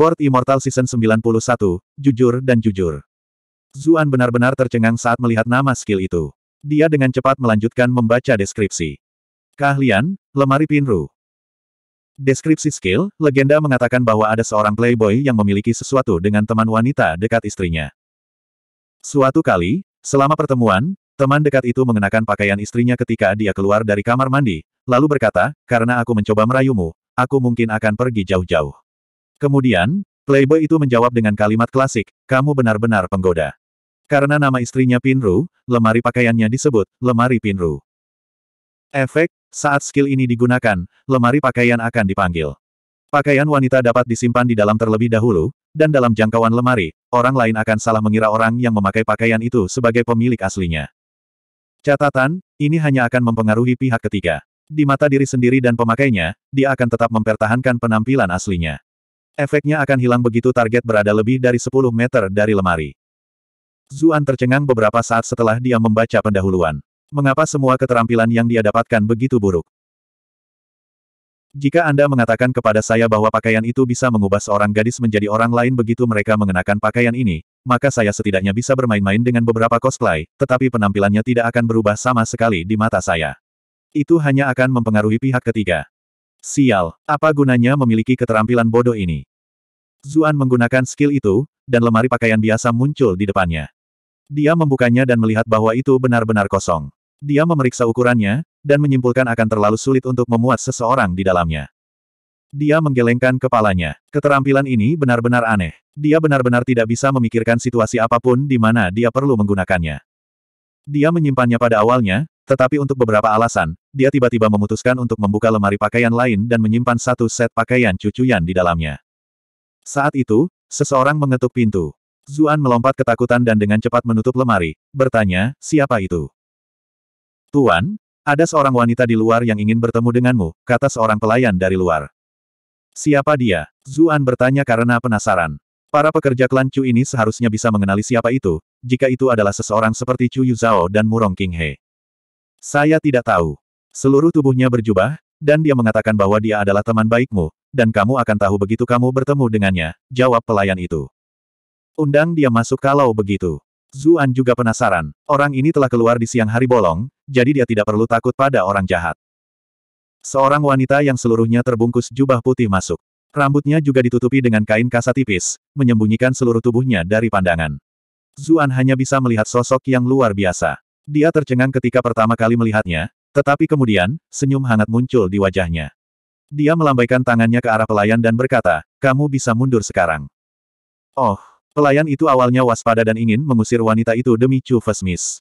Sword Immortal Season 91, Jujur dan Jujur. Zuan benar-benar tercengang saat melihat nama skill itu. Dia dengan cepat melanjutkan membaca deskripsi. Keahlian, Lemari Pinru. Deskripsi skill, legenda mengatakan bahwa ada seorang playboy yang memiliki sesuatu dengan teman wanita dekat istrinya. Suatu kali, selama pertemuan, teman dekat itu mengenakan pakaian istrinya ketika dia keluar dari kamar mandi, lalu berkata, karena aku mencoba merayumu, aku mungkin akan pergi jauh-jauh. Kemudian, playboy itu menjawab dengan kalimat klasik, kamu benar-benar penggoda. Karena nama istrinya Pinru, lemari pakaiannya disebut, lemari Pinru. Efek, saat skill ini digunakan, lemari pakaian akan dipanggil. Pakaian wanita dapat disimpan di dalam terlebih dahulu, dan dalam jangkauan lemari, orang lain akan salah mengira orang yang memakai pakaian itu sebagai pemilik aslinya. Catatan, ini hanya akan mempengaruhi pihak ketiga. Di mata diri sendiri dan pemakainya, dia akan tetap mempertahankan penampilan aslinya. Efeknya akan hilang begitu target berada lebih dari 10 meter dari lemari. Zuan tercengang beberapa saat setelah dia membaca pendahuluan. Mengapa semua keterampilan yang dia dapatkan begitu buruk? Jika Anda mengatakan kepada saya bahwa pakaian itu bisa mengubah seorang gadis menjadi orang lain begitu mereka mengenakan pakaian ini, maka saya setidaknya bisa bermain-main dengan beberapa cosplay, tetapi penampilannya tidak akan berubah sama sekali di mata saya. Itu hanya akan mempengaruhi pihak ketiga. Sial, apa gunanya memiliki keterampilan bodoh ini? Zuan menggunakan skill itu, dan lemari pakaian biasa muncul di depannya. Dia membukanya dan melihat bahwa itu benar-benar kosong. Dia memeriksa ukurannya, dan menyimpulkan akan terlalu sulit untuk memuat seseorang di dalamnya. Dia menggelengkan kepalanya. Keterampilan ini benar-benar aneh. Dia benar-benar tidak bisa memikirkan situasi apa pun di mana dia perlu menggunakannya. Dia menyimpannya pada awalnya, tetapi untuk beberapa alasan, dia tiba-tiba memutuskan untuk membuka lemari pakaian lain dan menyimpan satu set pakaian cucuyan di dalamnya. Saat itu, seseorang mengetuk pintu. Zuan melompat ketakutan dan dengan cepat menutup lemari, bertanya, siapa itu? Tuan, ada seorang wanita di luar yang ingin bertemu denganmu, kata seorang pelayan dari luar. Siapa dia? Zuan bertanya karena penasaran. Para pekerja klan Chu ini seharusnya bisa mengenali siapa itu, jika itu adalah seseorang seperti Chu Yuzhao dan Murong King He. Saya tidak tahu. Seluruh tubuhnya berjubah, dan dia mengatakan bahwa dia adalah teman baikmu, dan kamu akan tahu begitu kamu bertemu dengannya, jawab pelayan itu. Undang dia masuk kalau begitu. Zuan juga penasaran. Orang ini telah keluar di siang hari bolong, jadi dia tidak perlu takut pada orang jahat. Seorang wanita yang seluruhnya terbungkus jubah putih masuk. Rambutnya juga ditutupi dengan kain kasa tipis, menyembunyikan seluruh tubuhnya dari pandangan. Zuan hanya bisa melihat sosok yang luar biasa. Dia tercengang ketika pertama kali melihatnya, tetapi kemudian, senyum hangat muncul di wajahnya. Dia melambaikan tangannya ke arah pelayan dan berkata, kamu bisa mundur sekarang. Oh, Pelayan itu awalnya waspada dan ingin mengusir wanita itu demi Chu Fesmis.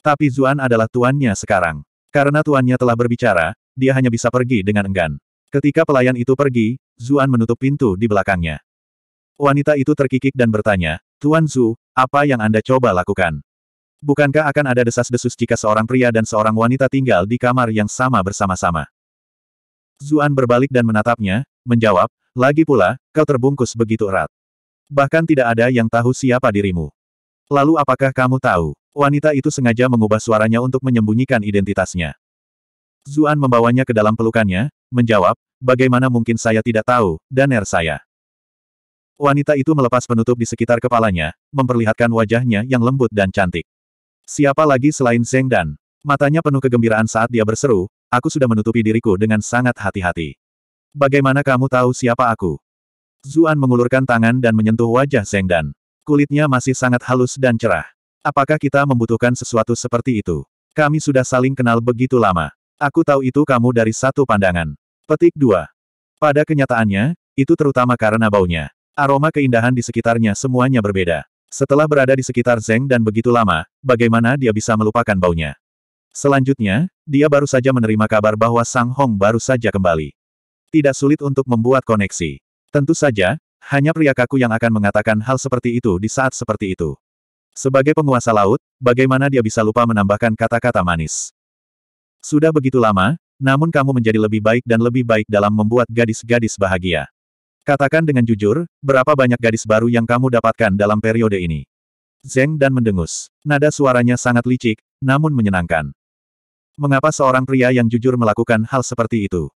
Tapi Zuan adalah tuannya sekarang. Karena tuannya telah berbicara, dia hanya bisa pergi dengan enggan. Ketika pelayan itu pergi, Zuan menutup pintu di belakangnya. Wanita itu terkikik dan bertanya, Tuan Zu, apa yang Anda coba lakukan? Bukankah akan ada desas-desus jika seorang pria dan seorang wanita tinggal di kamar yang sama bersama-sama? Zuan berbalik dan menatapnya, menjawab, lagi pula, kau terbungkus begitu erat. Bahkan tidak ada yang tahu siapa dirimu. Lalu apakah kamu tahu? Wanita itu sengaja mengubah suaranya untuk menyembunyikan identitasnya. Zuan membawanya ke dalam pelukannya, menjawab, bagaimana mungkin saya tidak tahu, daner saya. Wanita itu melepas penutup di sekitar kepalanya, memperlihatkan wajahnya yang lembut dan cantik. Siapa lagi selain Zeng Dan? Matanya penuh kegembiraan saat dia berseru, aku sudah menutupi diriku dengan sangat hati-hati. Bagaimana kamu tahu siapa aku? Zuan mengulurkan tangan dan menyentuh wajah Zeng Dan. Kulitnya masih sangat halus dan cerah. Apakah kita membutuhkan sesuatu seperti itu? Kami sudah saling kenal begitu lama. Aku tahu itu kamu dari satu pandangan. Petik 2. Pada kenyataannya, itu terutama karena baunya. Aroma keindahan di sekitarnya semuanya berbeda. Setelah berada di sekitar Zeng dan begitu lama, bagaimana dia bisa melupakan baunya? Selanjutnya, dia baru saja menerima kabar bahwa Sang Hong baru saja kembali. Tidak sulit untuk membuat koneksi. Tentu saja, hanya pria kaku yang akan mengatakan hal seperti itu di saat seperti itu. Sebagai penguasa laut, bagaimana dia bisa lupa menambahkan kata-kata manis? Sudah begitu lama, namun kamu menjadi lebih baik dan lebih baik dalam membuat gadis-gadis bahagia. Katakan dengan jujur, berapa banyak gadis baru yang kamu dapatkan dalam periode ini? Zeng dan mendengus. Nada suaranya sangat licik, namun menyenangkan. Mengapa seorang pria yang jujur melakukan hal seperti itu?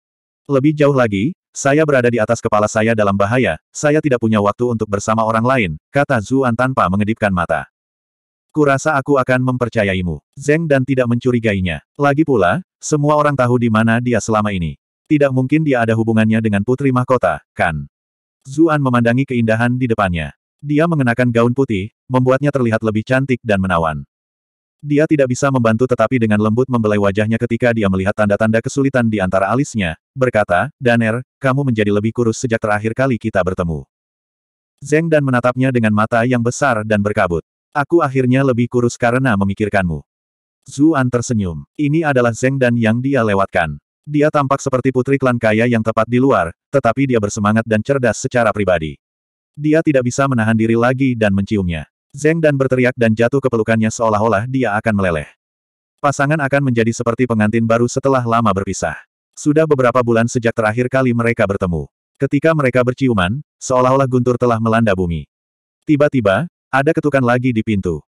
Lebih jauh lagi, saya berada di atas kepala saya dalam bahaya, saya tidak punya waktu untuk bersama orang lain, kata Zuan tanpa mengedipkan mata. Kurasa aku akan mempercayaimu. Zeng dan tidak mencurigainya. Lagi pula, semua orang tahu di mana dia selama ini. Tidak mungkin dia ada hubungannya dengan putri mahkota, kan? Zuan memandangi keindahan di depannya. Dia mengenakan gaun putih, membuatnya terlihat lebih cantik dan menawan. Dia tidak bisa membantu tetapi dengan lembut membelai wajahnya ketika dia melihat tanda-tanda kesulitan di antara alisnya, berkata, Daner, kamu menjadi lebih kurus sejak terakhir kali kita bertemu. Zeng dan menatapnya dengan mata yang besar dan berkabut. Aku akhirnya lebih kurus karena memikirkanmu. Zuan tersenyum. Ini adalah Zeng dan yang dia lewatkan. Dia tampak seperti putri klan kaya yang tepat di luar, tetapi dia bersemangat dan cerdas secara pribadi. Dia tidak bisa menahan diri lagi dan menciumnya. Zeng dan berteriak dan jatuh ke pelukannya seolah-olah dia akan meleleh. Pasangan akan menjadi seperti pengantin baru setelah lama berpisah. Sudah beberapa bulan sejak terakhir kali mereka bertemu. Ketika mereka berciuman, seolah-olah guntur telah melanda bumi. Tiba-tiba, ada ketukan lagi di pintu.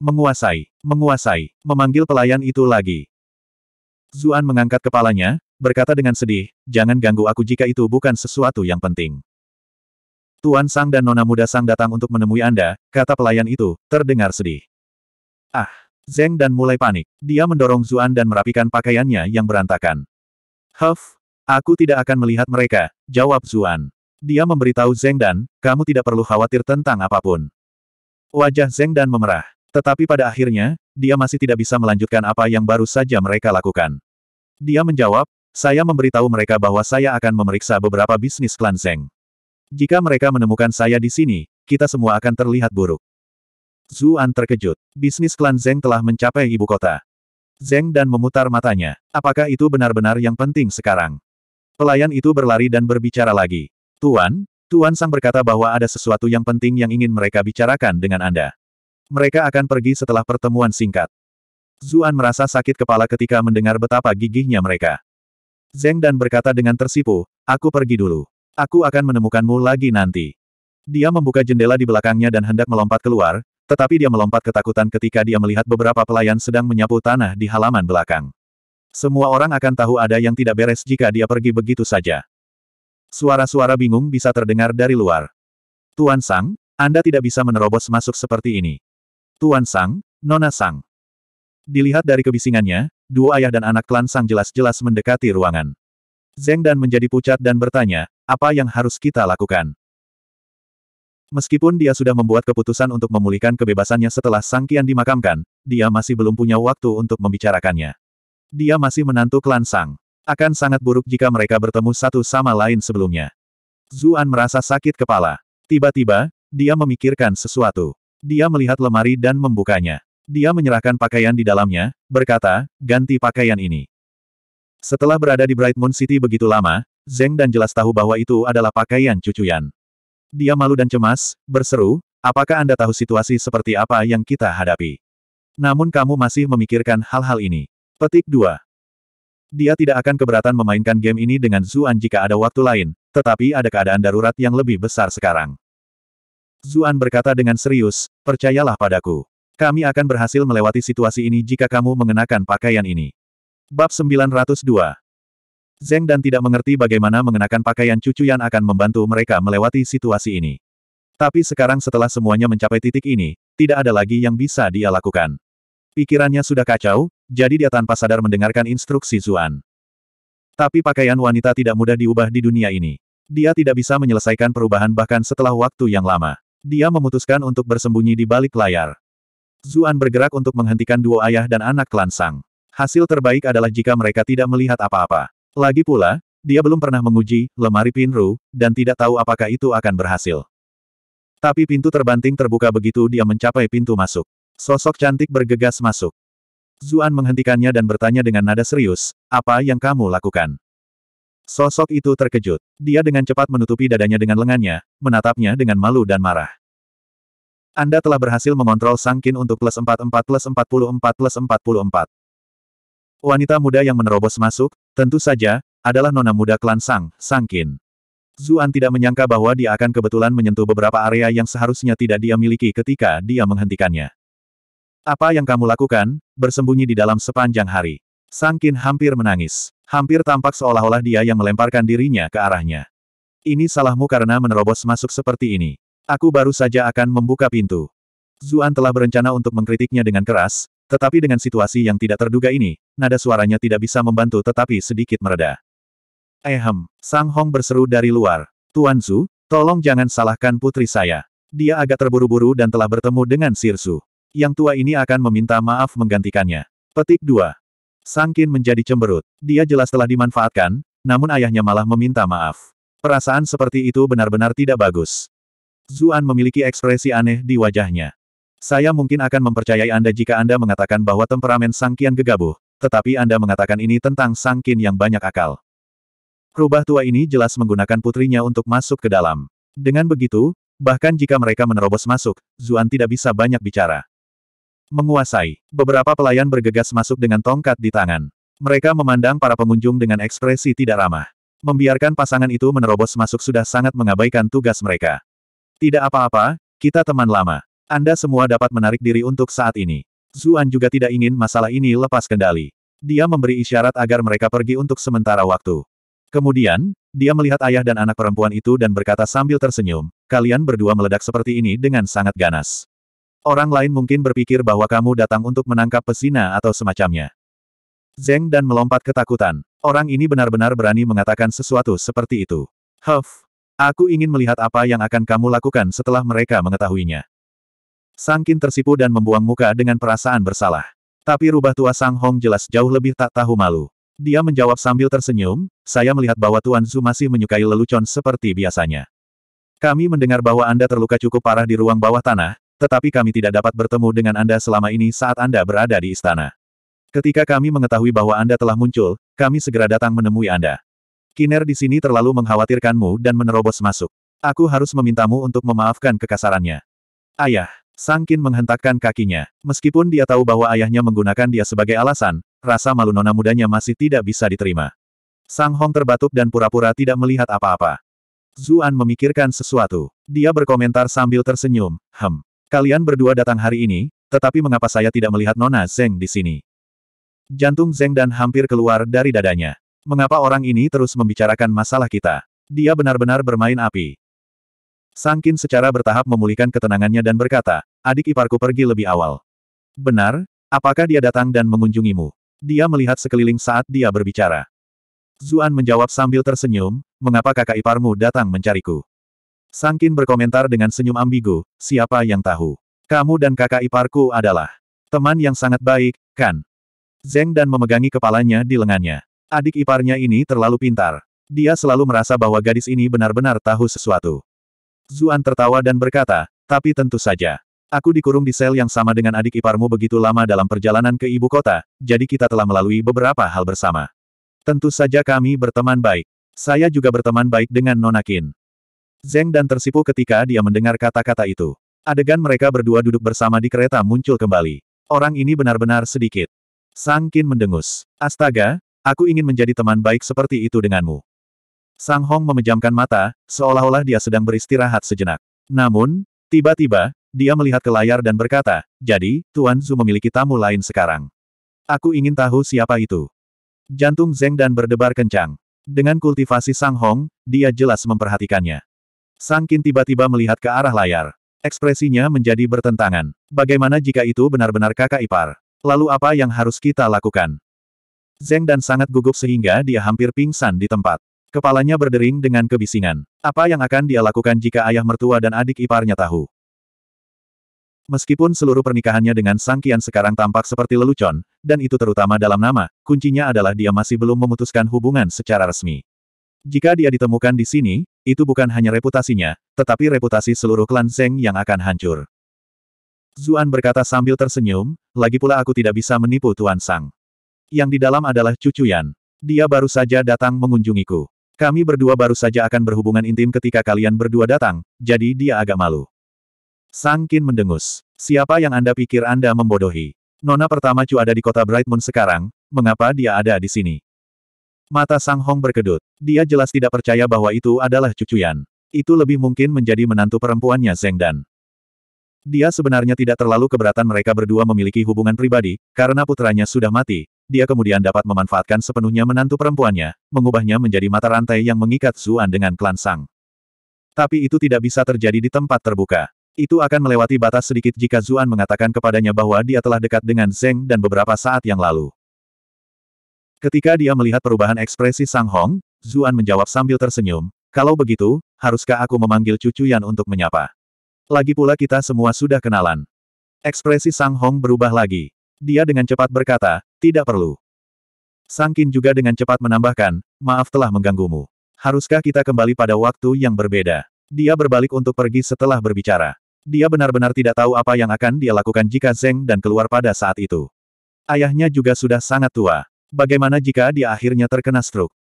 Menguasai, menguasai, memanggil pelayan itu lagi. Zuan mengangkat kepalanya, berkata dengan sedih, jangan ganggu aku jika itu bukan sesuatu yang penting. Tuan Sang dan Nona Muda Sang datang untuk menemui Anda, kata pelayan itu, terdengar sedih. Ah, Zeng dan mulai panik. Dia mendorong Zuan dan merapikan pakaiannya yang berantakan. Huff, aku tidak akan melihat mereka, jawab Zuan. Dia memberitahu Zeng dan, kamu tidak perlu khawatir tentang apa pun. Wajah Zeng dan memerah. Tetapi pada akhirnya, dia masih tidak bisa melanjutkan apa yang baru saja mereka lakukan. Dia menjawab, saya memberitahu mereka bahwa saya akan memeriksa beberapa bisnis klan Zeng. Jika mereka menemukan saya di sini, kita semua akan terlihat buruk. Zuan terkejut. Bisnis klan Zeng telah mencapai ibu kota. Zeng dan memutar matanya. Apakah itu benar-benar yang penting sekarang? Pelayan itu berlari dan berbicara lagi. Tuan, Tuan Sang berkata bahwa ada sesuatu yang penting yang ingin mereka bicarakan dengan Anda. Mereka akan pergi setelah pertemuan singkat. Zuan merasa sakit kepala ketika mendengar betapa gigihnya mereka. Zeng dan berkata dengan tersipu, aku pergi dulu. Aku akan menemukanmu lagi nanti. Dia membuka jendela di belakangnya dan hendak melompat keluar, tetapi dia melompat ketakutan ketika dia melihat beberapa pelayan sedang menyapu tanah di halaman belakang. Semua orang akan tahu ada yang tidak beres jika dia pergi begitu saja. Suara-suara bingung bisa terdengar dari luar. Tuan Sang, Anda tidak bisa menerobos masuk seperti ini. Tuan Sang, Nona Sang. Dilihat dari kebisingannya, dua ayah dan anak klan Sang jelas-jelas mendekati ruangan. Zeng dan menjadi pucat dan bertanya, apa yang harus kita lakukan? Meskipun dia sudah membuat keputusan untuk memulihkan kebebasannya setelah Sang Qian dimakamkan, dia masih belum punya waktu untuk membicarakannya. Dia masih menantu klan Sang. Akan sangat buruk jika mereka bertemu satu sama lain sebelumnya. Zuan merasa sakit kepala. Tiba-tiba, dia memikirkan sesuatu. Dia melihat lemari dan membukanya. Dia menyerahkan pakaian di dalamnya, berkata, ganti pakaian ini. Setelah berada di Bright Moon City begitu lama, Zeng dan jelas tahu bahwa itu adalah pakaian cucuyan. Dia malu dan cemas, berseru, apakah Anda tahu situasi seperti apa yang kita hadapi? Namun kamu masih memikirkan hal-hal ini. Petik 2. Dia tidak akan keberatan memainkan game ini dengan Zuan jika ada waktu lain, tetapi ada keadaan darurat yang lebih besar sekarang. Zuan berkata dengan serius, percayalah padaku. Kami akan berhasil melewati situasi ini jika kamu mengenakan pakaian ini. Bab 902 Zeng dan tidak mengerti bagaimana mengenakan pakaian cucuyan akan membantu mereka melewati situasi ini. Tapi sekarang setelah semuanya mencapai titik ini, tidak ada lagi yang bisa dia lakukan. Pikirannya sudah kacau, jadi dia tanpa sadar mendengarkan instruksi Zuan. Tapi pakaian wanita tidak mudah diubah di dunia ini. Dia tidak bisa menyelesaikan perubahan bahkan setelah waktu yang lama. Dia memutuskan untuk bersembunyi di balik layar. Zuan bergerak untuk menghentikan dua ayah dan anak klan Sang. Hasil terbaik adalah jika mereka tidak melihat apa-apa. Lagi pula, dia belum pernah menguji lemari Pinru, dan tidak tahu apakah itu akan berhasil. Tapi pintu terbanting terbuka begitu dia mencapai pintu masuk. Sosok cantik bergegas masuk. Zuan menghentikannya dan bertanya dengan nada serius, apa yang kamu lakukan? Sosok itu terkejut. Dia dengan cepat menutupi dadanya dengan lengannya, menatapnya dengan malu dan marah. Anda telah berhasil mengontrol Sang Qin untuk plus 44 plus 44 plus 44. Wanita muda yang menerobos masuk, tentu saja, adalah nona muda klan Sang, Sang Qin. Zuan tidak menyangka bahwa dia akan kebetulan menyentuh beberapa area yang seharusnya tidak dia miliki ketika dia menghentikannya. Apa yang kamu lakukan, bersembunyi di dalam sepanjang hari. Sang Qin hampir menangis. Hampir tampak seolah-olah dia yang melemparkan dirinya ke arahnya. Ini salahmu karena menerobos masuk seperti ini. Aku baru saja akan membuka pintu. Zuan telah berencana untuk mengkritiknya dengan keras, tetapi dengan situasi yang tidak terduga ini, nada suaranya tidak bisa membantu tetapi sedikit mereda. Ehem, Sang Hong berseru dari luar. Tuan Zu, tolong jangan salahkan putri saya. Dia agak terburu-buru dan telah bertemu dengan Sirsu. Yang tua ini akan meminta maaf menggantikannya. Petik 2. Sang Qin menjadi cemberut. Dia jelas telah dimanfaatkan, namun ayahnya malah meminta maaf. Perasaan seperti itu benar-benar tidak bagus. Zuan memiliki ekspresi aneh di wajahnya. Saya mungkin akan mempercayai Anda jika Anda mengatakan bahwa temperamen Sang Qian gegabah, tetapi Anda mengatakan ini tentang Sang Qin yang banyak akal. Rubah tua ini jelas menggunakan putrinya untuk masuk ke dalam. Dengan begitu, bahkan jika mereka menerobos masuk, Zuan tidak bisa banyak bicara. Menguasai. Beberapa pelayan bergegas masuk dengan tongkat di tangan. Mereka memandang para pengunjung dengan ekspresi tidak ramah. Membiarkan pasangan itu menerobos masuk sudah sangat mengabaikan tugas mereka. Tidak apa-apa, kita teman lama. Anda semua dapat menarik diri untuk saat ini. Zuan juga tidak ingin masalah ini lepas kendali. Dia memberi isyarat agar mereka pergi untuk sementara waktu. Kemudian, dia melihat ayah dan anak perempuan itu dan berkata sambil tersenyum, kalian berdua meledak seperti ini dengan sangat ganas. Orang lain mungkin berpikir bahwa kamu datang untuk menangkap pesina atau semacamnya. Zeng dan melompat ketakutan. Orang ini benar-benar berani mengatakan sesuatu seperti itu. Huff. Aku ingin melihat apa yang akan kamu lakukan setelah mereka mengetahuinya. Sangkin tersipu dan membuang muka dengan perasaan bersalah. Tapi rubah tua Sang Hong jelas jauh lebih tak tahu malu. Dia menjawab sambil tersenyum, saya melihat bahwa Tuan Zu masih menyukai lelucon seperti biasanya. Kami mendengar bahwa Anda terluka cukup parah di ruang bawah tanah, tetapi kami tidak dapat bertemu dengan Anda selama ini saat Anda berada di istana. Ketika kami mengetahui bahwa Anda telah muncul, kami segera datang menemui Anda. Kiner di sini terlalu mengkhawatirkanmu dan menerobos masuk. Aku harus memintamu untuk memaafkan kekasarannya. Ayah, Sangkin menghentakkan kakinya. Meskipun dia tahu bahwa ayahnya menggunakan dia sebagai alasan, rasa malu nona mudanya masih tidak bisa diterima. Sang Hong terbatuk dan pura-pura tidak melihat apa-apa. Zuan memikirkan sesuatu. Dia berkomentar sambil tersenyum, hem. Kalian berdua datang hari ini, tetapi mengapa saya tidak melihat Nona Zeng di sini? Jantung Zeng dan hampir keluar dari dadanya. Mengapa orang ini terus membicarakan masalah kita? Dia benar-benar bermain api. Sangkin secara bertahap memulihkan ketenangannya dan berkata, adik iparku pergi lebih awal. Benar, apakah dia datang dan mengunjungimu? Dia melihat sekeliling saat dia berbicara. Zuan menjawab sambil tersenyum, mengapa kakak iparmu datang mencariku? Sangkin berkomentar dengan senyum ambigu, siapa yang tahu. Kamu dan kakak iparku adalah teman yang sangat baik, kan? Zeng dan memegangi kepalanya di lengannya. Adik iparnya ini terlalu pintar. Dia selalu merasa bahwa gadis ini benar-benar tahu sesuatu. Zuan tertawa dan berkata, tapi tentu saja. Aku dikurung di sel yang sama dengan adik iparmu begitu lama dalam perjalanan ke ibu kota, jadi kita telah melalui beberapa hal bersama. Tentu saja kami berteman baik. Saya juga berteman baik dengan Nonakin. Zeng dan tersipu ketika dia mendengar kata-kata itu. Adegan mereka berdua duduk bersama di kereta muncul kembali. Orang ini benar-benar sedikit. Sang Qin mendengus. Astaga, aku ingin menjadi teman baik seperti itu denganmu. Sang Hong memejamkan mata, seolah-olah dia sedang beristirahat sejenak. Namun, tiba-tiba, dia melihat ke layar dan berkata, jadi, Tuan Zhu memiliki tamu lain sekarang. Aku ingin tahu siapa itu. Jantung Zeng dan berdebar kencang. Dengan kultivasi Sang Hong, dia jelas memperhatikannya. Sang Qin tiba-tiba melihat ke arah layar. Ekspresinya menjadi bertentangan. Bagaimana jika itu benar-benar kakak ipar? Lalu apa yang harus kita lakukan? Zeng dan sangat gugup sehingga dia hampir pingsan di tempat. Kepalanya berdering dengan kebisingan. Apa yang akan dia lakukan jika ayah mertua dan adik iparnya tahu? Meskipun seluruh pernikahannya dengan Sang Qian sekarang tampak seperti lelucon, dan itu terutama dalam nama, kuncinya adalah dia masih belum memutuskan hubungan secara resmi. Jika dia ditemukan di sini, itu bukan hanya reputasinya, tetapi reputasi seluruh klan Zeng yang akan hancur. Zuan berkata sambil tersenyum, lagi pula aku tidak bisa menipu Tuan Sang. Yang di dalam adalah Cucu Yan. Dia baru saja datang mengunjungiku. Kami berdua baru saja akan berhubungan intim ketika kalian berdua datang, jadi dia agak malu. Sang Qin mendengus. Siapa yang Anda pikir Anda membodohi? Nona pertama Cu ada di kota Brightmoon sekarang, mengapa dia ada di sini? Mata Sang Hong berkedut. Dia jelas tidak percaya bahwa itu adalah cucuyan. Itu lebih mungkin menjadi menantu perempuannya Zeng Dan. Dia sebenarnya tidak terlalu keberatan mereka berdua memiliki hubungan pribadi, karena putranya sudah mati, dia kemudian dapat memanfaatkan sepenuhnya menantu perempuannya, mengubahnya menjadi mata rantai yang mengikat Zuan dengan klan Sang. Tapi itu tidak bisa terjadi di tempat terbuka. Itu akan melewati batas sedikit jika Zuan mengatakan kepadanya bahwa dia telah dekat dengan Zeng dan beberapa saat yang lalu. Ketika dia melihat perubahan ekspresi Sang Hong, Zuan menjawab sambil tersenyum, kalau begitu, haruskah aku memanggil cucu Yan untuk menyapa? Lagi pula kita semua sudah kenalan. Ekspresi Sang Hong berubah lagi. Dia dengan cepat berkata, tidak perlu. Sang Qin juga dengan cepat menambahkan, maaf telah mengganggumu. Haruskah kita kembali pada waktu yang berbeda? Dia berbalik untuk pergi setelah berbicara. Dia benar-benar tidak tahu apa yang akan dia lakukan jika Zeng dan keluar pada saat itu. Ayahnya juga sudah sangat tua. Bagaimana jika dia akhirnya terkena stroke?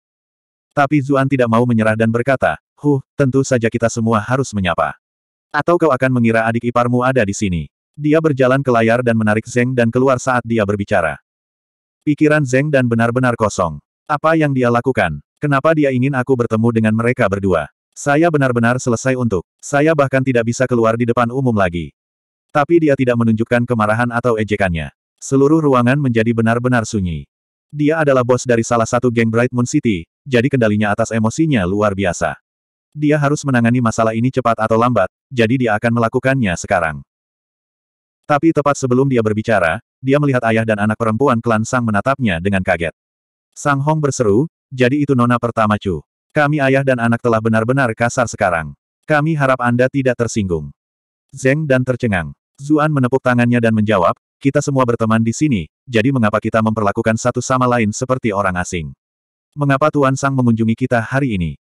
Tapi Zuan tidak mau menyerah dan berkata, Huh, tentu saja kita semua harus menyapa. Atau kau akan mengira adik iparmu ada di sini. Dia berjalan ke layar dan menarik Zeng dan keluar saat dia berbicara. Pikiran Zeng dan benar-benar kosong. Apa yang dia lakukan? Kenapa dia ingin aku bertemu dengan mereka berdua? Saya benar-benar selesai untuk. Saya bahkan tidak bisa keluar di depan umum lagi. Tapi dia tidak menunjukkan kemarahan atau ejekannya. Seluruh ruangan menjadi benar-benar sunyi. Dia adalah bos dari salah satu geng Bright Moon City, jadi kendalinya atas emosinya luar biasa. Dia harus menangani masalah ini cepat atau lambat, jadi dia akan melakukannya sekarang. Tapi tepat sebelum dia berbicara, dia melihat ayah dan anak perempuan klan Sang menatapnya dengan kaget. Sang Hong berseru, jadi itu nona pertama Chu. Kami ayah dan anak telah benar-benar kasar sekarang. Kami harap Anda tidak tersinggung. Zeng dan tercengang. Zuan menepuk tangannya dan menjawab, kita semua berteman di sini, jadi mengapa kita memperlakukan satu sama lain seperti orang asing? Mengapa Tuan Sang mengunjungi kita hari ini?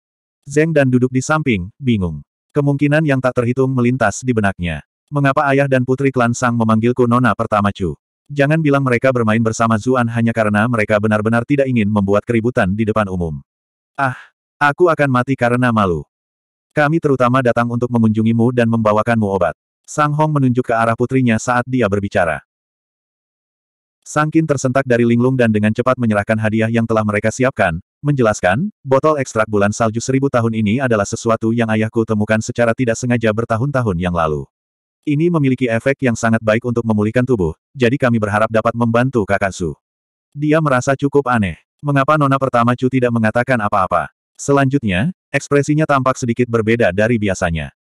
Zeng dan duduk di samping, bingung. Kemungkinan yang tak terhitung melintas di benaknya. Mengapa ayah dan putri klan Sang memanggilku Nona pertama Chu? Jangan bilang mereka bermain bersama Zuan hanya karena mereka benar-benar tidak ingin membuat keributan di depan umum. Ah, Aku akan mati karena malu. Kami terutama datang untuk mengunjungimu dan membawakanmu obat. Sang Hong menunjuk ke arah putrinya saat dia berbicara. Sang Qin tersentak dari linglung dan dengan cepat menyerahkan hadiah yang telah mereka siapkan, menjelaskan, botol ekstrak bulan salju seribu tahun ini adalah sesuatu yang ayahku temukan secara tidak sengaja bertahun-tahun yang lalu. Ini memiliki efek yang sangat baik untuk memulihkan tubuh, jadi kami berharap dapat membantu kakak Su. Dia merasa cukup aneh. Mengapa nona pertama Chu tidak mengatakan apa-apa? Selanjutnya, ekspresinya tampak sedikit berbeda dari biasanya.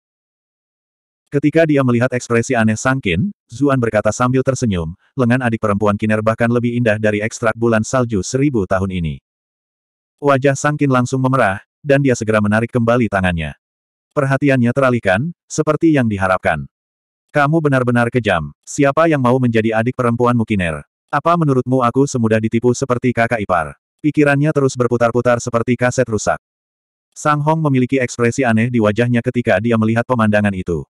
Ketika dia melihat ekspresi aneh Sangkin, Zuan berkata sambil tersenyum, lengan adik perempuan Kiner bahkan lebih indah dari ekstrak bulan salju seribu tahun ini. Wajah Sangkin langsung memerah, dan dia segera menarik kembali tangannya. Perhatiannya teralihkan, seperti yang diharapkan. Kamu benar-benar kejam. Siapa yang mau menjadi adik perempuanmu Kiner? Apa menurutmu aku semudah ditipu seperti kakak ipar? Pikirannya terus berputar-putar seperti kaset rusak. Sang Hong memiliki ekspresi aneh di wajahnya ketika dia melihat pemandangan itu.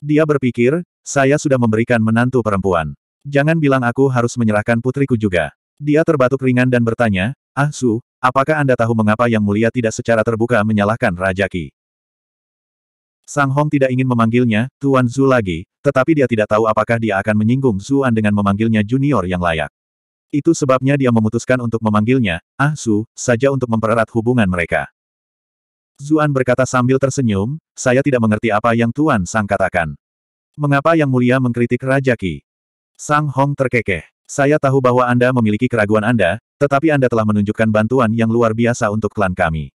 Dia berpikir, saya sudah memberikan menantu perempuan. Jangan bilang aku harus menyerahkan putriku juga. Dia terbatuk ringan dan bertanya, Ah Su, apakah Anda tahu mengapa Yang Mulia tidak secara terbuka menyalahkan Raja Qi? Sang Hong tidak ingin memanggilnya, Tuan Zhu lagi, tetapi dia tidak tahu apakah dia akan menyinggung Zuan dengan memanggilnya junior yang layak. Itu sebabnya dia memutuskan untuk memanggilnya, Ah Su, saja untuk mempererat hubungan mereka. Zuan berkata sambil tersenyum, saya tidak mengerti apa yang Tuan Sang katakan. Mengapa Yang Mulia mengkritik Raja Qi? Sang Hong terkekeh. Saya tahu bahwa Anda memiliki keraguan Anda, tetapi Anda telah menunjukkan bantuan yang luar biasa untuk klan kami.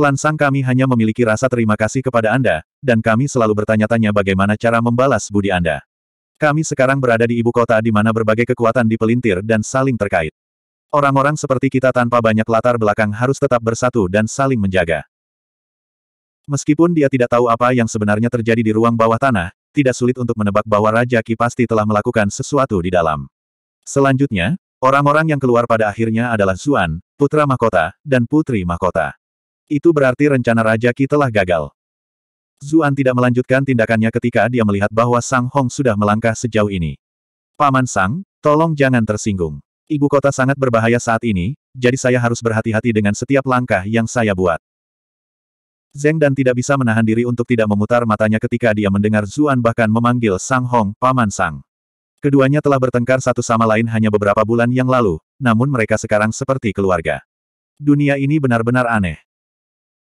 Klan Sang kami hanya memiliki rasa terima kasih kepada Anda, dan kami selalu bertanya-tanya bagaimana cara membalas budi Anda. Kami sekarang berada di ibu kota di mana berbagai kekuatan dipelintir dan saling terkait. Orang-orang seperti kita tanpa banyak latar belakang harus tetap bersatu dan saling menjaga. Meskipun dia tidak tahu apa yang sebenarnya terjadi di ruang bawah tanah, tidak sulit untuk menebak bahwa Raja Ki pasti telah melakukan sesuatu di dalam. Selanjutnya, orang-orang yang keluar pada akhirnya adalah Zuan, putra mahkota, dan putri mahkota. Itu berarti rencana Raja Ki telah gagal. Zuan tidak melanjutkan tindakannya ketika dia melihat bahwa Sang Hong sudah melangkah sejauh ini. Paman Sang, tolong jangan tersinggung. Ibu kota sangat berbahaya saat ini, jadi saya harus berhati-hati dengan setiap langkah yang saya buat. Zeng dan tidak bisa menahan diri untuk tidak memutar matanya ketika dia mendengar Zuan bahkan memanggil Sang Hong, Paman Sang. Keduanya telah bertengkar satu sama lain hanya beberapa bulan yang lalu, namun mereka sekarang seperti keluarga. Dunia ini benar-benar aneh.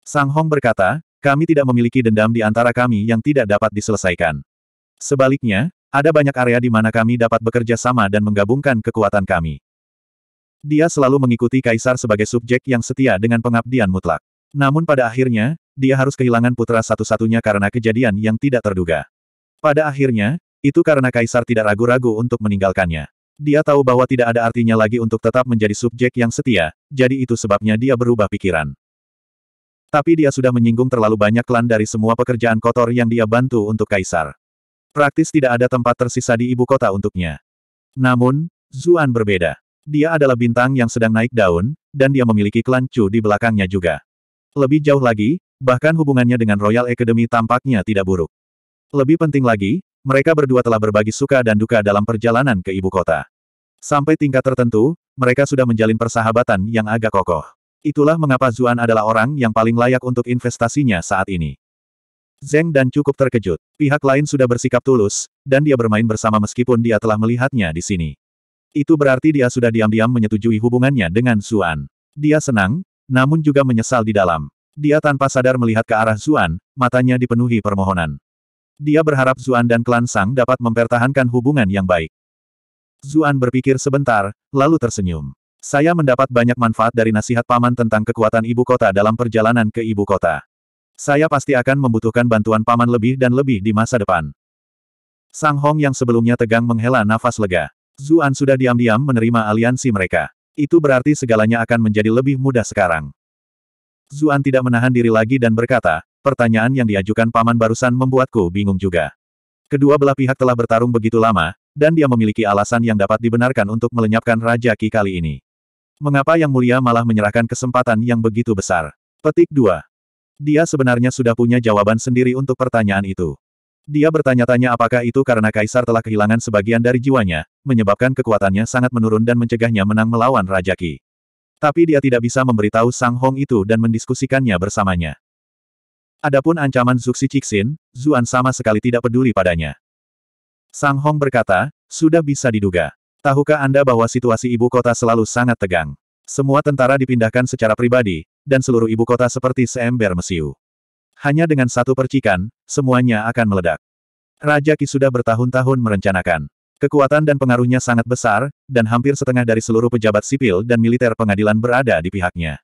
Sang Hong berkata, kami tidak memiliki dendam di antara kami yang tidak dapat diselesaikan. Sebaliknya, ada banyak area di mana kami dapat bekerja sama dan menggabungkan kekuatan kami. Dia selalu mengikuti kaisar sebagai subjek yang setia dengan pengabdian mutlak. Namun pada akhirnya, dia harus kehilangan putra satu-satunya karena kejadian yang tidak terduga. Pada akhirnya, itu karena kaisar tidak ragu-ragu untuk meninggalkannya. Dia tahu bahwa tidak ada artinya lagi untuk tetap menjadi subjek yang setia, jadi itu sebabnya dia berubah pikiran. Tapi dia sudah menyinggung terlalu banyak klan dari semua pekerjaan kotor yang dia bantu untuk kaisar. Praktis tidak ada tempat tersisa di ibu kota untuknya. Namun, Zuan berbeda. Dia adalah bintang yang sedang naik daun, dan dia memiliki klan Chu di belakangnya juga. Lebih jauh lagi, bahkan hubungannya dengan Royal Academy tampaknya tidak buruk. Lebih penting lagi, mereka berdua telah berbagi suka dan duka dalam perjalanan ke ibu kota. Sampai tingkat tertentu, mereka sudah menjalin persahabatan yang agak kokoh. Itulah mengapa Zuan adalah orang yang paling layak untuk investasinya saat ini. Zeng dan cukup terkejut. Pihak lain sudah bersikap tulus, dan dia bermain bersama meskipun dia telah melihatnya di sini. Itu berarti dia sudah diam-diam menyetujui hubungannya dengan Zuan. Dia senang, namun juga menyesal di dalam. Dia tanpa sadar melihat ke arah Zuan, matanya dipenuhi permohonan. Dia berharap Zuan dan klan Sang dapat mempertahankan hubungan yang baik. Zuan berpikir sebentar, lalu tersenyum. Saya mendapat banyak manfaat dari nasihat paman tentang kekuatan ibu kota dalam perjalanan ke ibu kota. Saya pasti akan membutuhkan bantuan paman lebih dan lebih di masa depan. Sang Hong yang sebelumnya tegang menghela nafas lega. Zuan sudah diam-diam menerima aliansi mereka. Itu berarti segalanya akan menjadi lebih mudah sekarang. Zuan tidak menahan diri lagi dan berkata, pertanyaan yang diajukan paman barusan membuatku bingung juga. Kedua belah pihak telah bertarung begitu lama, dan dia memiliki alasan yang dapat dibenarkan untuk melenyapkan Raja Ki kali ini. Mengapa Yang Mulia malah menyerahkan kesempatan yang begitu besar? Petik 2. Dia sebenarnya sudah punya jawaban sendiri untuk pertanyaan itu. Dia bertanya-tanya apakah itu karena Kaisar telah kehilangan sebagian dari jiwanya, menyebabkan kekuatannya sangat menurun dan mencegahnya menang melawan Raja Qi. Tapi dia tidak bisa memberitahu Sang Hong itu dan mendiskusikannya bersamanya. Adapun ancaman Zuxi Cixin, Zuan sama sekali tidak peduli padanya. Sang Hong berkata, sudah bisa diduga. Tahukah Anda bahwa situasi ibu kota selalu sangat tegang? Semua tentara dipindahkan secara pribadi, dan seluruh ibu kota seperti seember mesiu. Hanya dengan satu percikan, semuanya akan meledak. Raja Ki sudah bertahun-tahun merencanakan. Kekuatan dan pengaruhnya sangat besar, dan hampir setengah dari seluruh pejabat sipil dan militer pengadilan berada di pihaknya.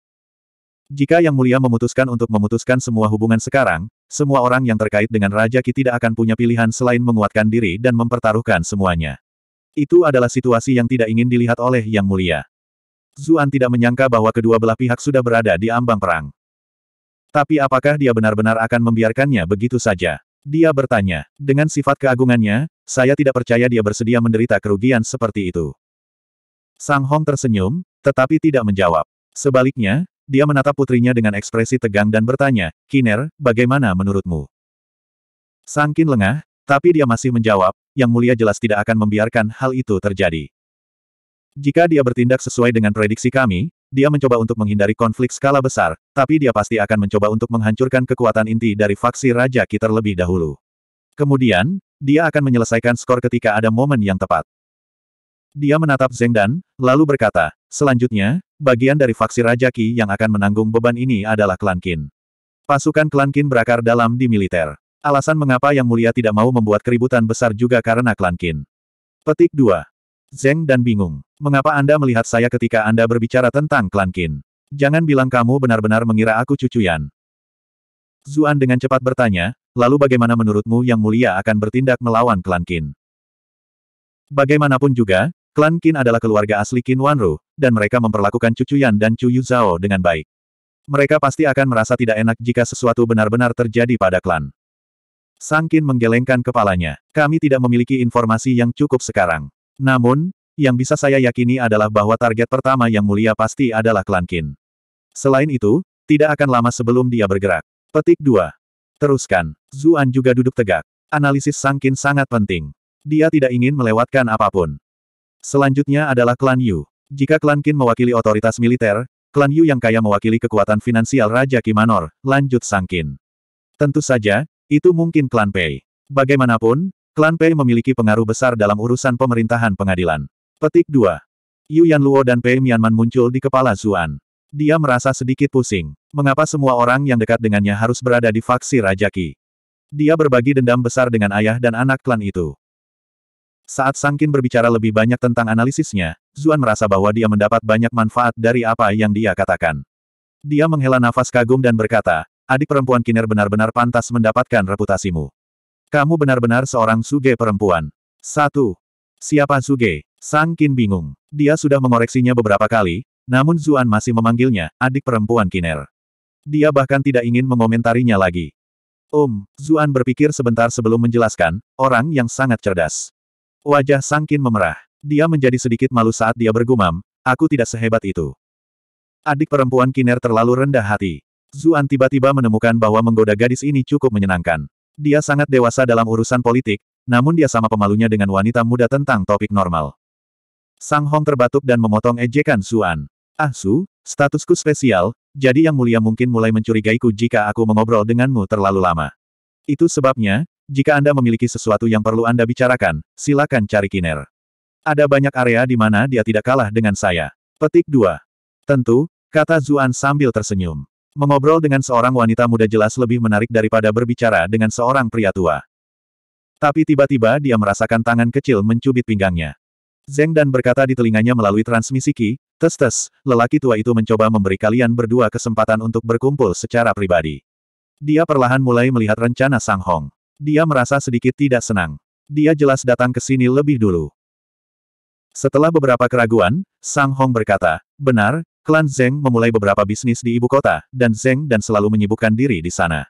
Jika Yang Mulia memutuskan untuk memutuskan semua hubungan sekarang, semua orang yang terkait dengan Raja Ki tidak akan punya pilihan selain menguatkan diri dan mempertaruhkan semuanya. Itu adalah situasi yang tidak ingin dilihat oleh Yang Mulia. Zuan tidak menyangka bahwa kedua belah pihak sudah berada di ambang perang. Tapi apakah dia benar-benar akan membiarkannya begitu saja? Dia bertanya. Dengan sifat keagungannya, saya tidak percaya dia bersedia menderita kerugian seperti itu. Sang Hong tersenyum, tetapi tidak menjawab. Sebaliknya, dia menatap putrinya dengan ekspresi tegang dan bertanya, Kiner, bagaimana menurutmu? Sang Qin lengah, tapi dia masih menjawab, yang mulia jelas tidak akan membiarkan hal itu terjadi. Jika dia bertindak sesuai dengan prediksi kami, dia mencoba untuk menghindari konflik skala besar, tapi dia pasti akan mencoba untuk menghancurkan kekuatan inti dari faksi Raja Ki terlebih dahulu. Kemudian, dia akan menyelesaikan skor ketika ada momen yang tepat. Dia menatap Zeng Dan, lalu berkata, selanjutnya, bagian dari faksi Raja Ki yang akan menanggung beban ini adalah klan Qin. Pasukan klan Qin berakar dalam di militer. Alasan mengapa Yang Mulia tidak mau membuat keributan besar juga karena klan Qin. Petik 2. Zeng dan bingung. Mengapa Anda melihat saya ketika Anda berbicara tentang klan Qin? Jangan bilang kamu benar-benar mengira aku cucu Yan. Zuan dengan cepat bertanya, lalu bagaimana menurutmu Yang Mulia akan bertindak melawan klan Qin? Bagaimanapun juga, klan Qin adalah keluarga asli Qin Wanru, dan mereka memperlakukan cucu Yan dan Chu Yu Zhao dengan baik. Mereka pasti akan merasa tidak enak jika sesuatu benar-benar terjadi pada klan. Sang Qin menggelengkan kepalanya. Kami tidak memiliki informasi yang cukup sekarang. Namun, yang bisa saya yakini adalah bahwa target pertama yang mulia pasti adalah klan Qin. Selain itu, tidak akan lama sebelum dia bergerak. Petik 2. Teruskan. Zuan juga duduk tegak. Analisis Sang Qin sangat penting. Dia tidak ingin melewatkan apa pun. Selanjutnya adalah klan Yu. Jika klan Qin mewakili otoritas militer, klan Yu yang kaya mewakili kekuatan finansial Raja Kimanor, lanjut Sang Qin. Tentu saja, itu mungkin klan Pei. Bagaimanapun, Klan Pei memiliki pengaruh besar dalam urusan pemerintahan pengadilan. Petik 2. Yu Yanluo dan Pei Mianman muncul di kepala Zuan. Dia merasa sedikit pusing. Mengapa semua orang yang dekat dengannya harus berada di faksi Raja Qi? Dia berbagi dendam besar dengan ayah dan anak klan itu. Saat Sangkin berbicara lebih banyak tentang analisisnya, Zuan merasa bahwa dia mendapat banyak manfaat dari apa yang dia katakan. Dia menghela nafas kagum dan berkata, adik perempuan Kiner benar-benar pantas mendapatkan reputasimu. Kamu benar-benar seorang suge perempuan. Satu. Siapa suge? Sangkin bingung. Dia sudah mengoreksinya beberapa kali, namun Zuan masih memanggilnya, adik perempuan Kiner. Dia bahkan tidak ingin mengomentarinya lagi. Om, Zuan berpikir sebentar sebelum menjelaskan, orang yang sangat cerdas. Wajah Sangkin memerah. Dia menjadi sedikit malu saat dia bergumam, aku tidak sehebat itu. Adik perempuan Kiner terlalu rendah hati. Zuan tiba-tiba menemukan bahwa menggoda gadis ini cukup menyenangkan. Dia sangat dewasa dalam urusan politik, namun dia sama pemalunya dengan wanita muda tentang topik normal. Sang Hong terbatuk dan memotong ejekan Zuan. Ah Su, statusku spesial, jadi yang mulia mungkin mulai mencurigaiku jika aku mengobrol denganmu terlalu lama. Itu sebabnya, jika Anda memiliki sesuatu yang perlu Anda bicarakan, silakan cari Kiner. Ada banyak area di mana dia tidak kalah dengan saya. Petik 2. Tentu, kata Zuan sambil tersenyum. Mengobrol dengan seorang wanita muda jelas lebih menarik daripada berbicara dengan seorang pria tua. Tapi tiba-tiba dia merasakan tangan kecil mencubit pinggangnya. Zeng dan berkata di telinganya melalui transmisi Ki, tes-tes, lelaki tua itu mencoba memberi kalian berdua kesempatan untuk berkumpul secara pribadi. Dia perlahan mulai melihat rencana Sang Hong. Dia merasa sedikit tidak senang. Dia jelas datang ke sini lebih dulu. Setelah beberapa keraguan, Sang Hong berkata, benar, klan Zeng memulai beberapa bisnis di ibu kota, dan Zeng dan selalu menyibukkan diri di sana.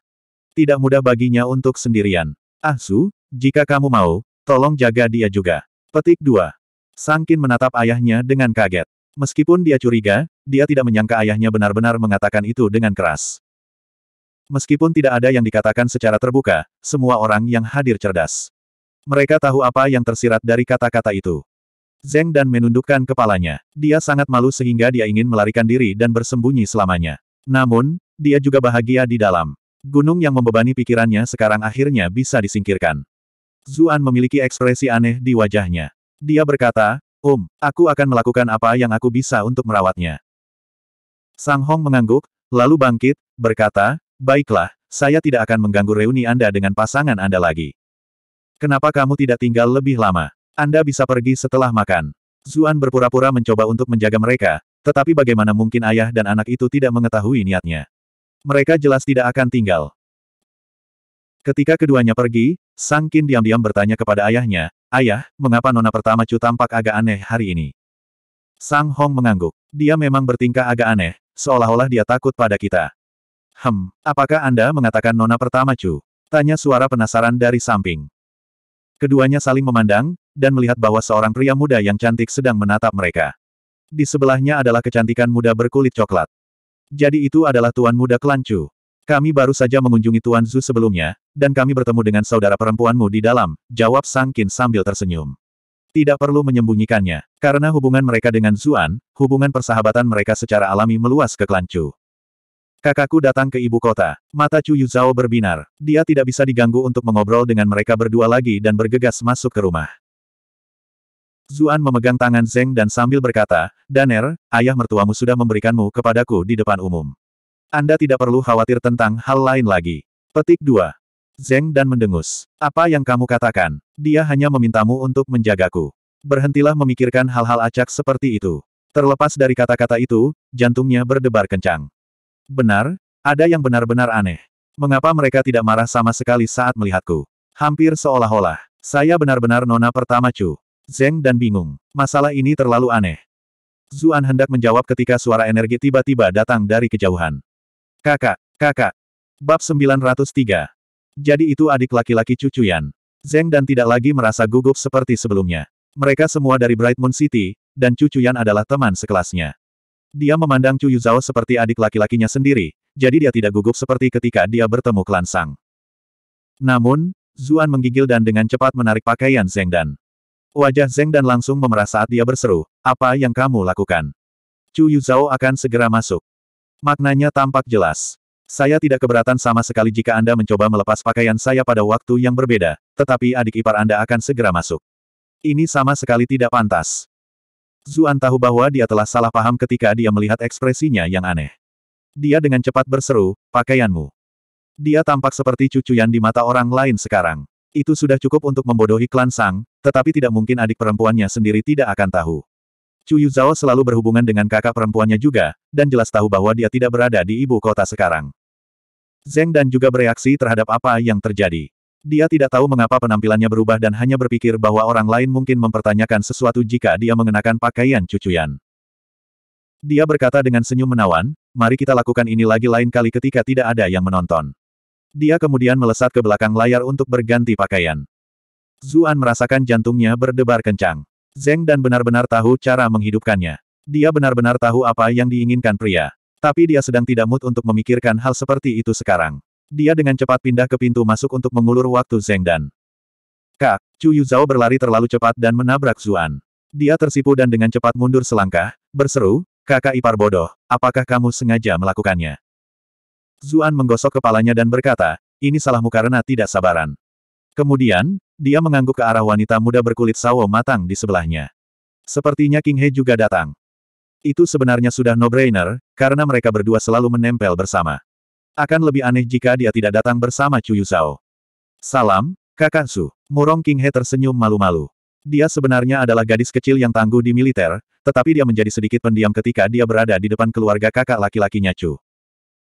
Tidak mudah baginya untuk sendirian. Ah Su, jika kamu mau, tolong jaga dia juga. Petik 2. Sang Qin menatap ayahnya dengan kaget. Meskipun dia curiga, dia tidak menyangka ayahnya benar-benar mengatakan itu dengan keras. Meskipun tidak ada yang dikatakan secara terbuka, semua orang yang hadir cerdas. Mereka tahu apa yang tersirat dari kata-kata itu. Zeng dan menundukkan kepalanya. Dia sangat malu sehingga dia ingin melarikan diri dan bersembunyi selamanya. Namun, dia juga bahagia di dalam. Gunung yang membebani pikirannya sekarang akhirnya bisa disingkirkan. Zuan memiliki ekspresi aneh di wajahnya. Dia berkata, Om, aku akan melakukan apa yang aku bisa untuk merawatnya. Sang Hong mengangguk, lalu bangkit, berkata, Baiklah, saya tidak akan mengganggu reuni Anda dengan pasangan Anda lagi. Kenapa kamu tidak tinggal lebih lama? Anda bisa pergi setelah makan. Zuan berpura-pura mencoba untuk menjaga mereka, tetapi bagaimana mungkin ayah dan anak itu tidak mengetahui niatnya. Mereka jelas tidak akan tinggal. Ketika keduanya pergi, Sang Qin diam-diam bertanya kepada ayahnya, Ayah, mengapa nona pertama Chu tampak agak aneh hari ini? Sang Hong mengangguk. Dia memang bertingkah agak aneh, seolah-olah dia takut pada kita. Hem, apakah Anda mengatakan nona pertama Chu? Tanya suara penasaran dari samping. Keduanya saling memandang, dan melihat bahwa seorang pria muda yang cantik sedang menatap mereka. Di sebelahnya adalah kecantikan muda berkulit coklat. Jadi itu adalah Tuan Muda Klan Chu. Kami baru saja mengunjungi Tuan Zhu sebelumnya, dan kami bertemu dengan saudara perempuanmu di dalam, jawab Sang Qin sambil tersenyum. Tidak perlu menyembunyikannya, karena hubungan mereka dengan Zuan, hubungan persahabatan mereka secara alami meluas ke klan Chu. Kakakku datang ke ibu kota. Mata Chu Yuzhao berbinar. Dia tidak bisa diganggu untuk mengobrol dengan mereka berdua lagi dan bergegas masuk ke rumah. Zuan memegang tangan Zeng dan sambil berkata, Daner, ayah mertuamu sudah memberikanmu kepadaku di depan umum. Anda tidak perlu khawatir tentang hal lain lagi. Petik 2. Zeng dan mendengus. Apa yang kamu katakan? Dia hanya memintamu untuk menjagaku. Berhentilah memikirkan hal-hal acak seperti itu. Terlepas dari kata-kata itu, jantungnya berdebar kencang. Benar, ada yang benar-benar aneh. Mengapa mereka tidak marah sama sekali saat melihatku? Hampir seolah-olah, saya benar-benar nona pertama Chu. Zeng dan bingung. Masalah ini terlalu aneh. Zuan hendak menjawab ketika suara energi tiba-tiba datang dari kejauhan. Kakak, kakak. Bab 903. Jadi itu adik laki-laki Cucuyan. Zeng dan tidak lagi merasa gugup seperti sebelumnya. Mereka semua dari Bright Moon City, dan Cucuyan adalah teman sekelasnya. Dia memandang Chu Yuzhao seperti adik laki-lakinya sendiri, jadi dia tidak gugup seperti ketika dia bertemu klan Sang. Namun, Zuan menggigil dan dengan cepat menarik pakaian Zeng Dan. Wajah Zeng Dan langsung memerah saat dia berseru, apa yang kamu lakukan? Chu Yuzhao akan segera masuk. Maknanya tampak jelas. Saya tidak keberatan sama sekali jika Anda mencoba melepas pakaian saya pada waktu yang berbeda, tetapi adik ipar Anda akan segera masuk. Ini sama sekali tidak pantas. Zuan tahu bahwa dia telah salah paham ketika dia melihat ekspresinya yang aneh. Dia dengan cepat berseru, pakaianmu. Dia tampak seperti cucuyan di mata orang lain sekarang. Itu sudah cukup untuk membodohi klan Sang, tetapi tidak mungkin adik perempuannya sendiri tidak akan tahu. Chu Yuzhao selalu berhubungan dengan kakak perempuannya juga, dan jelas tahu bahwa dia tidak berada di ibu kota sekarang. Zeng dan juga bereaksi terhadap apa yang terjadi. Dia tidak tahu mengapa penampilannya berubah dan hanya berpikir bahwa orang lain mungkin mempertanyakan sesuatu jika dia mengenakan pakaian cucuyan. Dia berkata dengan senyum menawan, mari kita lakukan ini lagi lain kali ketika tidak ada yang menonton. Dia kemudian melesat ke belakang layar untuk berganti pakaian. Zuan merasakan jantungnya berdebar kencang. Zeng dan benar-benar tahu cara menghidupkannya. Dia benar-benar tahu apa yang diinginkan pria. Tapi dia sedang tidak mood untuk memikirkan hal seperti itu sekarang. Dia dengan cepat pindah ke pintu masuk untuk mengulur waktu Zeng dan Kak, Chu Yuzhao berlari terlalu cepat dan menabrak Zuan. Dia tersipu dan dengan cepat mundur selangkah, berseru, kakak ipar bodoh, apakah kamu sengaja melakukannya? Zuan menggosok kepalanya dan berkata, ini salahmu karena tidak sabaran. Kemudian, dia mengangguk ke arah wanita muda berkulit sawo matang di sebelahnya. Sepertinya King He juga datang. Itu sebenarnya sudah no-brainer, karena mereka berdua selalu menempel bersama. Akan lebih aneh jika dia tidak datang bersama Chu Yuzhao. Salam, kakak Su. Murong King He tersenyum malu-malu. Dia sebenarnya adalah gadis kecil yang tangguh di militer, tetapi dia menjadi sedikit pendiam ketika dia berada di depan keluarga kakak laki-lakinya Chu.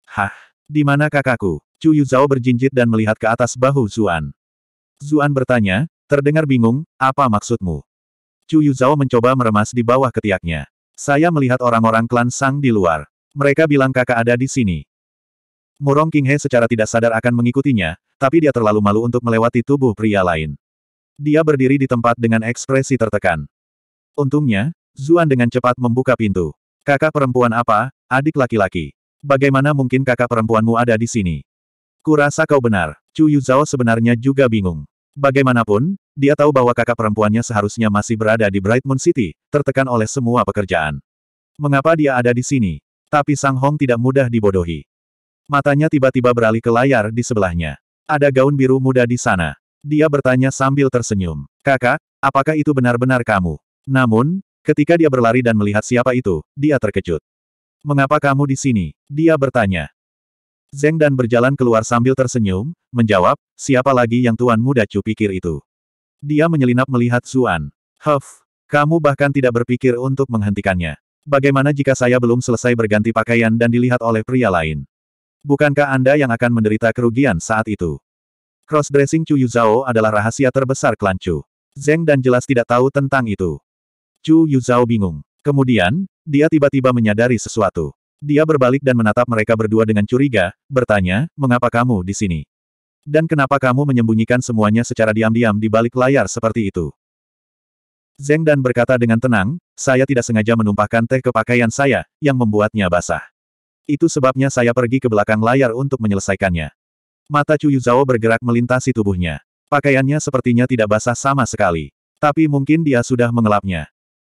Hah? Di mana kakakku? Chu Yuzhao berjinjit dan melihat ke atas bahu Zuan. Zuan bertanya, terdengar bingung, apa maksudmu? Chu Yuzhao mencoba meremas di bawah ketiaknya. Saya melihat orang-orang klan Sang di luar. Mereka bilang kakak ada di sini. Murong King He secara tidak sadar akan mengikutinya, tapi dia terlalu malu untuk melewati tubuh pria lain. Dia berdiri di tempat dengan ekspresi tertekan. Untungnya, Zuan dengan cepat membuka pintu. Kakak perempuan apa, adik laki-laki? Bagaimana mungkin kakak perempuanmu ada di sini? Kurasa kau benar. Chu Yuzhao sebenarnya juga bingung. Bagaimanapun, dia tahu bahwa kakak perempuannya seharusnya masih berada di Bright Moon City, tertekan oleh semua pekerjaan. Mengapa dia ada di sini? Tapi Sang Hong tidak mudah dibodohi. Matanya tiba-tiba beralih ke layar di sebelahnya. Ada gaun biru muda di sana. Dia bertanya sambil tersenyum. Kakak, apakah itu benar-benar kamu? Namun, ketika dia berlari dan melihat siapa itu, dia terkejut. Mengapa kamu di sini? Dia bertanya. Zeng dan berjalan keluar sambil tersenyum, menjawab, siapa lagi yang tuan muda Cu pikir itu? Dia menyelinap melihat Zuan. Huff, kamu bahkan tidak berpikir untuk menghentikannya. Bagaimana jika saya belum selesai berganti pakaian dan dilihat oleh pria lain? Bukankah Anda yang akan menderita kerugian saat itu? Cross-dressing Chu Yuzhao adalah rahasia terbesar klan Chu. Zeng dan jelas tidak tahu tentang itu. Chu Yuzhao bingung. Kemudian, dia tiba-tiba menyadari sesuatu. Dia berbalik dan menatap mereka berdua dengan curiga, bertanya, mengapa kamu di sini? Dan kenapa kamu menyembunyikan semuanya secara diam-diam di balik layar seperti itu? Zeng Dan berkata dengan tenang, saya tidak sengaja menumpahkan teh ke pakaian saya, yang membuatnya basah. Itu sebabnya saya pergi ke belakang layar untuk menyelesaikannya. Mata Chu Yuzhao bergerak melintasi tubuhnya. Pakaiannya sepertinya tidak basah sama sekali. Tapi mungkin dia sudah mengelapnya.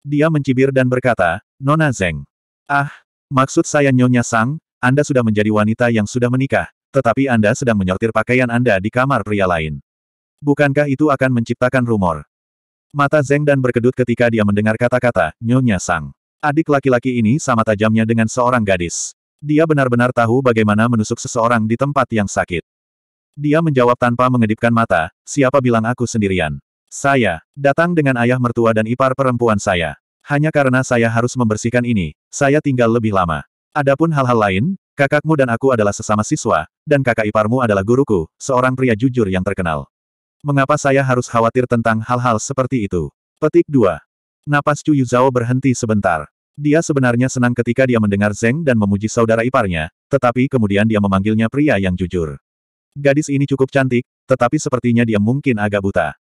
Dia mencibir dan berkata, Nona Zeng. Ah, maksud saya Nyonya Sang, Anda sudah menjadi wanita yang sudah menikah, tetapi Anda sedang menyortir pakaian Anda di kamar pria lain. Bukankah itu akan menciptakan rumor? Mata Zeng dan berkedut ketika dia mendengar kata-kata, Nyonya Sang. Adik laki-laki ini sama tajamnya dengan seorang gadis. Dia benar-benar tahu bagaimana menusuk seseorang di tempat yang sakit. Dia menjawab tanpa mengedipkan mata, siapa bilang aku sendirian? Saya datang dengan ayah mertua dan ipar perempuan saya. Hanya karena saya harus membersihkan ini, saya tinggal lebih lama. Adapun hal-hal lain, kakakmu dan aku adalah sesama siswa, dan kakak iparmu adalah guruku, seorang pria jujur yang terkenal. Mengapa saya harus khawatir tentang hal-hal seperti itu? Petik 2. Napas Chu Yuzhao berhenti sebentar. Dia sebenarnya senang ketika dia mendengar Zeng dan memuji saudara iparnya, tetapi kemudian dia memanggilnya pria yang jujur. Gadis ini cukup cantik, tetapi sepertinya dia mungkin agak buta.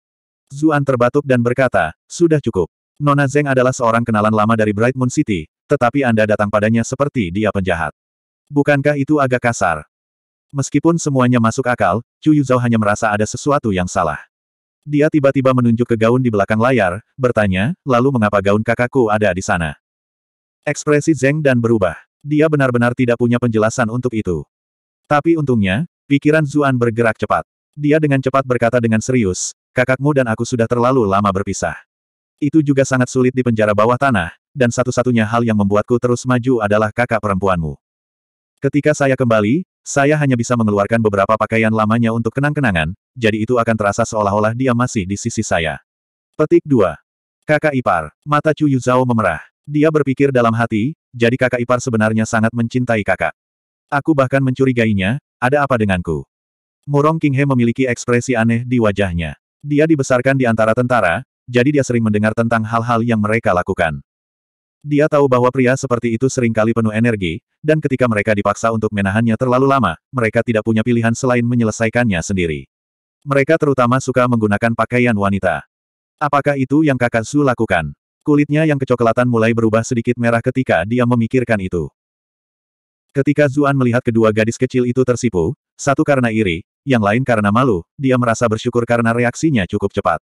Zuan terbatuk dan berkata, sudah cukup. Nona Zeng adalah seorang kenalan lama dari Bright Moon City, tetapi Anda datang padanya seperti dia penjahat. Bukankah itu agak kasar? Meskipun semuanya masuk akal, Chu Yuzhao hanya merasa ada sesuatu yang salah. Dia tiba-tiba menunjuk ke gaun di belakang layar, bertanya, lalu mengapa gaun kakakku ada di sana? Ekspresi Zeng dan berubah. Dia benar-benar tidak punya penjelasan untuk itu. Tapi untungnya, pikiran Zuan bergerak cepat. Dia dengan cepat berkata dengan serius, kakakmu dan aku sudah terlalu lama berpisah. Itu juga sangat sulit di penjara bawah tanah, dan satu-satunya hal yang membuatku terus maju adalah kakak perempuanmu. Ketika saya kembali, saya hanya bisa mengeluarkan beberapa pakaian lamanya untuk kenang-kenangan, jadi itu akan terasa seolah-olah dia masih di sisi saya. Petik 2. Kakak ipar, mata Chu Yuzhao memerah. Dia berpikir dalam hati, jadi kakak ipar sebenarnya sangat mencintai kakak. Aku bahkan mencurigainya, ada apa denganku? Murong Qinghe memiliki ekspresi aneh di wajahnya. Dia dibesarkan di antara tentara, jadi dia sering mendengar tentang hal-hal yang mereka lakukan. Dia tahu bahwa pria seperti itu sering kali penuh energi, dan ketika mereka dipaksa untuk menahannya terlalu lama, mereka tidak punya pilihan selain menyelesaikannya sendiri. Mereka terutama suka menggunakan pakaian wanita. Apakah itu yang kakak Su lakukan? Kulitnya yang kecoklatan mulai berubah sedikit merah ketika dia memikirkan itu. Ketika Zuan melihat kedua gadis kecil itu tersipu, satu karena iri, yang lain karena malu, dia merasa bersyukur karena reaksinya cukup cepat.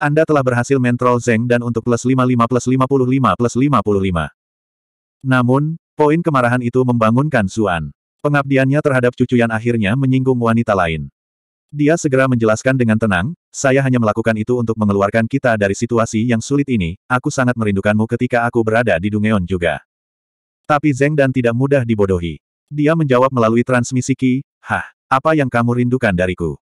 Anda telah berhasil mentrol Zeng dan untuk plus 55 plus 55 plus 55. Namun, poin kemarahan itu membangunkan Zuan. Pengabdiannya terhadap cucuyan akhirnya menyinggung wanita lain. Dia segera menjelaskan dengan tenang, saya hanya melakukan itu untuk mengeluarkan kita dari situasi yang sulit ini, aku sangat merindukanmu ketika aku berada di Dungeon juga. Tapi Zeng dan tidak mudah dibodohi. Dia menjawab melalui transmisi Qi, Hah, apa yang kamu rindukan dariku?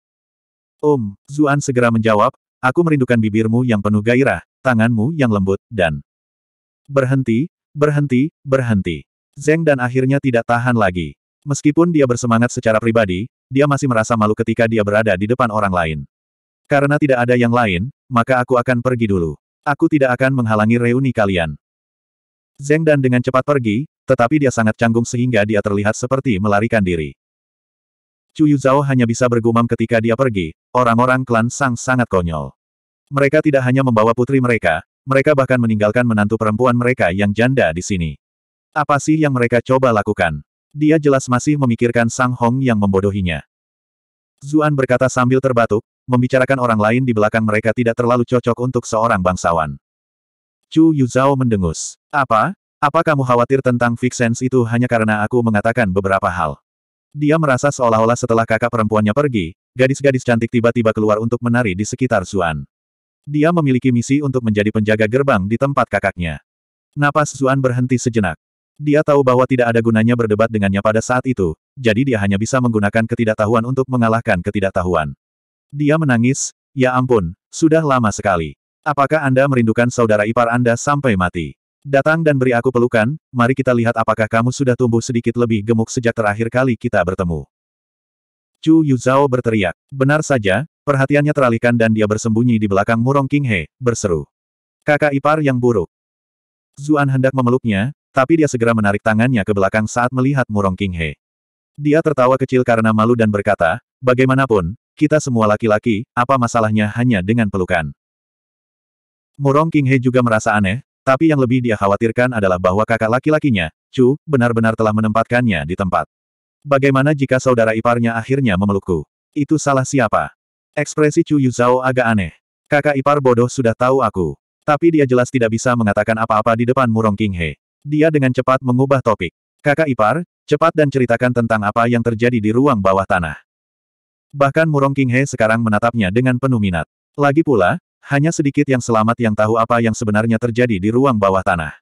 Um, Zuan segera menjawab, Aku merindukan bibirmu yang penuh gairah, tanganmu yang lembut, dan... Berhenti, berhenti, berhenti. Zeng dan akhirnya tidak tahan lagi. Meskipun dia bersemangat secara pribadi, dia masih merasa malu ketika dia berada di depan orang lain. Karena tidak ada yang lain, maka aku akan pergi dulu. Aku tidak akan menghalangi reuni kalian. Zeng dan dengan cepat pergi, tetapi dia sangat canggung sehingga dia terlihat seperti melarikan diri. Chu Yuzhao hanya bisa bergumam ketika dia pergi, orang-orang klan Sang sangat konyol. Mereka tidak hanya membawa putri mereka, mereka bahkan meninggalkan menantu perempuan mereka yang janda di sini. Apa sih yang mereka coba lakukan? Dia jelas masih memikirkan Sang Hong yang membodohinya. Zuan berkata sambil terbatuk, membicarakan orang lain di belakang mereka tidak terlalu cocok untuk seorang bangsawan. Chu Yuzhao mendengus. Apa? Apa kamu khawatir tentang Vixens itu hanya karena aku mengatakan beberapa hal? Dia merasa seolah-olah setelah kakak perempuannya pergi, gadis-gadis cantik tiba-tiba keluar untuk menari di sekitar Zuan. Dia memiliki misi untuk menjadi penjaga gerbang di tempat kakaknya. Napas Zuan berhenti sejenak. Dia tahu bahwa tidak ada gunanya berdebat dengannya pada saat itu, jadi dia hanya bisa menggunakan ketidaktahuan untuk mengalahkan ketidaktahuan. Dia menangis, ya ampun, sudah lama sekali. Apakah Anda merindukan saudara ipar Anda sampai mati? Datang dan beri aku pelukan, mari kita lihat apakah kamu sudah tumbuh sedikit lebih gemuk sejak terakhir kali kita bertemu. Chu Yuzhao berteriak. Benar saja, perhatiannya teralihkan dan dia bersembunyi di belakang Murong King He, berseru. Kakak ipar yang buruk. Zuan hendak memeluknya, tapi dia segera menarik tangannya ke belakang saat melihat Murong King He. Dia tertawa kecil karena malu dan berkata, bagaimanapun, kita semua laki-laki, apa masalahnya hanya dengan pelukan. Murong King He juga merasa aneh, tapi yang lebih dia khawatirkan adalah bahwa kakak laki-lakinya, Chu, benar-benar telah menempatkannya di tempat. Bagaimana jika saudara iparnya akhirnya memelukku? Itu salah siapa? Ekspresi Chu Yuzhao agak aneh. Kakak ipar bodoh sudah tahu aku. Tapi dia jelas tidak bisa mengatakan apa-apa di depan Murong King He. Dia dengan cepat mengubah topik. Kakak ipar, cepat dan ceritakan tentang apa yang terjadi di ruang bawah tanah. Bahkan Murong King He sekarang menatapnya dengan penuh minat. Lagi pula, hanya sedikit yang selamat yang tahu apa yang sebenarnya terjadi di ruang bawah tanah.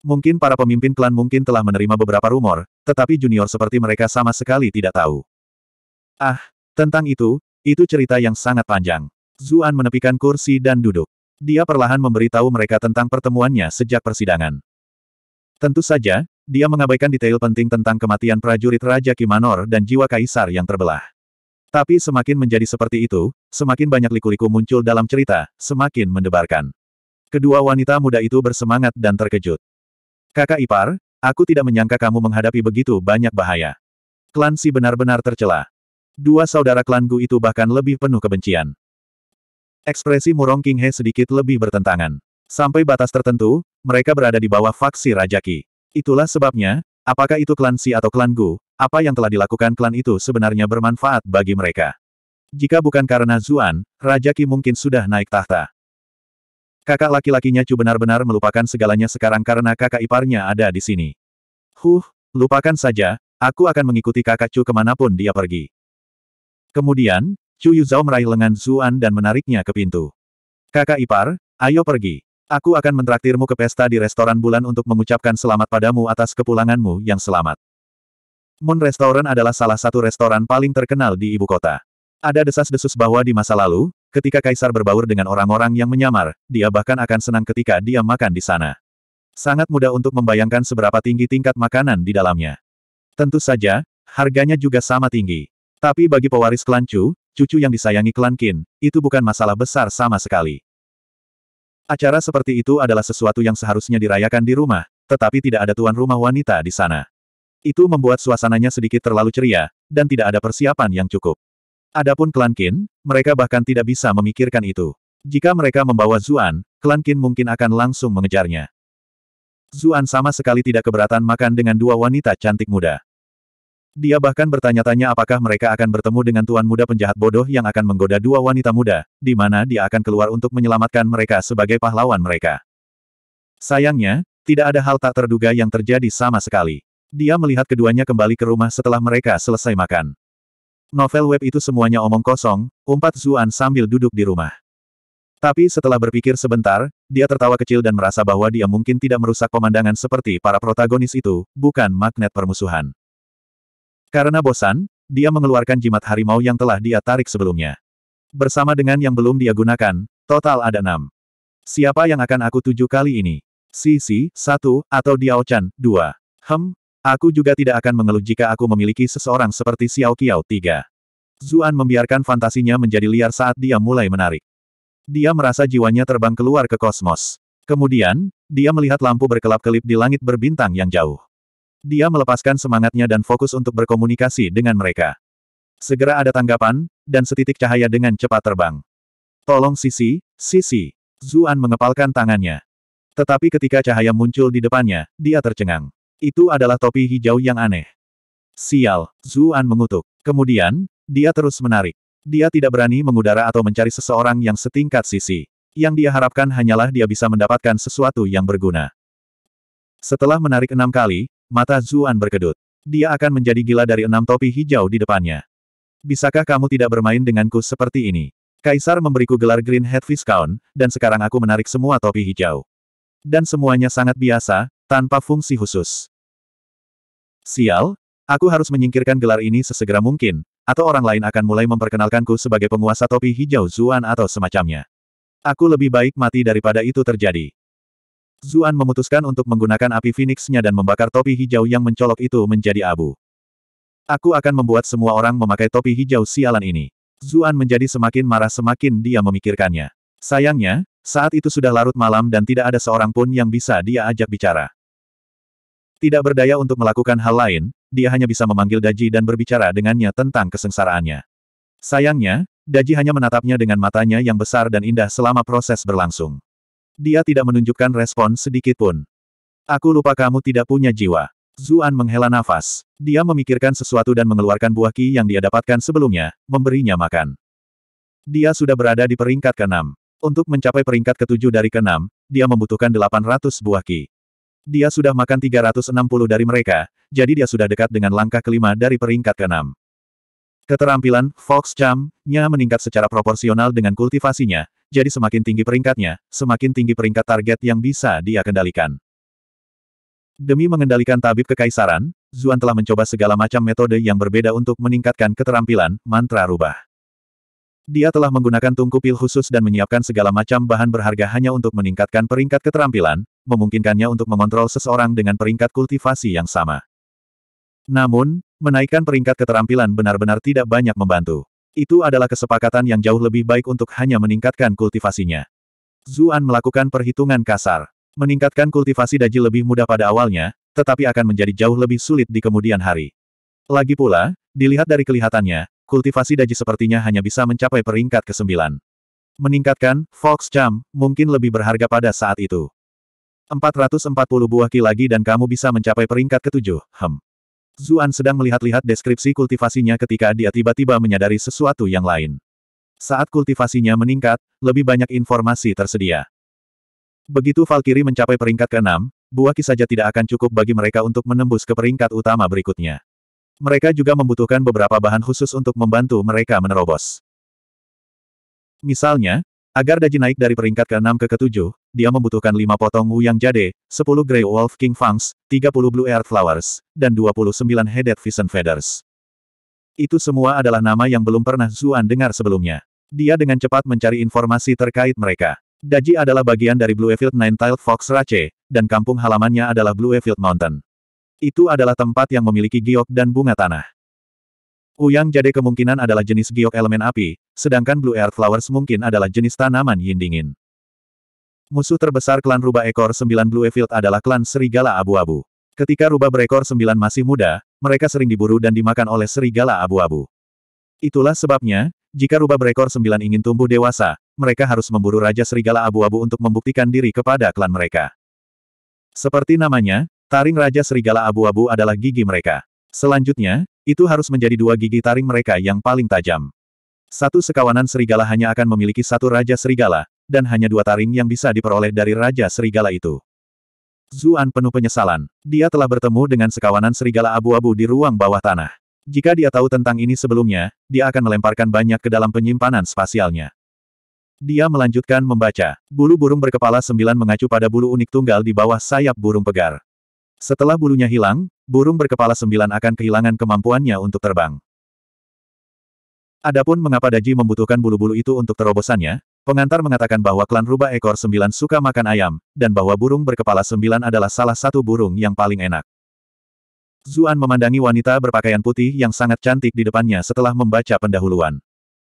Mungkin para pemimpin klan mungkin telah menerima beberapa rumor, tetapi junior seperti mereka sama sekali tidak tahu. Ah, tentang itu, itu cerita yang sangat panjang. Zuan menepikan kursi dan duduk. Dia perlahan memberitahu mereka tentang pertemuannya sejak persidangan. Tentu saja, dia mengabaikan detail penting tentang kematian prajurit Raja Kimanor dan jiwa kaisar yang terbelah. Tapi semakin menjadi seperti itu, semakin banyak liku-liku muncul dalam cerita, semakin mendebarkan. Kedua wanita muda itu bersemangat dan terkejut. Kakak ipar, aku tidak menyangka kamu menghadapi begitu banyak bahaya. Klan si benar-benar tercela. Dua saudara klan Gu itu bahkan lebih penuh kebencian. Ekspresi Murong King He sedikit lebih bertentangan. Sampai batas tertentu, mereka berada di bawah faksi Raja Qi. Itulah sebabnya, apakah itu klan Si atau klan Gu, apa yang telah dilakukan klan itu sebenarnya bermanfaat bagi mereka. Jika bukan karena Zuan, Raja Qi mungkin sudah naik tahta. Kakak laki-lakinya Chu benar-benar melupakan segalanya sekarang karena kakak iparnya ada di sini. Huh, lupakan saja, aku akan mengikuti kakak Chu ke mana pun dia pergi. Kemudian, Chu Yuzhao meraih lengan Zuan dan menariknya ke pintu. Kakak ipar, ayo pergi. Aku akan mentraktirmu ke pesta di restoran bulan untuk mengucapkan selamat padamu atas kepulanganmu yang selamat. Moon Restaurant adalah salah satu restoran paling terkenal di ibu kota. Ada desas-desus bahwa di masa lalu, ketika kaisar berbaur dengan orang-orang yang menyamar, dia bahkan akan senang ketika dia makan di sana. Sangat mudah untuk membayangkan seberapa tinggi tingkat makanan di dalamnya. Tentu saja, harganya juga sama tinggi. Tapi bagi pewaris klan Chu, cucu yang disayangi klan Qin, itu bukan masalah besar sama sekali. Acara seperti itu adalah sesuatu yang seharusnya dirayakan di rumah, tetapi tidak ada tuan rumah wanita di sana. Itu membuat suasananya sedikit terlalu ceria, dan tidak ada persiapan yang cukup. Adapun klan Qin, mereka bahkan tidak bisa memikirkan itu. Jika mereka membawa Zuan, klan Qin mungkin akan langsung mengejarnya. Zuan sama sekali tidak keberatan makan dengan dua wanita cantik muda. Dia bahkan bertanya-tanya apakah mereka akan bertemu dengan tuan muda penjahat bodoh yang akan menggoda dua wanita muda, di mana dia akan keluar untuk menyelamatkan mereka sebagai pahlawan mereka. Sayangnya, tidak ada hal tak terduga yang terjadi sama sekali. Dia melihat keduanya kembali ke rumah setelah mereka selesai makan. Novel web itu semuanya omong kosong, umpat Zuan sambil duduk di rumah. Tapi setelah berpikir sebentar, dia tertawa kecil dan merasa bahwa dia mungkin tidak merusak pemandangan seperti para protagonis itu, bukan magnet permusuhan. Karena bosan, dia mengeluarkan jimat harimau yang telah dia tarik sebelumnya. Bersama dengan yang belum dia gunakan, total ada enam. Siapa yang akan aku tuju kali ini? Sisi, satu, atau Diao Chan, dua. Hem, Aku juga tidak akan mengeluh jika aku memiliki seseorang seperti Xiao Qiao tiga. Zuan membiarkan fantasinya menjadi liar saat dia mulai menarik. Dia merasa jiwanya terbang keluar ke kosmos. Kemudian, dia melihat lampu berkelap-kelip di langit berbintang yang jauh. Dia melepaskan semangatnya dan fokus untuk berkomunikasi dengan mereka. Segera ada tanggapan, dan setitik cahaya dengan cepat terbang. Tolong Sisi, Sisi. Zuan mengepalkan tangannya. Tetapi ketika cahaya muncul di depannya, dia tercengang. Itu adalah topi hijau yang aneh. Sial, Zuan mengutuk. Kemudian, dia terus menarik. Dia tidak berani mengudara atau mencari seseorang yang setingkat sisi. Yang dia harapkan hanyalah dia bisa mendapatkan sesuatu yang berguna. Setelah menarik enam kali, mata Zuan berkedut. Dia akan menjadi gila dari enam topi hijau di depannya. Bisakah kamu tidak bermain denganku seperti ini? Kaisar memberiku gelar Green Head Viscount, dan sekarang aku menarik semua topi hijau. Dan semuanya sangat biasa, tanpa fungsi khusus. Sial, aku harus menyingkirkan gelar ini sesegera mungkin, atau orang lain akan mulai memperkenalkanku sebagai penguasa topi hijau Zuan atau semacamnya. Aku lebih baik mati daripada itu terjadi. Zuan memutuskan untuk menggunakan api Phoenix-nya dan membakar topi hijau yang mencolok itu menjadi abu. Aku akan membuat semua orang memakai topi hijau sialan ini. Zuan menjadi semakin marah semakin dia memikirkannya. Sayangnya, saat itu sudah larut malam dan tidak ada seorang pun yang bisa dia ajak bicara. Tidak berdaya untuk melakukan hal lain, dia hanya bisa memanggil Daji dan berbicara dengannya tentang kesengsaraannya. Sayangnya, Daji hanya menatapnya dengan matanya yang besar dan indah selama proses berlangsung. Dia tidak menunjukkan respon sedikit pun. Aku lupa kamu tidak punya jiwa. Zuan menghela nafas. Dia memikirkan sesuatu dan mengeluarkan buah ki yang dia dapatkan sebelumnya, memberinya makan. Dia sudah berada di peringkat ke-6. Untuk mencapai peringkat ke-7 dari ke-6, dia membutuhkan 800 buah ki. Dia sudah makan 360 dari mereka, jadi dia sudah dekat dengan langkah kelima dari peringkat keenam. Keterampilan, Fox Cham-nya meningkat secara proporsional dengan kultivasinya, jadi semakin tinggi peringkatnya, semakin tinggi peringkat target yang bisa dia kendalikan. Demi mengendalikan tabib kekaisaran, Zuan telah mencoba segala macam metode yang berbeda untuk meningkatkan keterampilan, mantra rubah. Dia telah menggunakan tungku pil khusus dan menyiapkan segala macam bahan berharga hanya untuk meningkatkan peringkat keterampilan, memungkinkannya untuk mengontrol seseorang dengan peringkat kultivasi yang sama. Namun, menaikkan peringkat keterampilan benar-benar tidak banyak membantu. Itu adalah kesepakatan yang jauh lebih baik untuk hanya meningkatkan kultivasinya. Zuan melakukan perhitungan kasar. Meningkatkan kultivasi daji lebih mudah pada awalnya, tetapi akan menjadi jauh lebih sulit di kemudian hari. Lagi pula, dilihat dari kelihatannya, kultivasi daji sepertinya hanya bisa mencapai peringkat ke-9. Meningkatkan, Fox Jam, mungkin lebih berharga pada saat itu. 440 buah ki lagi dan kamu bisa mencapai peringkat ketujuh, hem. Zuan sedang melihat-lihat deskripsi kultivasinya ketika dia tiba-tiba menyadari sesuatu yang lain. Saat kultivasinya meningkat, lebih banyak informasi tersedia. Begitu Valkyrie mencapai peringkat ke-6, buah ki saja tidak akan cukup bagi mereka untuk menembus ke peringkat utama berikutnya. Mereka juga membutuhkan beberapa bahan khusus untuk membantu mereka menerobos. Misalnya, Agar Daji naik dari peringkat ke-6 ke ke-7, dia membutuhkan 5 potong Wuyang Jade, 10 Grey Wolf King Fangs, 30 Blue Earth Flowers, dan 29 Headed Vision Feathers. Itu semua adalah nama yang belum pernah Zuan dengar sebelumnya. Dia dengan cepat mencari informasi terkait mereka. Daji adalah bagian dari Bluefield Nine-Tailed Fox Rache, dan kampung halamannya adalah Bluefield Mountain. Itu adalah tempat yang memiliki giok dan bunga tanah. Uyang Jade kemungkinan adalah jenis giok elemen api, sedangkan Blue Earth Flowers mungkin adalah jenis tanaman yin dingin. Musuh terbesar klan rubah ekor sembilan Bluefield adalah klan serigala abu-abu. Ketika rubah berekor sembilan masih muda, mereka sering diburu dan dimakan oleh serigala abu-abu. Itulah sebabnya, jika rubah berekor sembilan ingin tumbuh dewasa, mereka harus memburu Raja Serigala Abu-Abu untuk membuktikan diri kepada klan mereka. Seperti namanya, taring Raja Serigala Abu-Abu adalah gigi mereka. Selanjutnya, itu harus menjadi dua gigi taring mereka yang paling tajam. Satu sekawanan serigala hanya akan memiliki satu Raja Serigala, dan hanya dua taring yang bisa diperoleh dari Raja Serigala itu. Zuan penuh penyesalan. Dia telah bertemu dengan sekawanan serigala abu-abu di ruang bawah tanah. Jika dia tahu tentang ini sebelumnya, dia akan melemparkan banyak ke dalam penyimpanan spasialnya. Dia melanjutkan membaca. Bulu burung berkepala sembilan mengacu pada bulu unik tunggal di bawah sayap burung pegar. Setelah bulunya hilang, burung berkepala sembilan akan kehilangan kemampuannya untuk terbang. Adapun mengapa Daji membutuhkan bulu-bulu itu untuk terobosannya, pengantar mengatakan bahwa klan rubah ekor sembilan suka makan ayam, dan bahwa burung berkepala sembilan adalah salah satu burung yang paling enak. Zuan memandangi wanita berpakaian putih yang sangat cantik di depannya setelah membaca pendahuluan.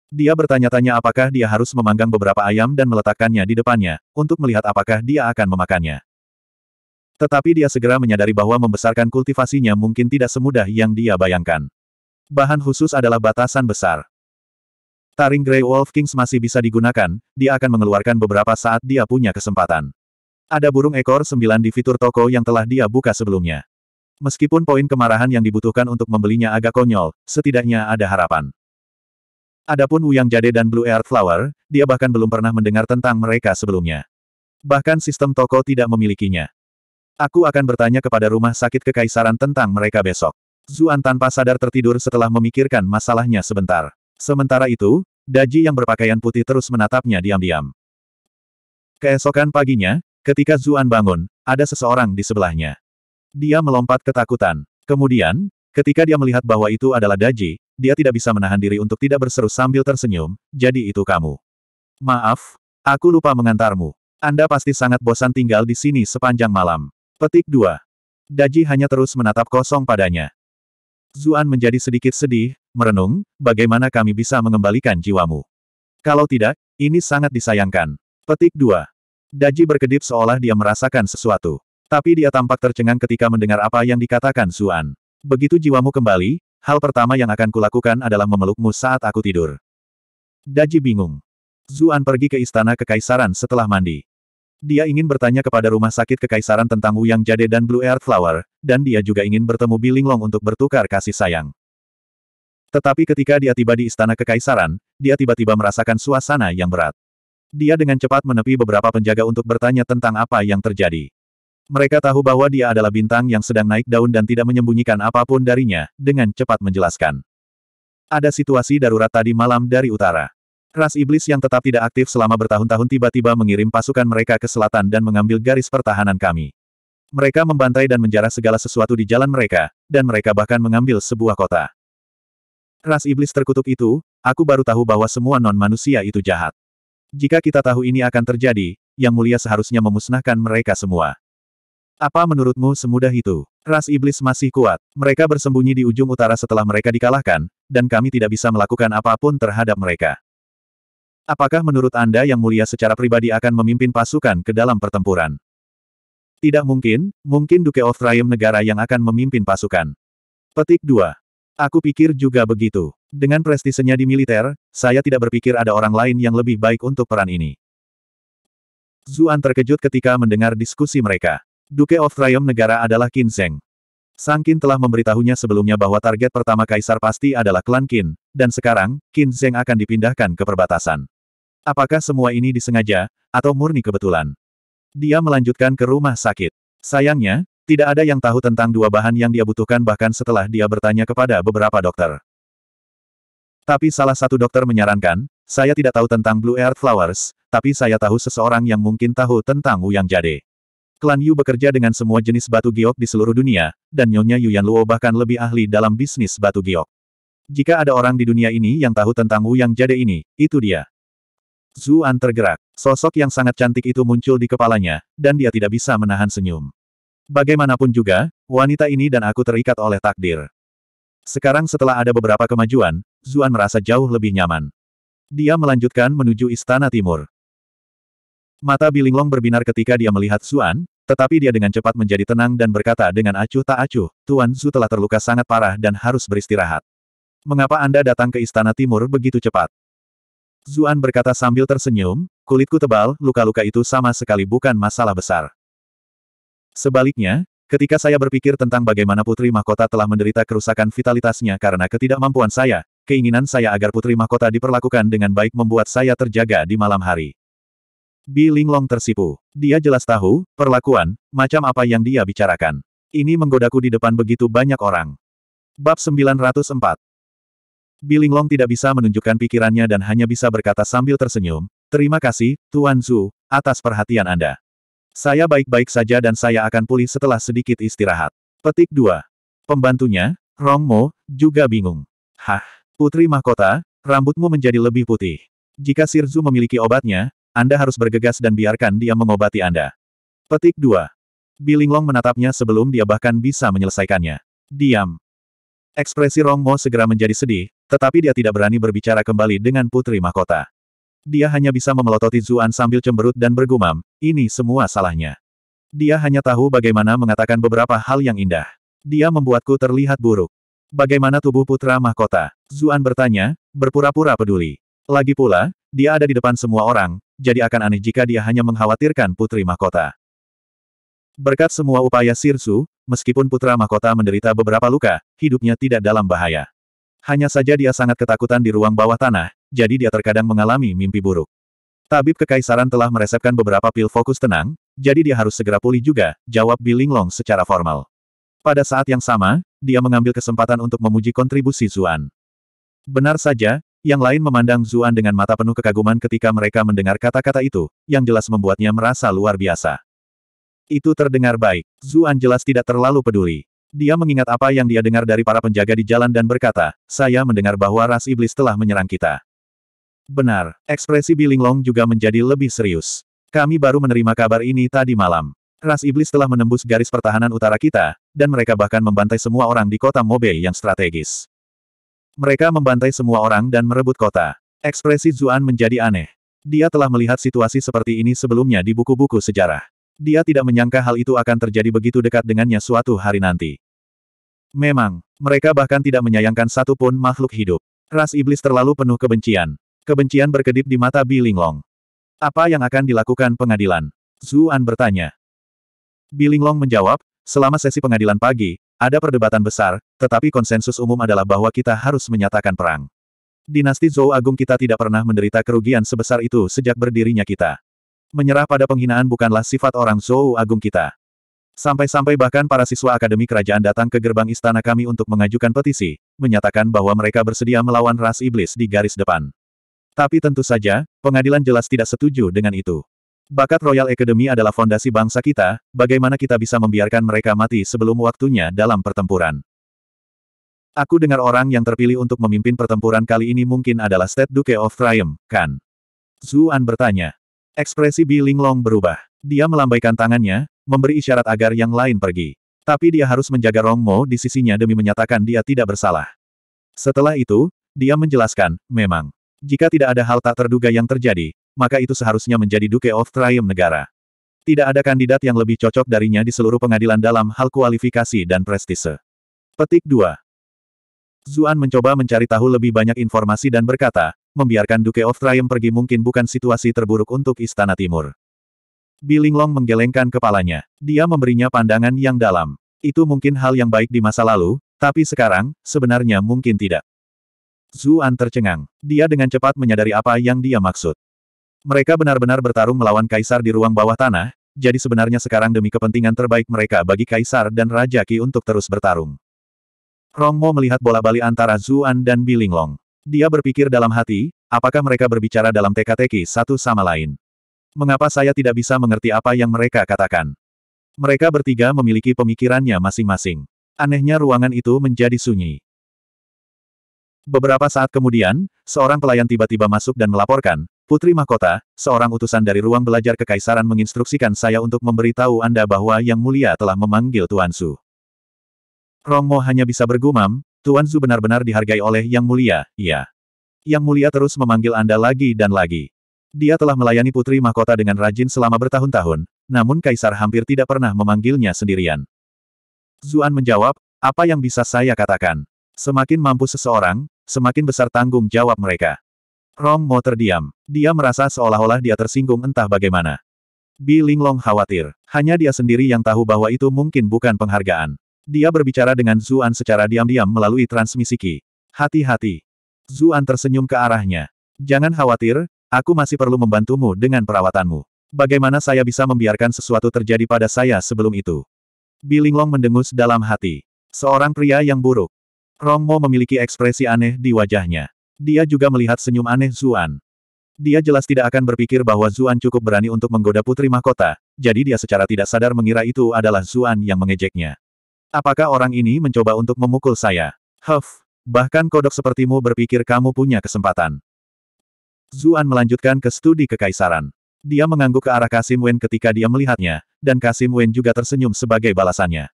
Dia bertanya-tanya apakah dia harus memanggang beberapa ayam dan meletakkannya di depannya, untuk melihat apakah dia akan memakannya. Tetapi dia segera menyadari bahwa membesarkan kultivasinya mungkin tidak semudah yang dia bayangkan. Bahan khusus adalah batasan besar. Taring Grey Wolf Kings masih bisa digunakan, dia akan mengeluarkan beberapa saat dia punya kesempatan. Ada burung ekor sembilan di fitur toko yang telah dia buka sebelumnya. Meskipun poin kemarahan yang dibutuhkan untuk membelinya agak konyol, setidaknya ada harapan. Adapun Wuyang Jade dan Blue Earth Flower, dia bahkan belum pernah mendengar tentang mereka sebelumnya. Bahkan sistem toko tidak memilikinya. Aku akan bertanya kepada rumah sakit kekaisaran tentang mereka besok. Zuan tanpa sadar tertidur setelah memikirkan masalahnya sebentar. Sementara itu, Daji yang berpakaian putih terus menatapnya diam-diam. Keesokan paginya, ketika Zuan bangun, ada seseorang di sebelahnya. Dia melompat ketakutan. Kemudian, ketika dia melihat bahwa itu adalah Daji, dia tidak bisa menahan diri untuk tidak berseru sambil tersenyum, jadi itu kamu. Maaf, aku lupa mengantarmu. Anda pasti sangat bosan tinggal di sini sepanjang malam. Petik 2. Daji hanya terus menatap kosong padanya. Zuan menjadi sedikit sedih, merenung, bagaimana kami bisa mengembalikan jiwamu. Kalau tidak, ini sangat disayangkan. Petik 2. Daji berkedip seolah dia merasakan sesuatu. Tapi dia tampak tercengang ketika mendengar apa yang dikatakan Zuan. Begitu jiwamu kembali, hal pertama yang akan kulakukan adalah memelukmu saat aku tidur. Daji bingung. Zuan pergi ke istana kekaisaran setelah mandi. Dia ingin bertanya kepada rumah sakit kekaisaran tentang Wuyang Jade dan Blue Earth Flower, dan dia juga ingin bertemu Bilinglong untuk bertukar kasih sayang. Tetapi ketika dia tiba di istana kekaisaran, dia tiba-tiba merasakan suasana yang berat. Dia dengan cepat menepi beberapa penjaga untuk bertanya tentang apa yang terjadi. Mereka tahu bahwa dia adalah bintang yang sedang naik daun dan tidak menyembunyikan apa pun darinya, dengan cepat menjelaskan. Ada situasi darurat tadi malam dari utara. Ras iblis yang tetap tidak aktif selama bertahun-tahun tiba-tiba mengirim pasukan mereka ke selatan dan mengambil garis pertahanan kami. Mereka membantai dan menjarah segala sesuatu di jalan mereka, dan mereka bahkan mengambil sebuah kota. Ras iblis terkutuk itu, aku baru tahu bahwa semua non-manusia itu jahat. Jika kita tahu ini akan terjadi, yang mulia seharusnya memusnahkan mereka semua. Apa menurutmu semudah itu? Ras iblis masih kuat. Mereka bersembunyi di ujung utara setelah mereka dikalahkan, dan kami tidak bisa melakukan apa pun terhadap mereka. Apakah menurut Anda yang mulia secara pribadi akan memimpin pasukan ke dalam pertempuran? Tidak mungkin, mungkin Duke of Triumph negara yang akan memimpin pasukan. Petik 2. Aku pikir juga begitu. Dengan prestisenya di militer, saya tidak berpikir ada orang lain yang lebih baik untuk peran ini. Zuan terkejut ketika mendengar diskusi mereka. Duke of Triumph negara adalah Qin Zheng. Sang Qin telah memberitahunya sebelumnya bahwa target pertama Kaisar pasti adalah klan Qin, dan sekarang, Qin Zheng akan dipindahkan ke perbatasan. Apakah semua ini disengaja, atau murni kebetulan? Dia melanjutkan ke rumah sakit. Sayangnya, tidak ada yang tahu tentang dua bahan yang dia butuhkan bahkan setelah dia bertanya kepada beberapa dokter. Tapi salah satu dokter menyarankan, saya tidak tahu tentang Blue Earth Flowers, tapi saya tahu seseorang yang mungkin tahu tentang Wu Yang Jade. Klan Yu bekerja dengan semua jenis batu giok di seluruh dunia, dan Nyonya Yu Yan Luo bahkan lebih ahli dalam bisnis batu giok. Jika ada orang di dunia ini yang tahu tentang Wu Yang Jade ini, itu dia. Zuan tergerak. Sosok yang sangat cantik itu muncul di kepalanya, dan dia tidak bisa menahan senyum. Bagaimanapun juga, wanita ini dan aku terikat oleh takdir. Sekarang setelah ada beberapa kemajuan, Zuan merasa jauh lebih nyaman. Dia melanjutkan menuju Istana Timur. Mata Bilinglong berbinar ketika dia melihat Zuan, tetapi dia dengan cepat menjadi tenang dan berkata dengan acuh tak acuh, Tuan Zu telah terluka sangat parah dan harus beristirahat. Mengapa Anda datang ke Istana Timur begitu cepat? Zuan berkata sambil tersenyum, kulitku tebal, luka-luka itu sama sekali bukan masalah besar. Sebaliknya, ketika saya berpikir tentang bagaimana Putri Mahkota telah menderita kerusakan vitalitasnya karena ketidakmampuan saya, keinginan saya agar Putri Mahkota diperlakukan dengan baik membuat saya terjaga di malam hari. Bi Linglong tersipu. Dia jelas tahu, perlakuan, macam apa yang dia bicarakan. Ini menggodaku di depan begitu banyak orang. Bab 904 Billing Long tidak bisa menunjukkan pikirannya dan hanya bisa berkata sambil tersenyum, Terima kasih, Tuan Zhu, atas perhatian Anda. Saya baik-baik saja dan saya akan pulih setelah sedikit istirahat. Petik 2. Pembantunya, Rong Mo, juga bingung. Hah, Putri Mahkota, rambutmu menjadi lebih putih. Jika Sir Zhu memiliki obatnya, Anda harus bergegas dan biarkan dia mengobati Anda. Petik 2. Billing Long menatapnya sebelum dia bahkan bisa menyelesaikannya. Diam. Ekspresi Rong Mo segera menjadi sedih, tetapi dia tidak berani berbicara kembali dengan Putri Mahkota. Dia hanya bisa memelototi Zuan sambil cemberut dan bergumam, ini semua salahnya. Dia hanya tahu bagaimana mengatakan beberapa hal yang indah. Dia membuatku terlihat buruk. Bagaimana tubuh putra mahkota? Zuan bertanya, berpura-pura peduli. Lagi pula, dia ada di depan semua orang, jadi akan aneh jika dia hanya mengkhawatirkan putri mahkota. Berkat semua upaya Sirsu, meskipun putra mahkota menderita beberapa luka, hidupnya tidak dalam bahaya. Hanya saja dia sangat ketakutan di ruang bawah tanah, jadi dia terkadang mengalami mimpi buruk. Tabib kekaisaran telah meresepkan beberapa pil fokus tenang, jadi dia harus segera pulih juga, jawab Bilinglong secara formal. Pada saat yang sama, dia mengambil kesempatan untuk memuji kontribusi Zuan. Benar saja, yang lain memandang Zuan dengan mata penuh kekaguman ketika mereka mendengar kata-kata itu, yang jelas membuatnya merasa luar biasa. Itu terdengar baik. Zuan jelas tidak terlalu peduli. Dia mengingat apa yang dia dengar dari para penjaga di jalan dan berkata, saya mendengar bahwa ras iblis telah menyerang kita. Benar, ekspresi Bilinglong juga menjadi lebih serius. Kami baru menerima kabar ini tadi malam. Ras iblis telah menembus garis pertahanan utara kita, dan mereka bahkan membantai semua orang di kota Mobe yang strategis. Mereka membantai semua orang dan merebut kota. Ekspresi Zuan menjadi aneh. Dia telah melihat situasi seperti ini sebelumnya di buku-buku sejarah. Dia tidak menyangka hal itu akan terjadi begitu dekat dengannya suatu hari nanti. Memang, mereka bahkan tidak menyayangkan satu pun makhluk hidup. Ras iblis terlalu penuh kebencian. Kebencian berkedip di mata Bilinglong. Apa yang akan dilakukan pengadilan? Zuan bertanya. Bilinglong menjawab, selama sesi pengadilan pagi, ada perdebatan besar, tetapi konsensus umum adalah bahwa kita harus menyatakan perang. Dinasti Zhou Agung kita tidak pernah menderita kerugian sebesar itu sejak berdirinya kita. Menyerah pada penghinaan bukanlah sifat orang Zhou Agung kita. Sampai-sampai bahkan para siswa Akademi Kerajaan datang ke gerbang istana kami untuk mengajukan petisi, menyatakan bahwa mereka bersedia melawan ras iblis di garis depan. Tapi tentu saja, pengadilan jelas tidak setuju dengan itu. Bakat Royal Academy adalah fondasi bangsa kita, bagaimana kita bisa membiarkan mereka mati sebelum waktunya dalam pertempuran. Aku dengar orang yang terpilih untuk memimpin pertempuran kali ini mungkin adalah State Duke of Triumph, kan? Zuan bertanya. Ekspresi Bi Linglong berubah. Dia melambaikan tangannya, memberi isyarat agar yang lain pergi. Tapi dia harus menjaga Rong Mo di sisinya demi menyatakan dia tidak bersalah. Setelah itu, dia menjelaskan, memang. Jika tidak ada hal tak terduga yang terjadi, maka itu seharusnya menjadi Duke of Triumph negara. Tidak ada kandidat yang lebih cocok darinya di seluruh pengadilan dalam hal kualifikasi dan prestise. Petik 2. Zuan mencoba mencari tahu lebih banyak informasi dan berkata, membiarkan Duke of Triumph pergi mungkin bukan situasi terburuk untuk Istana Timur. Bilinglong menggelengkan kepalanya. Dia memberinya pandangan yang dalam. Itu mungkin hal yang baik di masa lalu, tapi sekarang, sebenarnya mungkin tidak. Zuan tercengang. Dia dengan cepat menyadari apa yang dia maksud. Mereka benar-benar bertarung melawan kaisar di ruang bawah tanah, jadi sebenarnya sekarang demi kepentingan terbaik mereka bagi kaisar dan Raja Qi untuk terus bertarung. Rongmo melihat bola bali antara Zuan dan Bilinglong. Dia berpikir dalam hati, apakah mereka berbicara dalam teka-teki satu sama lain. Mengapa saya tidak bisa mengerti apa yang mereka katakan? Mereka bertiga memiliki pemikirannya masing-masing. Anehnya ruangan itu menjadi sunyi. Beberapa saat kemudian, seorang pelayan tiba-tiba masuk dan melaporkan, Putri Mahkota, seorang utusan dari ruang belajar kekaisaran menginstruksikan saya untuk memberitahu Anda bahwa Yang Mulia telah memanggil Tuan Su. Rongmo hanya bisa bergumam, Tuan Su benar-benar dihargai oleh Yang Mulia, iya. Yang Mulia terus memanggil Anda lagi dan lagi. Dia telah melayani Putri Mahkota dengan rajin selama bertahun-tahun, namun Kaisar hampir tidak pernah memanggilnya sendirian. Zuan menjawab, apa yang bisa saya katakan? Semakin mampu seseorang, semakin besar tanggung jawab mereka. Rong Mo terdiam. Dia merasa seolah-olah dia tersinggung entah bagaimana. Bi Linglong khawatir. Hanya dia sendiri yang tahu bahwa itu mungkin bukan penghargaan. Dia berbicara dengan Zuan secara diam-diam melalui transmisi Qi. Hati-hati. Zuan tersenyum ke arahnya. Jangan khawatir, aku masih perlu membantumu dengan perawatanmu. Bagaimana saya bisa membiarkan sesuatu terjadi pada saya sebelum itu? Bi Linglong mendengus dalam hati. Seorang pria yang buruk. Rongmo memiliki ekspresi aneh di wajahnya. Dia juga melihat senyum aneh Zuan. Dia jelas tidak akan berpikir bahwa Zuan cukup berani untuk menggoda putri mahkota, jadi dia secara tidak sadar mengira itu adalah Zuan yang mengejeknya. Apakah orang ini mencoba untuk memukul saya? Huff, bahkan kodok sepertimu berpikir kamu punya kesempatan. Zuan melanjutkan ke studi kekaisaran. Dia mengangguk ke arah Kasim Wen ketika dia melihatnya, dan Kasim Wen juga tersenyum sebagai balasannya.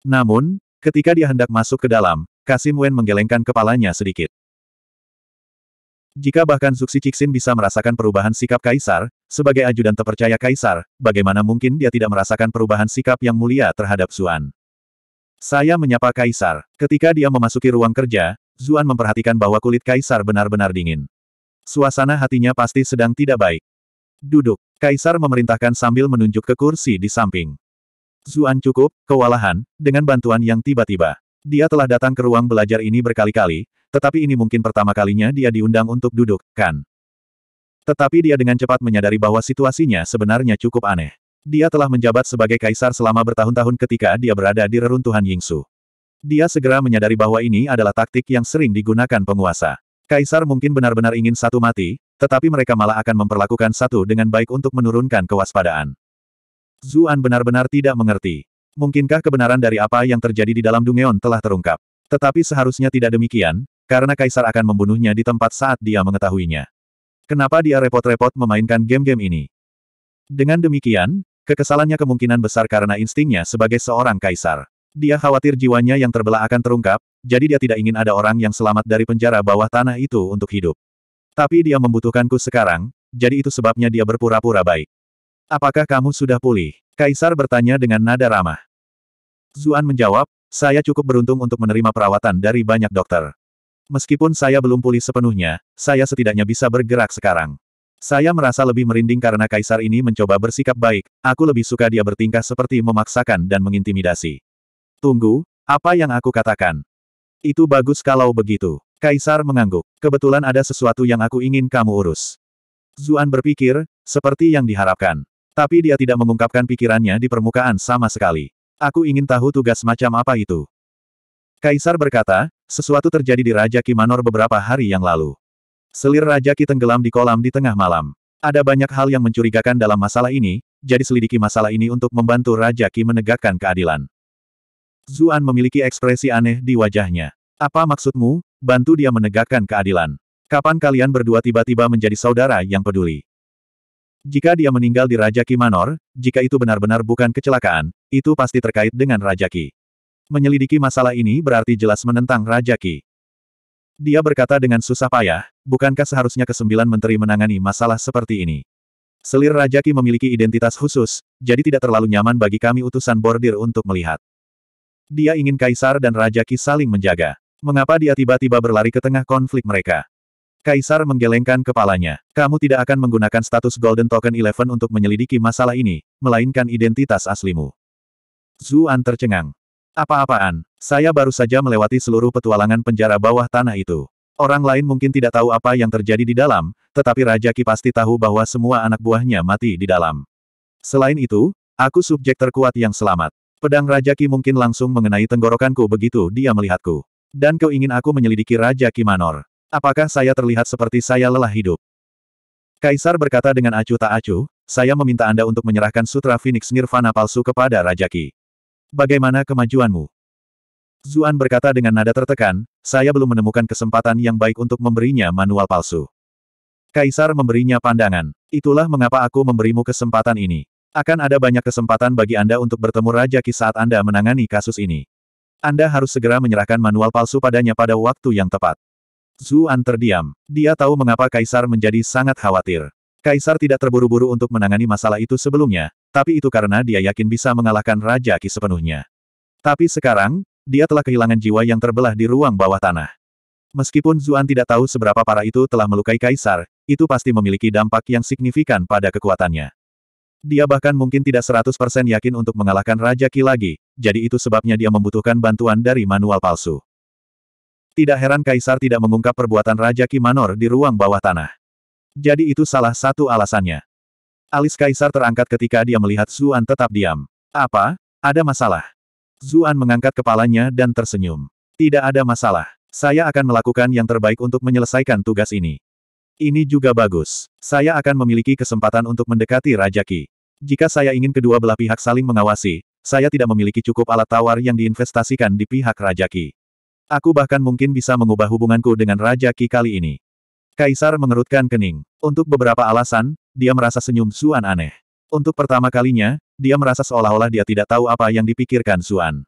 Namun, ketika dia hendak masuk ke dalam, Kasim Wen menggelengkan kepalanya sedikit. Jika bahkan Zuxi Cixin bisa merasakan perubahan sikap Kaisar, sebagai ajudan terpercaya Kaisar, bagaimana mungkin dia tidak merasakan perubahan sikap yang mulia terhadap Zuan? Saya menyapa Kaisar. Ketika dia memasuki ruang kerja, Zuan memperhatikan bahwa kulit Kaisar benar-benar dingin. Suasana hatinya pasti sedang tidak baik. Duduk. Kaisar memerintahkan sambil menunjuk ke kursi di samping. Zuan cukup, kewalahan, dengan bantuan yang tiba-tiba. Dia telah datang ke ruang belajar ini berkali-kali, tetapi ini mungkin pertama kalinya dia diundang untuk duduk, kan? Tetapi dia dengan cepat menyadari bahwa situasinya sebenarnya cukup aneh. Dia telah menjabat sebagai kaisar selama bertahun-tahun ketika dia berada di reruntuhan Yingsu. Dia segera menyadari bahwa ini adalah taktik yang sering digunakan penguasa. Kaisar mungkin benar-benar ingin satu mati, tetapi mereka malah akan memperlakukan satu dengan baik untuk menurunkan kewaspadaan. Zuan benar-benar tidak mengerti. Mungkinkah kebenaran dari apa yang terjadi di dalam Dungeon telah terungkap? Tetapi seharusnya tidak demikian, karena Kaisar akan membunuhnya di tempat saat dia mengetahuinya. Kenapa dia repot-repot memainkan game-game ini? Dengan demikian, kekesalannya kemungkinan besar karena instingnya sebagai seorang kaisar. Dia khawatir jiwanya yang terbelah akan terungkap, jadi dia tidak ingin ada orang yang selamat dari penjara bawah tanah itu untuk hidup. Tapi dia membutuhkanku sekarang, jadi itu sebabnya dia berpura-pura baik. Apakah kamu sudah pulih? Kaisar bertanya dengan nada ramah. Zuan menjawab, saya cukup beruntung untuk menerima perawatan dari banyak dokter. Meskipun saya belum pulih sepenuhnya, saya setidaknya bisa bergerak sekarang. Saya merasa lebih merinding karena kaisar ini mencoba bersikap baik, aku lebih suka dia bertingkah seperti memaksakan dan mengintimidasi. Tunggu, apa yang aku katakan? Itu bagus kalau begitu. Kaisar mengangguk. Kebetulan ada sesuatu yang aku ingin kamu urus. Zuan berpikir, seperti yang diharapkan. Tapi dia tidak mengungkapkan pikirannya di permukaan sama sekali. Aku ingin tahu tugas macam apa itu. Kaisar berkata, sesuatu terjadi di Raja Kimanor beberapa hari yang lalu. Selir Raja Ki tenggelam di kolam di tengah malam. Ada banyak hal yang mencurigakan dalam masalah ini, jadi selidiki masalah ini untuk membantu Raja Ki menegakkan keadilan. Zuan memiliki ekspresi aneh di wajahnya. Apa maksudmu, bantu dia menegakkan keadilan? Kapan kalian berdua tiba-tiba menjadi saudara yang peduli? Jika dia meninggal di Raja Ki Manor, jika itu benar-benar bukan kecelakaan, itu pasti terkait dengan Raja Ki. Menyelidiki masalah ini berarti jelas menentang Raja Ki. Dia berkata dengan susah payah, bukankah seharusnya kesembilan menteri menangani masalah seperti ini? Selir Raja Ki memiliki identitas khusus, jadi tidak terlalu nyaman bagi kami utusan bordir untuk melihat. Dia ingin Kaisar dan Raja Ki saling menjaga. Mengapa dia tiba-tiba berlari ke tengah konflik mereka? Kaisar menggelengkan kepalanya. Kamu tidak akan menggunakan status Golden Token Eleven untuk menyelidiki masalah ini, melainkan identitas aslimu. Zuan tercengang. Apa-apaan, saya baru saja melewati seluruh petualangan penjara bawah tanah itu. Orang lain mungkin tidak tahu apa yang terjadi di dalam, tetapi Raja Ki pasti tahu bahwa semua anak buahnya mati di dalam. Selain itu, aku subjek terkuat yang selamat. Pedang Raja Ki mungkin langsung mengenai tenggorokanku begitu dia melihatku. Dan kau ingin aku menyelidiki Raja Ki Manor. Apakah saya terlihat seperti saya lelah hidup? Kaisar berkata dengan acuh tak acuh, saya meminta Anda untuk menyerahkan Sutra Phoenix Nirvana palsu kepada Raja Ki. Bagaimana kemajuanmu? Zuan berkata dengan nada tertekan, saya belum menemukan kesempatan yang baik untuk memberinya manual palsu. Kaisar memberinya pandangan. Itulah mengapa aku memberimu kesempatan ini. Akan ada banyak kesempatan bagi Anda untuk bertemu Raja Ki saat Anda menangani kasus ini. Anda harus segera menyerahkan manual palsu padanya pada waktu yang tepat. Zuan terdiam. Dia tahu mengapa Kaisar menjadi sangat khawatir. Kaisar tidak terburu-buru untuk menangani masalah itu sebelumnya, tapi itu karena dia yakin bisa mengalahkan Raja Ki sepenuhnya. Tapi sekarang, dia telah kehilangan jiwa yang terbelah di ruang bawah tanah. Meskipun Zuan tidak tahu seberapa parah itu telah melukai Kaisar, itu pasti memiliki dampak yang signifikan pada kekuatannya. Dia bahkan mungkin tidak 100% yakin untuk mengalahkan Raja Ki lagi, jadi itu sebabnya dia membutuhkan bantuan dari manual palsu. Tidak heran Kaisar tidak mengungkap perbuatan Raja Ki Manor di ruang bawah tanah. Jadi itu salah satu alasannya. Alis Kaisar terangkat ketika dia melihat Zuan tetap diam. Apa? Ada masalah? Zuan mengangkat kepalanya dan tersenyum. Tidak ada masalah. Saya akan melakukan yang terbaik untuk menyelesaikan tugas ini. Ini juga bagus. Saya akan memiliki kesempatan untuk mendekati Raja Ki. Jika saya ingin kedua belah pihak saling mengawasi, saya tidak memiliki cukup alat tawar yang diinvestasikan di pihak Raja Ki. Aku bahkan mungkin bisa mengubah hubunganku dengan Raja Ki kali ini. Kaisar mengerutkan kening. Untuk beberapa alasan, dia merasa senyum Suan aneh. Untuk pertama kalinya, dia merasa seolah-olah dia tidak tahu apa yang dipikirkan Suan.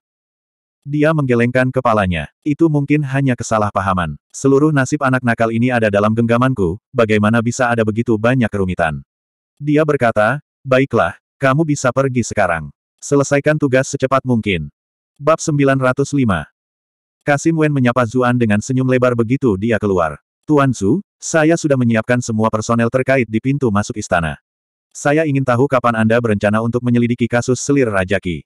Dia menggelengkan kepalanya. Itu mungkin hanya kesalahpahaman. Seluruh nasib anak nakal ini ada dalam genggamanku, bagaimana bisa ada begitu banyak kerumitan. Dia berkata, baiklah, kamu bisa pergi sekarang. Selesaikan tugas secepat mungkin. Bab 905 Kasim Wen menyapa Zuan dengan senyum lebar begitu dia keluar. Tuan Su, saya sudah menyiapkan semua personel terkait di pintu masuk istana. Saya ingin tahu kapan Anda berencana untuk menyelidiki kasus selir Raja Ki.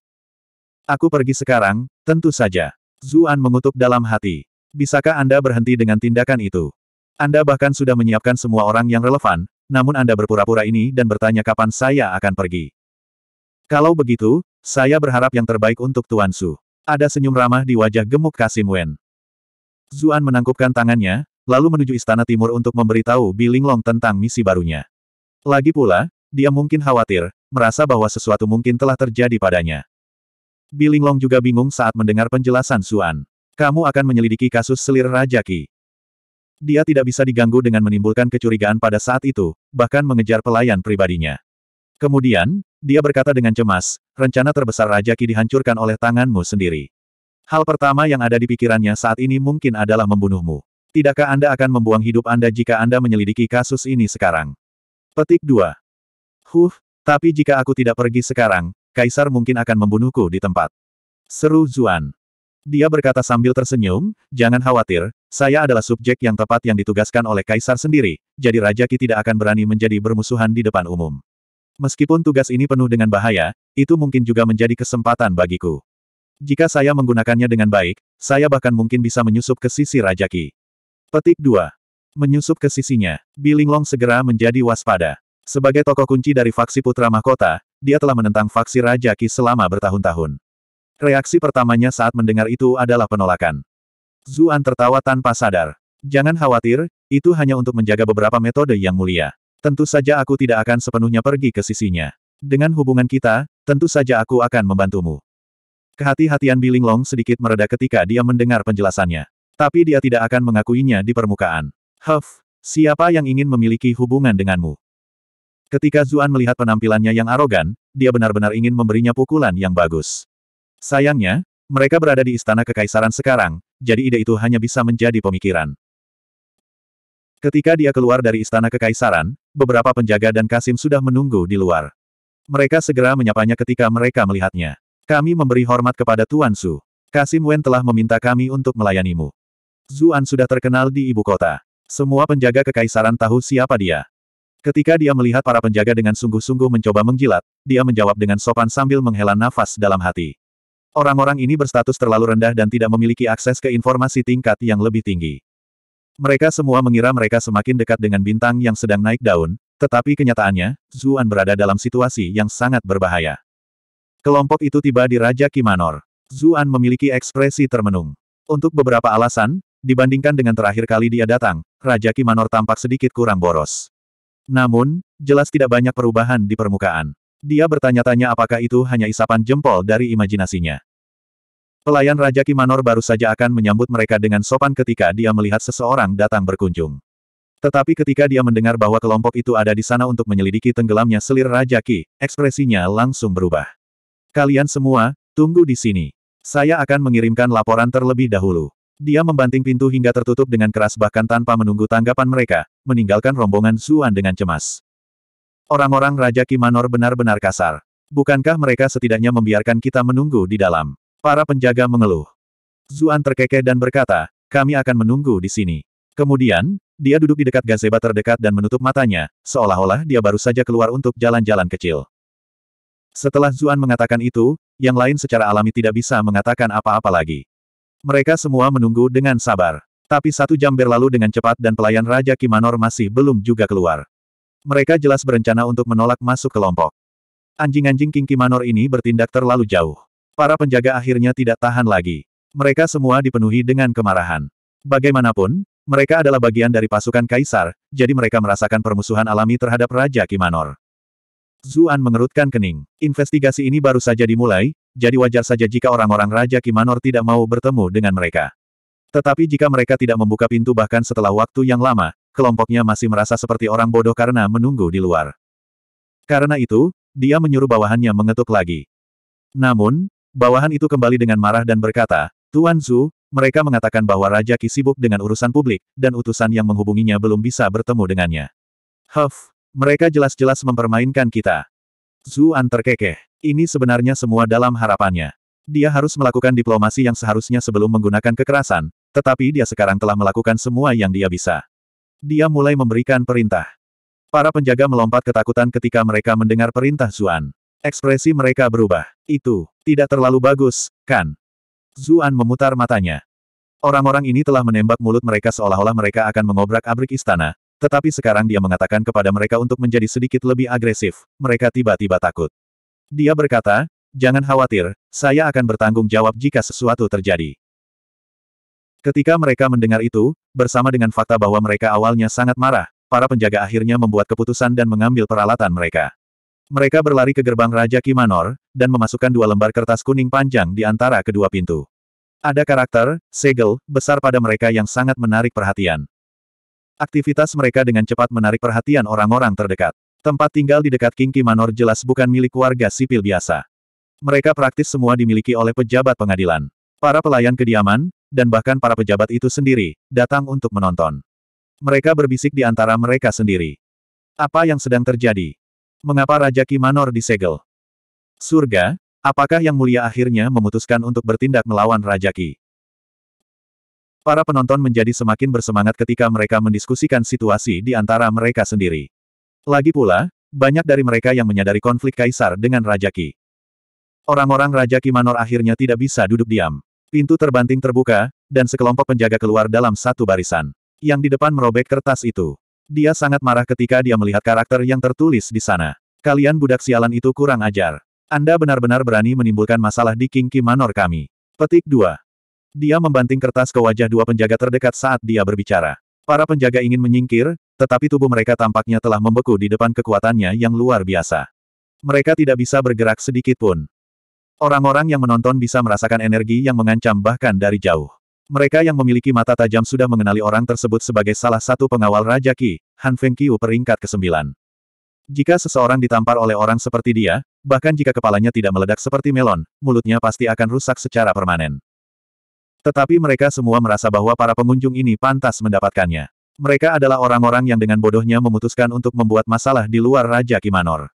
Aku pergi sekarang, tentu saja. Zuan mengutuk dalam hati. Bisakah Anda berhenti dengan tindakan itu? Anda bahkan sudah menyiapkan semua orang yang relevan, namun Anda berpura-pura ini dan bertanya kapan saya akan pergi. Kalau begitu, saya berharap yang terbaik untuk Tuan Su. Ada senyum ramah di wajah gemuk Kasim Wen. Zuan menangkupkan tangannya, lalu menuju Istana Timur untuk memberitahu Bilinglong tentang misi barunya. Lagi pula, dia mungkin khawatir, merasa bahwa sesuatu mungkin telah terjadi padanya. Bilinglong juga bingung saat mendengar penjelasan Suan. Kamu akan menyelidiki kasus selir Raja Ki. Dia tidak bisa diganggu dengan menimbulkan kecurigaan pada saat itu, bahkan mengejar pelayan pribadinya. Kemudian, dia berkata dengan cemas, rencana terbesar Raja Ki dihancurkan oleh tanganmu sendiri. Hal pertama yang ada di pikirannya saat ini mungkin adalah membunuhmu. Tidakkah Anda akan membuang hidup Anda jika Anda menyelidiki kasus ini sekarang? Petik 2. Huh, tapi jika aku tidak pergi sekarang, Kaisar mungkin akan membunuhku di tempat. Seru Zuan. Dia berkata sambil tersenyum, jangan khawatir, saya adalah subjek yang tepat yang ditugaskan oleh Kaisar sendiri, jadi Raja Ki tidak akan berani menjadi bermusuhan di depan umum. Meskipun tugas ini penuh dengan bahaya, itu mungkin juga menjadi kesempatan bagiku. Jika saya menggunakannya dengan baik, saya bahkan mungkin bisa menyusup ke sisi Raja Ki. Petik 2. Menyusup ke sisinya, Bilinglong segera menjadi waspada. Sebagai tokoh kunci dari faksi Putra Mahkota, dia telah menentang faksi Raja Ki selama bertahun-tahun. Reaksi pertamanya saat mendengar itu adalah penolakan. Zuan tertawa tanpa sadar. Jangan khawatir, itu hanya untuk menjaga beberapa metode yang mulia. Tentu saja aku tidak akan sepenuhnya pergi ke sisinya. Dengan hubungan kita, tentu saja aku akan membantumu. Kehati-hatian Bilinglong sedikit mereda ketika dia mendengar penjelasannya. Tapi dia tidak akan mengakuinya di permukaan. Huff, siapa yang ingin memiliki hubungan denganmu? Ketika Zuan melihat penampilannya yang arogan, dia benar-benar ingin memberinya pukulan yang bagus. Sayangnya, mereka berada di istana kekaisaran sekarang, jadi ide itu hanya bisa menjadi pemikiran. Ketika dia keluar dari istana kekaisaran, beberapa penjaga dan Kasim sudah menunggu di luar. Mereka segera menyapanya ketika mereka melihatnya. Kami memberi hormat kepada Tuan Su. Kasim Wen telah meminta kami untuk melayanimu. Zuan sudah terkenal di ibu kota. Semua penjaga kekaisaran tahu siapa dia. Ketika dia melihat para penjaga dengan sungguh-sungguh mencoba menjilat, dia menjawab dengan sopan sambil menghela nafas dalam hati. Orang-orang ini berstatus terlalu rendah dan tidak memiliki akses ke informasi tingkat yang lebih tinggi. Mereka semua mengira mereka semakin dekat dengan bintang yang sedang naik daun, tetapi kenyataannya, Zuan berada dalam situasi yang sangat berbahaya. Kelompok itu tiba di Raja Kimanor. Zuan memiliki ekspresi termenung. Untuk beberapa alasan, Dibandingkan dengan terakhir kali dia datang, Raja Kimanor tampak sedikit kurang boros. Namun, jelas tidak banyak perubahan di permukaan. Dia bertanya-tanya apakah itu hanya isapan jempol dari imajinasinya. Pelayan Raja Kimanor baru saja akan menyambut mereka dengan sopan ketika dia melihat seseorang datang berkunjung. Tetapi ketika dia mendengar bahwa kelompok itu ada di sana untuk menyelidiki tenggelamnya selir Raja Ki, ekspresinya langsung berubah. Kalian semua, tunggu di sini. Saya akan mengirimkan laporan terlebih dahulu. Dia membanting pintu hingga tertutup dengan keras bahkan tanpa menunggu tanggapan mereka, meninggalkan rombongan Zuan dengan cemas. Orang-orang Raja Kimanor benar-benar kasar. Bukankah mereka setidaknya membiarkan kita menunggu di dalam? Para penjaga mengeluh. Zuan terkekeh dan berkata, kami akan menunggu di sini. Kemudian, dia duduk di dekat gazebo terdekat dan menutup matanya, seolah-olah dia baru saja keluar untuk jalan-jalan kecil. Setelah Zuan mengatakan itu, yang lain secara alami tidak bisa mengatakan apa-apa lagi. Mereka semua menunggu dengan sabar. Tapi satu jam berlalu dengan cepat dan pelayan Raja Kimanor masih belum juga keluar. Mereka jelas berencana untuk menolak masuk kelompok. Anjing-anjing King Kimanor ini bertindak terlalu jauh. Para penjaga akhirnya tidak tahan lagi. Mereka semua dipenuhi dengan kemarahan. Bagaimanapun, mereka adalah bagian dari pasukan kaisar, jadi mereka merasakan permusuhan alami terhadap Raja Kimanor. Zuan mengerutkan kening. Investigasi ini baru saja dimulai, jadi wajar saja jika orang-orang Raja Kimanor tidak mau bertemu dengan mereka. Tetapi jika mereka tidak membuka pintu bahkan setelah waktu yang lama, kelompoknya masih merasa seperti orang bodoh karena menunggu di luar. Karena itu, dia menyuruh bawahannya mengetuk lagi. Namun, Bawahan itu kembali dengan marah dan berkata, Tuan Zhu, mereka mengatakan bahwa Raja Qi sibuk dengan urusan publik, dan utusan yang menghubunginya belum bisa bertemu dengannya. Huff, mereka jelas-jelas mempermainkan kita. Zhu An terkekeh. Ini sebenarnya semua dalam harapannya. Dia harus melakukan diplomasi yang seharusnya sebelum menggunakan kekerasan, tetapi dia sekarang telah melakukan semua yang dia bisa. Dia mulai memberikan perintah. Para penjaga melompat ketakutan ketika mereka mendengar perintah Zuan. Ekspresi mereka berubah. Itu, tidak terlalu bagus, kan? Zuan memutar matanya. Orang-orang ini telah menembak mulut mereka seolah-olah mereka akan mengobrak-abrik istana, tetapi sekarang dia mengatakan kepada mereka untuk menjadi sedikit lebih agresif, mereka tiba-tiba takut. Dia berkata, jangan khawatir, saya akan bertanggung jawab jika sesuatu terjadi. Ketika mereka mendengar itu, bersama dengan fakta bahwa mereka awalnya sangat marah, para penjaga akhirnya membuat keputusan dan mengambil peralatan mereka. Mereka berlari ke gerbang Raja Kimanor, dan memasukkan dua lembar kertas kuning panjang di antara kedua pintu. Ada karakter, segel, besar pada mereka yang sangat menarik perhatian. Aktivitas mereka dengan cepat menarik perhatian orang-orang terdekat. Tempat tinggal di dekat King Kimanor jelas bukan milik warga sipil biasa. Mereka praktis semua dimiliki oleh pejabat pengadilan. Para pelayan kediaman, dan bahkan para pejabat itu sendiri, datang untuk menonton. Mereka berbisik di antara mereka sendiri. Apa yang sedang terjadi? Mengapa Raja Kimanor disegel? Surga, apakah Yang Mulia akhirnya memutuskan untuk bertindak melawan Raja Ki? Para penonton menjadi semakin bersemangat ketika mereka mendiskusikan situasi di antara mereka sendiri. Lagi pula, banyak dari mereka yang menyadari konflik kaisar dengan Raja Ki. Orang-orang Raja Kimanor akhirnya tidak bisa duduk diam. Pintu terbanting terbuka, dan sekelompok penjaga keluar dalam satu barisan. Yang di depan merobek kertas itu. Dia sangat marah ketika dia melihat karakter yang tertulis di sana. Kalian budak sialan itu kurang ajar. Anda benar-benar berani menimbulkan masalah di King Manor kami. Petik 2. Dia membanting kertas ke wajah dua penjaga terdekat saat dia berbicara. Para penjaga ingin menyingkir, tetapi tubuh mereka tampaknya telah membeku di depan kekuatannya yang luar biasa. Mereka tidak bisa bergerak sedikit pun. Orang-orang yang menonton bisa merasakan energi yang mengancam bahkan dari jauh. Mereka yang memiliki mata tajam sudah mengenali orang tersebut sebagai salah satu pengawal Raja Qi, Han Fengqiu peringkat ke-9. Jika seseorang ditampar oleh orang seperti dia, bahkan jika kepalanya tidak meledak seperti melon, mulutnya pasti akan rusak secara permanen. Tetapi mereka semua merasa bahwa para pengunjung ini pantas mendapatkannya. Mereka adalah orang-orang yang dengan bodohnya memutuskan untuk membuat masalah di luar Raja Kimanor.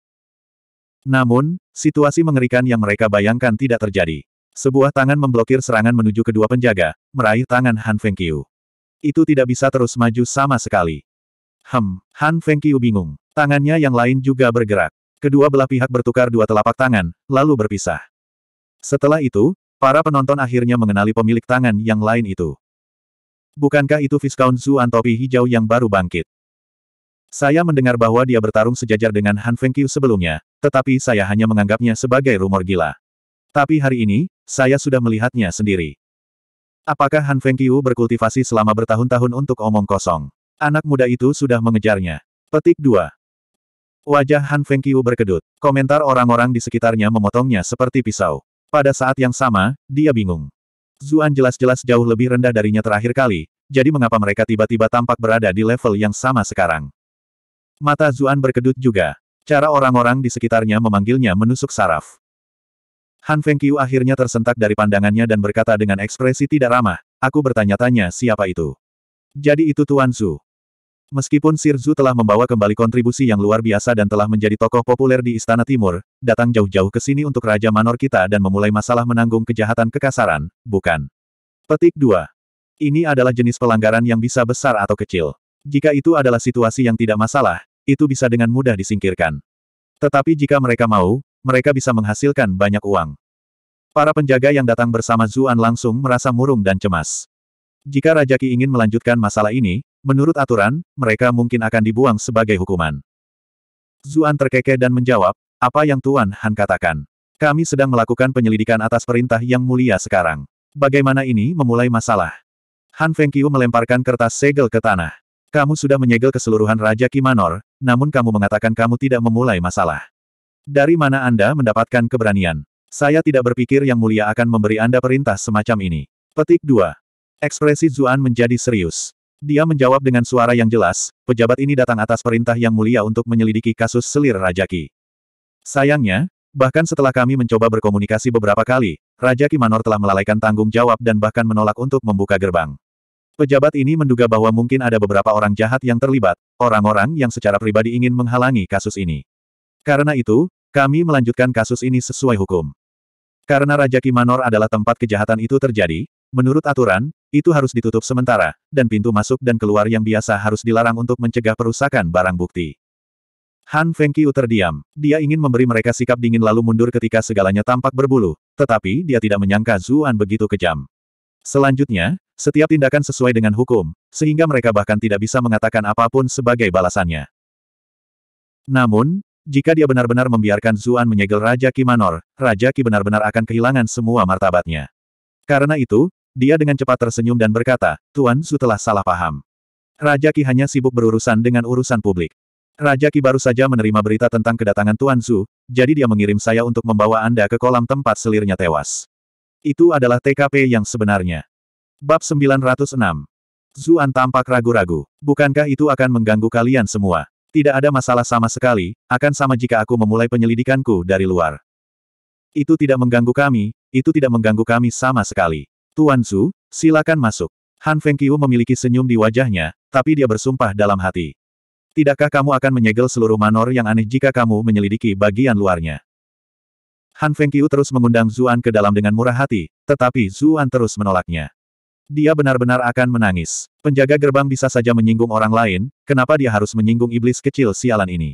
Namun, situasi mengerikan yang mereka bayangkan tidak terjadi. Sebuah tangan memblokir serangan menuju kedua penjaga, meraih tangan Han Fengqiu. Itu tidak bisa terus maju sama sekali. Hem, Han Fengqiu bingung. Tangannya yang lain juga bergerak. Kedua belah pihak bertukar dua telapak tangan, lalu berpisah. Setelah itu, para penonton akhirnya mengenali pemilik tangan yang lain itu. Bukankah itu Viscount Zuan topi hijau yang baru bangkit? Saya mendengar bahwa dia bertarung sejajar dengan Han Fengqiu sebelumnya, tetapi saya hanya menganggapnya sebagai rumor gila. Tapi hari ini, saya sudah melihatnya sendiri. Apakah Han Fengqiu berkultivasi selama bertahun-tahun untuk omong kosong? Anak muda itu sudah mengejarnya. Petik 2. Wajah Han Fengqiu berkedut. Komentar orang-orang di sekitarnya memotongnya seperti pisau. Pada saat yang sama, dia bingung. Zuan jelas-jelas jauh lebih rendah darinya terakhir kali, jadi mengapa mereka tiba-tiba tampak berada di level yang sama sekarang? Mata Zuan berkedut juga. Cara orang-orang di sekitarnya memanggilnya menusuk saraf. Han Fengqiu akhirnya tersentak dari pandangannya dan berkata dengan ekspresi tidak ramah, aku bertanya-tanya siapa itu. Jadi itu Tuan Zhu. Meskipun Sir Zhu telah membawa kembali kontribusi yang luar biasa dan telah menjadi tokoh populer di Istana Timur, datang jauh-jauh ke sini untuk Raja Manor kita dan memulai masalah menanggung kejahatan kekasaran, bukan? Petik 2. Ini adalah jenis pelanggaran yang bisa besar atau kecil. Jika itu adalah situasi yang tidak masalah, itu bisa dengan mudah disingkirkan. Tetapi jika mereka mau, mereka bisa menghasilkan banyak uang. Para penjaga yang datang bersama Zuan langsung merasa murung dan cemas. Jika Raja Qi ingin melanjutkan masalah ini, Menurut aturan, mereka mungkin akan dibuang sebagai hukuman. Zuan terkekeh dan menjawab, apa yang Tuan Han katakan? Kami sedang melakukan penyelidikan atas perintah yang mulia sekarang. Bagaimana ini memulai masalah? Han Fengqiu melemparkan kertas segel ke tanah. Kamu sudah menyegel keseluruhan Raja Qi Manor, namun kamu mengatakan kamu tidak memulai masalah. Dari mana Anda mendapatkan keberanian? Saya tidak berpikir yang mulia akan memberi Anda perintah semacam ini. Petik 2. Ekspresi Zuan menjadi serius. Dia menjawab dengan suara yang jelas, pejabat ini datang atas perintah yang mulia untuk menyelidiki kasus selir Raja Ki. Sayangnya, bahkan setelah kami mencoba berkomunikasi beberapa kali, Raja Ki Manor telah melalaikan tanggung jawab dan bahkan menolak untuk membuka gerbang. Pejabat ini menduga bahwa mungkin ada beberapa orang jahat yang terlibat, orang-orang yang secara pribadi ingin menghalangi kasus ini. Karena itu, kami melanjutkan kasus ini sesuai hukum. Karena Raja Ki Manor adalah tempat kejahatan itu terjadi, menurut aturan, itu harus ditutup sementara, dan pintu masuk dan keluar yang biasa harus dilarang untuk mencegah perusakan barang bukti. Han Fengqiu terdiam. Dia ingin memberi mereka sikap dingin lalu mundur ketika segalanya tampak berbulu, tetapi dia tidak menyangka Zuan begitu kejam. Selanjutnya, setiap tindakan sesuai dengan hukum, sehingga mereka bahkan tidak bisa mengatakan apa pun sebagai balasannya. Namun, jika dia benar-benar membiarkan Zuan menyegel Raja Qi Manor, Raja Qi benar-benar akan kehilangan semua martabatnya. Karena itu, dia dengan cepat tersenyum dan berkata, Tuan Su telah salah paham. Raja Ki hanya sibuk berurusan dengan urusan publik. Raja Ki baru saja menerima berita tentang kedatangan Tuan Su, jadi dia mengirim saya untuk membawa Anda ke kolam tempat selirnya tewas. Itu adalah TKP yang sebenarnya. Bab 906. Zuan tampak ragu-ragu. Bukankah itu akan mengganggu kalian semua? Tidak ada masalah sama sekali, akan sama jika aku memulai penyelidikanku dari luar. Itu tidak mengganggu kami, itu tidak mengganggu kami sama sekali. Tuan Su, silakan masuk. Han Fengqiu memiliki senyum di wajahnya, tapi dia bersumpah dalam hati. Tidakkah kamu akan menyegel seluruh manor yang aneh jika kamu menyelidiki bagian luarnya? Han Fengqiu terus mengundang Zuan ke dalam dengan murah hati, tetapi Zuan terus menolaknya. Dia benar-benar akan menangis. Penjaga gerbang bisa saja menyinggung orang lain, kenapa dia harus menyinggung iblis kecil sialan ini?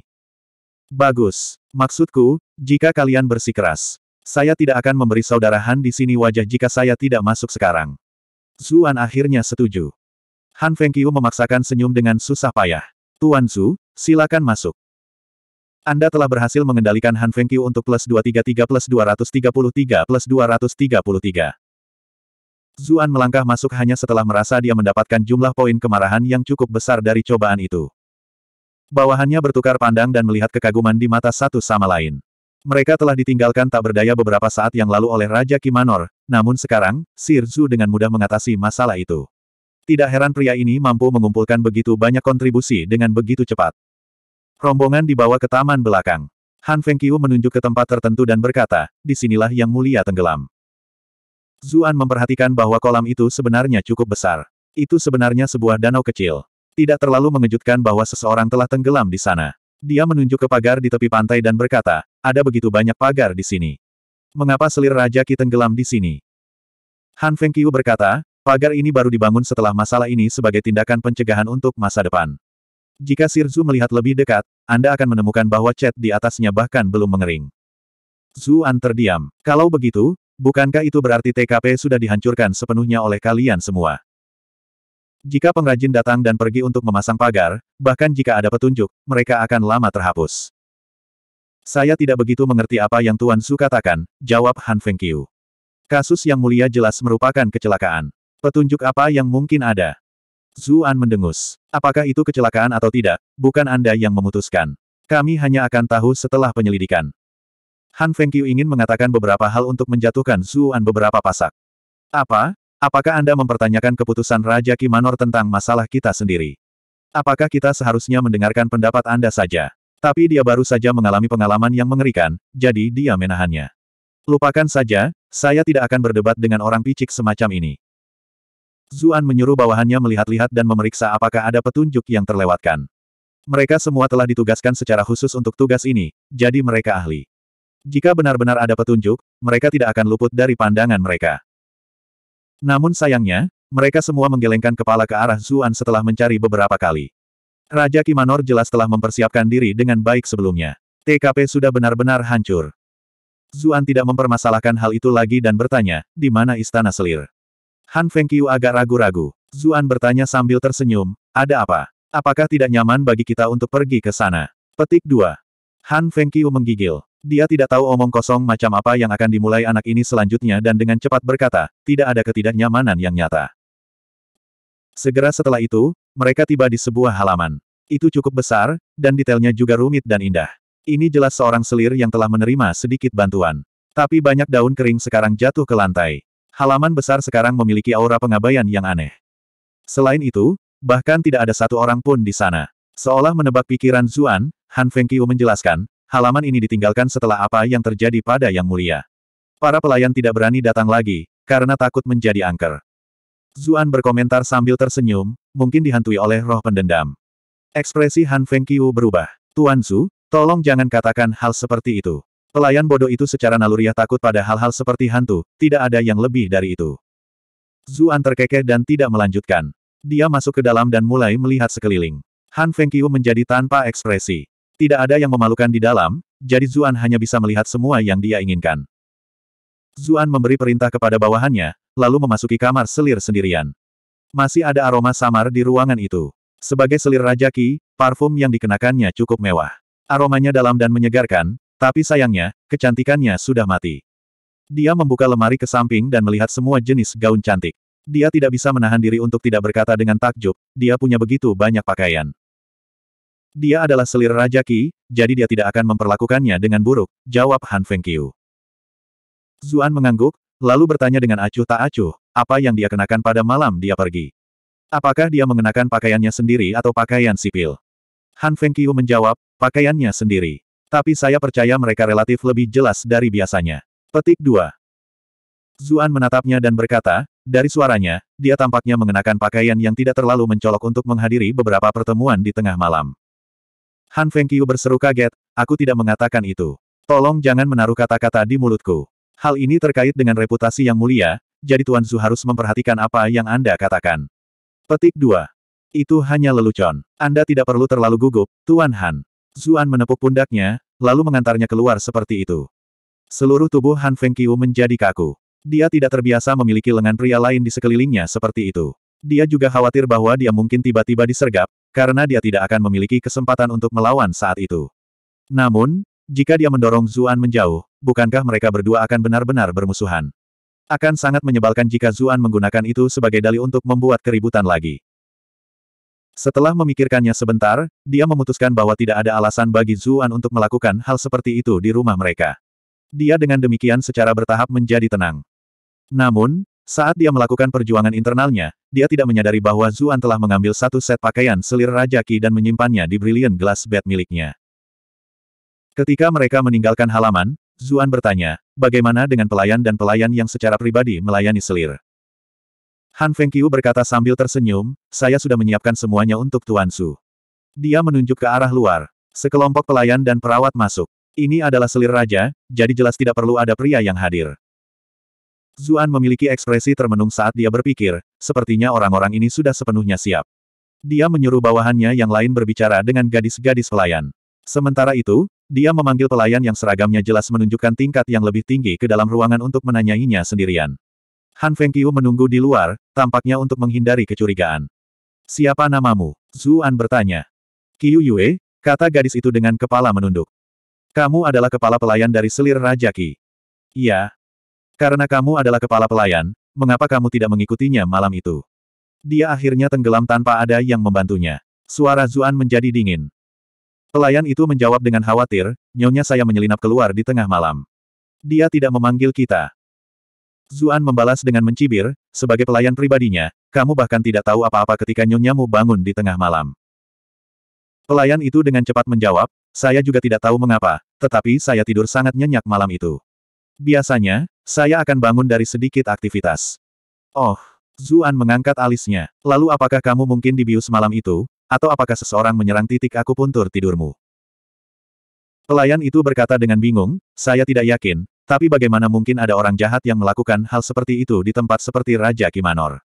Bagus. Maksudku, jika kalian bersikeras, saya tidak akan memberi saudara Han di sini wajah jika saya tidak masuk sekarang. Zuan akhirnya setuju. Han Fengqiu memaksakan senyum dengan susah payah. Tuan Zhu, silakan masuk. Anda telah berhasil mengendalikan Han Fengqiu untuk plus 233 plus 233 plus 233. Zuan melangkah masuk hanya setelah merasa dia mendapatkan jumlah poin kemarahan yang cukup besar dari cobaan itu. Bawahannya bertukar pandang dan melihat kekaguman di mata satu sama lain. Mereka telah ditinggalkan tak berdaya beberapa saat yang lalu oleh Raja Kimanor, namun sekarang, Sir Zhu dengan mudah mengatasi masalah itu. Tidak heran pria ini mampu mengumpulkan begitu banyak kontribusi dengan begitu cepat. Rombongan dibawa ke taman belakang. Han Fengqiu menunjuk ke tempat tertentu dan berkata, di sinilah yang mulia tenggelam. Zuan memperhatikan bahwa kolam itu sebenarnya cukup besar. Itu sebenarnya sebuah danau kecil. Tidak terlalu mengejutkan bahwa seseorang telah tenggelam di sana. Dia menunjuk ke pagar di tepi pantai dan berkata, ada begitu banyak pagar di sini. Mengapa selir Raja Ki tenggelam di sini? Han Fengqiu berkata, pagar ini baru dibangun setelah masalah ini sebagai tindakan pencegahan untuk masa depan. Jika Sir Zhu melihat lebih dekat, Anda akan menemukan bahwa cat di atasnya bahkan belum mengering. An terdiam. Kalau begitu, bukankah itu berarti TKP sudah dihancurkan sepenuhnya oleh kalian semua? Jika pengrajin datang dan pergi untuk memasang pagar, bahkan jika ada petunjuk, mereka akan lama terhapus. Saya tidak begitu mengerti apa yang Tuan Su katakan, jawab Han Fengqiu. Kasus yang mulia jelas merupakan kecelakaan. Petunjuk apa yang mungkin ada? Zuan mendengus. Apakah itu kecelakaan atau tidak, bukan Anda yang memutuskan. Kami hanya akan tahu setelah penyelidikan. Han Fengqiu ingin mengatakan beberapa hal untuk menjatuhkan Zuan beberapa pasak. Apa? Apakah Anda mempertanyakan keputusan Raja Kimanor tentang masalah kita sendiri? Apakah kita seharusnya mendengarkan pendapat Anda saja? Tapi dia baru saja mengalami pengalaman yang mengerikan, jadi dia menahannya. Lupakan saja, saya tidak akan berdebat dengan orang picik semacam ini. Zuan menyuruh bawahannya melihat-lihat dan memeriksa apakah ada petunjuk yang terlewatkan. Mereka semua telah ditugaskan secara khusus untuk tugas ini, jadi mereka ahli. Jika benar-benar ada petunjuk, mereka tidak akan luput dari pandangan mereka. Namun sayangnya, mereka semua menggelengkan kepala ke arah Zuan setelah mencari beberapa kali. Raja Kimanor jelas telah mempersiapkan diri dengan baik sebelumnya. TKP sudah benar-benar hancur. Zuan tidak mempermasalahkan hal itu lagi dan bertanya, di mana istana selir. Han Fengqiu agak ragu-ragu. Zuan bertanya sambil tersenyum, ada apa? Apakah tidak nyaman bagi kita untuk pergi ke sana? Petik 2. Han Fengqiu menggigil. Dia tidak tahu omong kosong macam apa yang akan dimulai anak ini selanjutnya dan dengan cepat berkata, tidak ada ketidaknyamanan yang nyata. Segera setelah itu, mereka tiba di sebuah halaman. Itu cukup besar, dan detailnya juga rumit dan indah. Ini jelas seorang selir yang telah menerima sedikit bantuan. Tapi banyak daun kering sekarang jatuh ke lantai. Halaman besar sekarang memiliki aura pengabaian yang aneh. Selain itu, bahkan tidak ada satu orang pun di sana. Seolah menebak pikiran Zuan, Han Fengqiu menjelaskan, halaman ini ditinggalkan setelah apa yang terjadi pada Yang Mulia. Para pelayan tidak berani datang lagi, karena takut menjadi angker. Zuan berkomentar sambil tersenyum, mungkin dihantui oleh roh pendendam. Ekspresi Han Fengqiu berubah. Tuan Su, tolong jangan katakan hal seperti itu. Pelayan bodoh itu secara naluriah takut pada hal-hal seperti hantu, tidak ada yang lebih dari itu. Zuan terkekeh dan tidak melanjutkan. Dia masuk ke dalam dan mulai melihat sekeliling. Han Fengqiu menjadi tanpa ekspresi. Tidak ada yang memalukan di dalam, jadi Zuan hanya bisa melihat semua yang dia inginkan. Zuan memberi perintah kepada bawahannya, lalu memasuki kamar selir sendirian. Masih ada aroma samar di ruangan itu. Sebagai selir Raja Ki, parfum yang dikenakannya cukup mewah. Aromanya dalam dan menyegarkan, tapi sayangnya, kecantikannya sudah mati. Dia membuka lemari ke samping dan melihat semua jenis gaun cantik. Dia tidak bisa menahan diri untuk tidak berkata dengan takjub, dia punya begitu banyak pakaian. Dia adalah selir Raja Qi, jadi dia tidak akan memperlakukannya dengan buruk, jawab Han Fengqiu. Zuan mengangguk, lalu bertanya dengan acuh tak acuh, apa yang dia kenakan pada malam dia pergi. Apakah dia mengenakan pakaiannya sendiri atau pakaian sipil? Han Fengqiu menjawab, pakaiannya sendiri. Tapi saya percaya mereka relatif lebih jelas dari biasanya. Petik 2. Zuan menatapnya dan berkata, dari suaranya, dia tampaknya mengenakan pakaian yang tidak terlalu mencolok untuk menghadiri beberapa pertemuan di tengah malam. Han Fengqiu berseru kaget, aku tidak mengatakan itu. Tolong jangan menaruh kata-kata di mulutku. Hal ini terkait dengan reputasi yang mulia, jadi Tuan Zu harus memperhatikan apa yang Anda katakan. Petik 2. Itu hanya lelucon. Anda tidak perlu terlalu gugup, Tuan Han. Zuan menepuk pundaknya, lalu mengantarnya keluar seperti itu. Seluruh tubuh Han Fengqiu menjadi kaku. Dia tidak terbiasa memiliki lengan pria lain di sekelilingnya seperti itu. Dia juga khawatir bahwa dia mungkin tiba-tiba disergap, karena dia tidak akan memiliki kesempatan untuk melawan saat itu. Namun, jika dia mendorong Zuan menjauh, bukankah mereka berdua akan benar-benar bermusuhan? Akan sangat menyebalkan jika Zuan menggunakan itu sebagai dalih untuk membuat keributan lagi. Setelah memikirkannya sebentar, dia memutuskan bahwa tidak ada alasan bagi Zuan untuk melakukan hal seperti itu di rumah mereka. Dia dengan demikian secara bertahap menjadi tenang. Namun, saat dia melakukan perjuangan internalnya, dia tidak menyadari bahwa Zuan telah mengambil satu set pakaian selir Raja Qi dan menyimpannya di Brilliant Glass Bed miliknya. Ketika mereka meninggalkan halaman, Zuan bertanya, bagaimana dengan pelayan dan pelayan yang secara pribadi melayani selir? Han Fengqiu berkata sambil tersenyum, saya sudah menyiapkan semuanya untuk Tuan Su. Dia menunjuk ke arah luar. Sekelompok pelayan dan perawat masuk. Ini adalah selir raja, jadi jelas tidak perlu ada pria yang hadir. Zuan memiliki ekspresi termenung saat dia berpikir, sepertinya orang-orang ini sudah sepenuhnya siap. Dia menyuruh bawahannya yang lain berbicara dengan gadis-gadis pelayan. Sementara itu, dia memanggil pelayan yang seragamnya jelas menunjukkan tingkat yang lebih tinggi ke dalam ruangan untuk menanyainya sendirian. Han Fengqiu menunggu di luar, tampaknya untuk menghindari kecurigaan. Siapa namamu? Zuan bertanya. Qiu Yue, kata gadis itu dengan kepala menunduk. Kamu adalah kepala pelayan dari selir Raja Qi. Iya. Karena kamu adalah kepala pelayan, mengapa kamu tidak mengikutinya malam itu? Dia akhirnya tenggelam tanpa ada yang membantunya. Suara Zuan menjadi dingin. Pelayan itu menjawab dengan khawatir, nyonya saya menyelinap keluar di tengah malam. Dia tidak memanggil kita. Zuan membalas dengan mencibir, sebagai pelayan pribadinya, kamu bahkan tidak tahu apa-apa ketika nyonyamu bangun di tengah malam. Pelayan itu dengan cepat menjawab, saya juga tidak tahu mengapa, tetapi saya tidur sangat nyenyak malam itu. Biasanya, saya akan bangun dari sedikit aktivitas. Oh, Zuan mengangkat alisnya. Lalu apakah kamu mungkin dibius malam itu, atau apakah seseorang menyerang titik akupuntur tidurmu? Pelayan itu berkata dengan bingung, saya tidak yakin, tapi bagaimana mungkin ada orang jahat yang melakukan hal seperti itu di tempat seperti Raja Kimanor?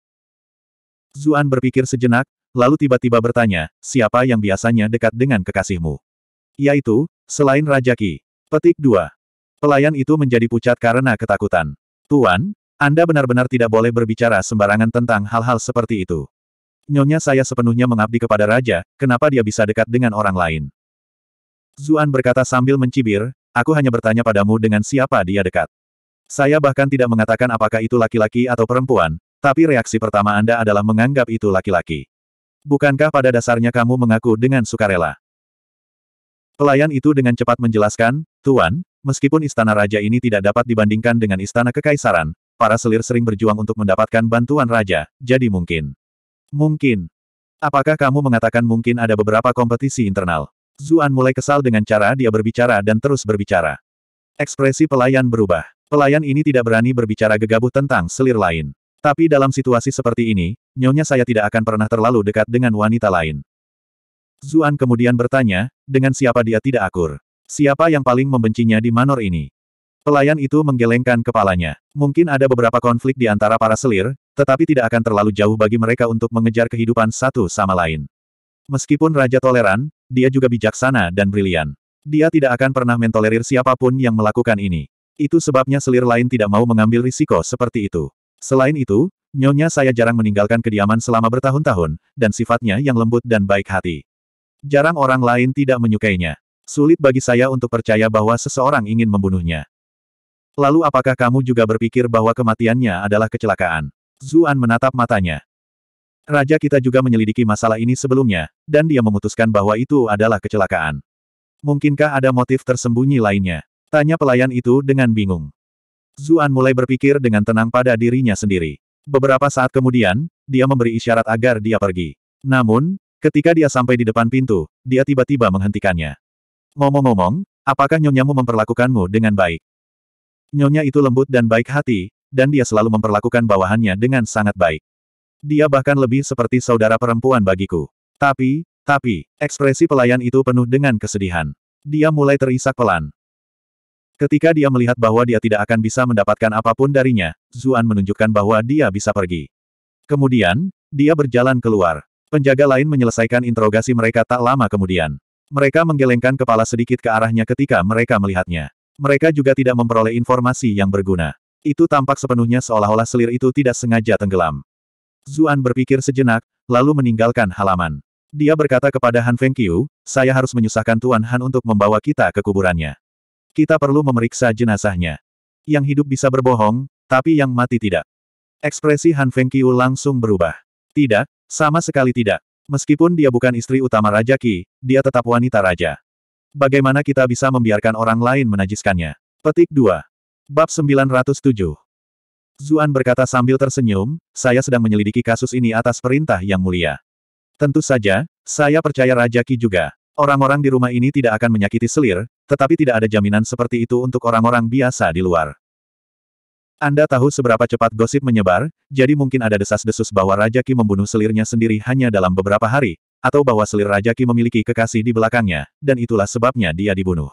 Zuan berpikir sejenak, lalu tiba-tiba bertanya, siapa yang biasanya dekat dengan kekasihmu? Yaitu, selain Raja Ki. Petik 2. Pelayan itu menjadi pucat karena ketakutan. Tuan, Anda benar-benar tidak boleh berbicara sembarangan tentang hal-hal seperti itu. Nyonya saya sepenuhnya mengabdi kepada raja, kenapa dia bisa dekat dengan orang lain? Zuan berkata sambil mencibir, aku hanya bertanya padamu dengan siapa dia dekat. Saya bahkan tidak mengatakan apakah itu laki-laki atau perempuan, tapi reaksi pertama Anda adalah menganggap itu laki-laki. Bukankah pada dasarnya kamu mengaku dengan sukarela? Pelayan itu dengan cepat menjelaskan, Tuan, meskipun istana raja ini tidak dapat dibandingkan dengan istana kekaisaran, para selir sering berjuang untuk mendapatkan bantuan raja, jadi mungkin. Mungkin. Apakah kamu mengatakan mungkin ada beberapa kompetisi internal? Zuan mulai kesal dengan cara dia berbicara dan terus berbicara. Ekspresi pelayan berubah. Pelayan ini tidak berani berbicara gegabah tentang selir lain. Tapi dalam situasi seperti ini, nyonya saya tidak akan pernah terlalu dekat dengan wanita lain. Zuan kemudian bertanya, dengan siapa dia tidak akur? Siapa yang paling membencinya di manor ini? Pelayan itu menggelengkan kepalanya. Mungkin ada beberapa konflik di antara para selir, tetapi tidak akan terlalu jauh bagi mereka untuk mengejar kehidupan satu sama lain. Meskipun Raja toleran, dia juga bijaksana dan brilian. Dia tidak akan pernah mentolerir siapa pun yang melakukan ini. Itu sebabnya selir lain tidak mau mengambil risiko seperti itu. Selain itu, nyonya saya jarang meninggalkan kediaman selama bertahun-tahun, dan sifatnya yang lembut dan baik hati. Jarang orang lain tidak menyukainya. Sulit bagi saya untuk percaya bahwa seseorang ingin membunuhnya. Lalu apakah kamu juga berpikir bahwa kematiannya adalah kecelakaan? Zuan menatap matanya. Raja kita juga menyelidiki masalah ini sebelumnya, dan dia memutuskan bahwa itu adalah kecelakaan. Mungkinkah ada motif tersembunyi lainnya? Tanya pelayan itu dengan bingung. Zuan mulai berpikir dengan tenang pada dirinya sendiri. Beberapa saat kemudian, dia memberi isyarat agar dia pergi. Namun, ketika dia sampai di depan pintu, dia tiba-tiba menghentikannya. Ngomong-ngomong, apakah nyonyamu memperlakukanmu dengan baik? Nyonya itu lembut dan baik hati, dan dia selalu memperlakukan bawahannya dengan sangat baik. Dia bahkan lebih seperti saudara perempuan bagiku. Tapi, tapi, ekspresi pelayan itu penuh dengan kesedihan. Dia mulai terisak pelan. Ketika dia melihat bahwa dia tidak akan bisa mendapatkan apa pun darinya, Zuan menunjukkan bahwa dia bisa pergi. Kemudian, dia berjalan keluar. Penjaga lain menyelesaikan interogasi mereka tak lama kemudian. Mereka menggelengkan kepala sedikit ke arahnya ketika mereka melihatnya. Mereka juga tidak memperoleh informasi yang berguna. Itu tampak sepenuhnya seolah-olah selir itu tidak sengaja tenggelam. Zuan berpikir sejenak, lalu meninggalkan halaman. Dia berkata kepada Han Fengqiu, saya harus menyusahkan Tuan Han untuk membawa kita ke kuburannya. Kita perlu memeriksa jenazahnya. Yang hidup bisa berbohong, tapi yang mati tidak. Ekspresi Han Fengqiu langsung berubah. Tidak, sama sekali tidak. Meskipun dia bukan istri utama Raja Qi, dia tetap wanita raja. Bagaimana kita bisa membiarkan orang lain menajiskannya? Petik 2. Bab 907. Zuan berkata sambil tersenyum, saya sedang menyelidiki kasus ini atas perintah yang mulia. Tentu saja, saya percaya Raja Ki juga. Orang-orang di rumah ini tidak akan menyakiti selir, tetapi tidak ada jaminan seperti itu untuk orang-orang biasa di luar. Anda tahu seberapa cepat gosip menyebar, jadi mungkin ada desas-desus bahwa Raja Ki membunuh selirnya sendiri hanya dalam beberapa hari, atau bahwa selir Raja Ki memiliki kekasih di belakangnya, dan itulah sebabnya dia dibunuh.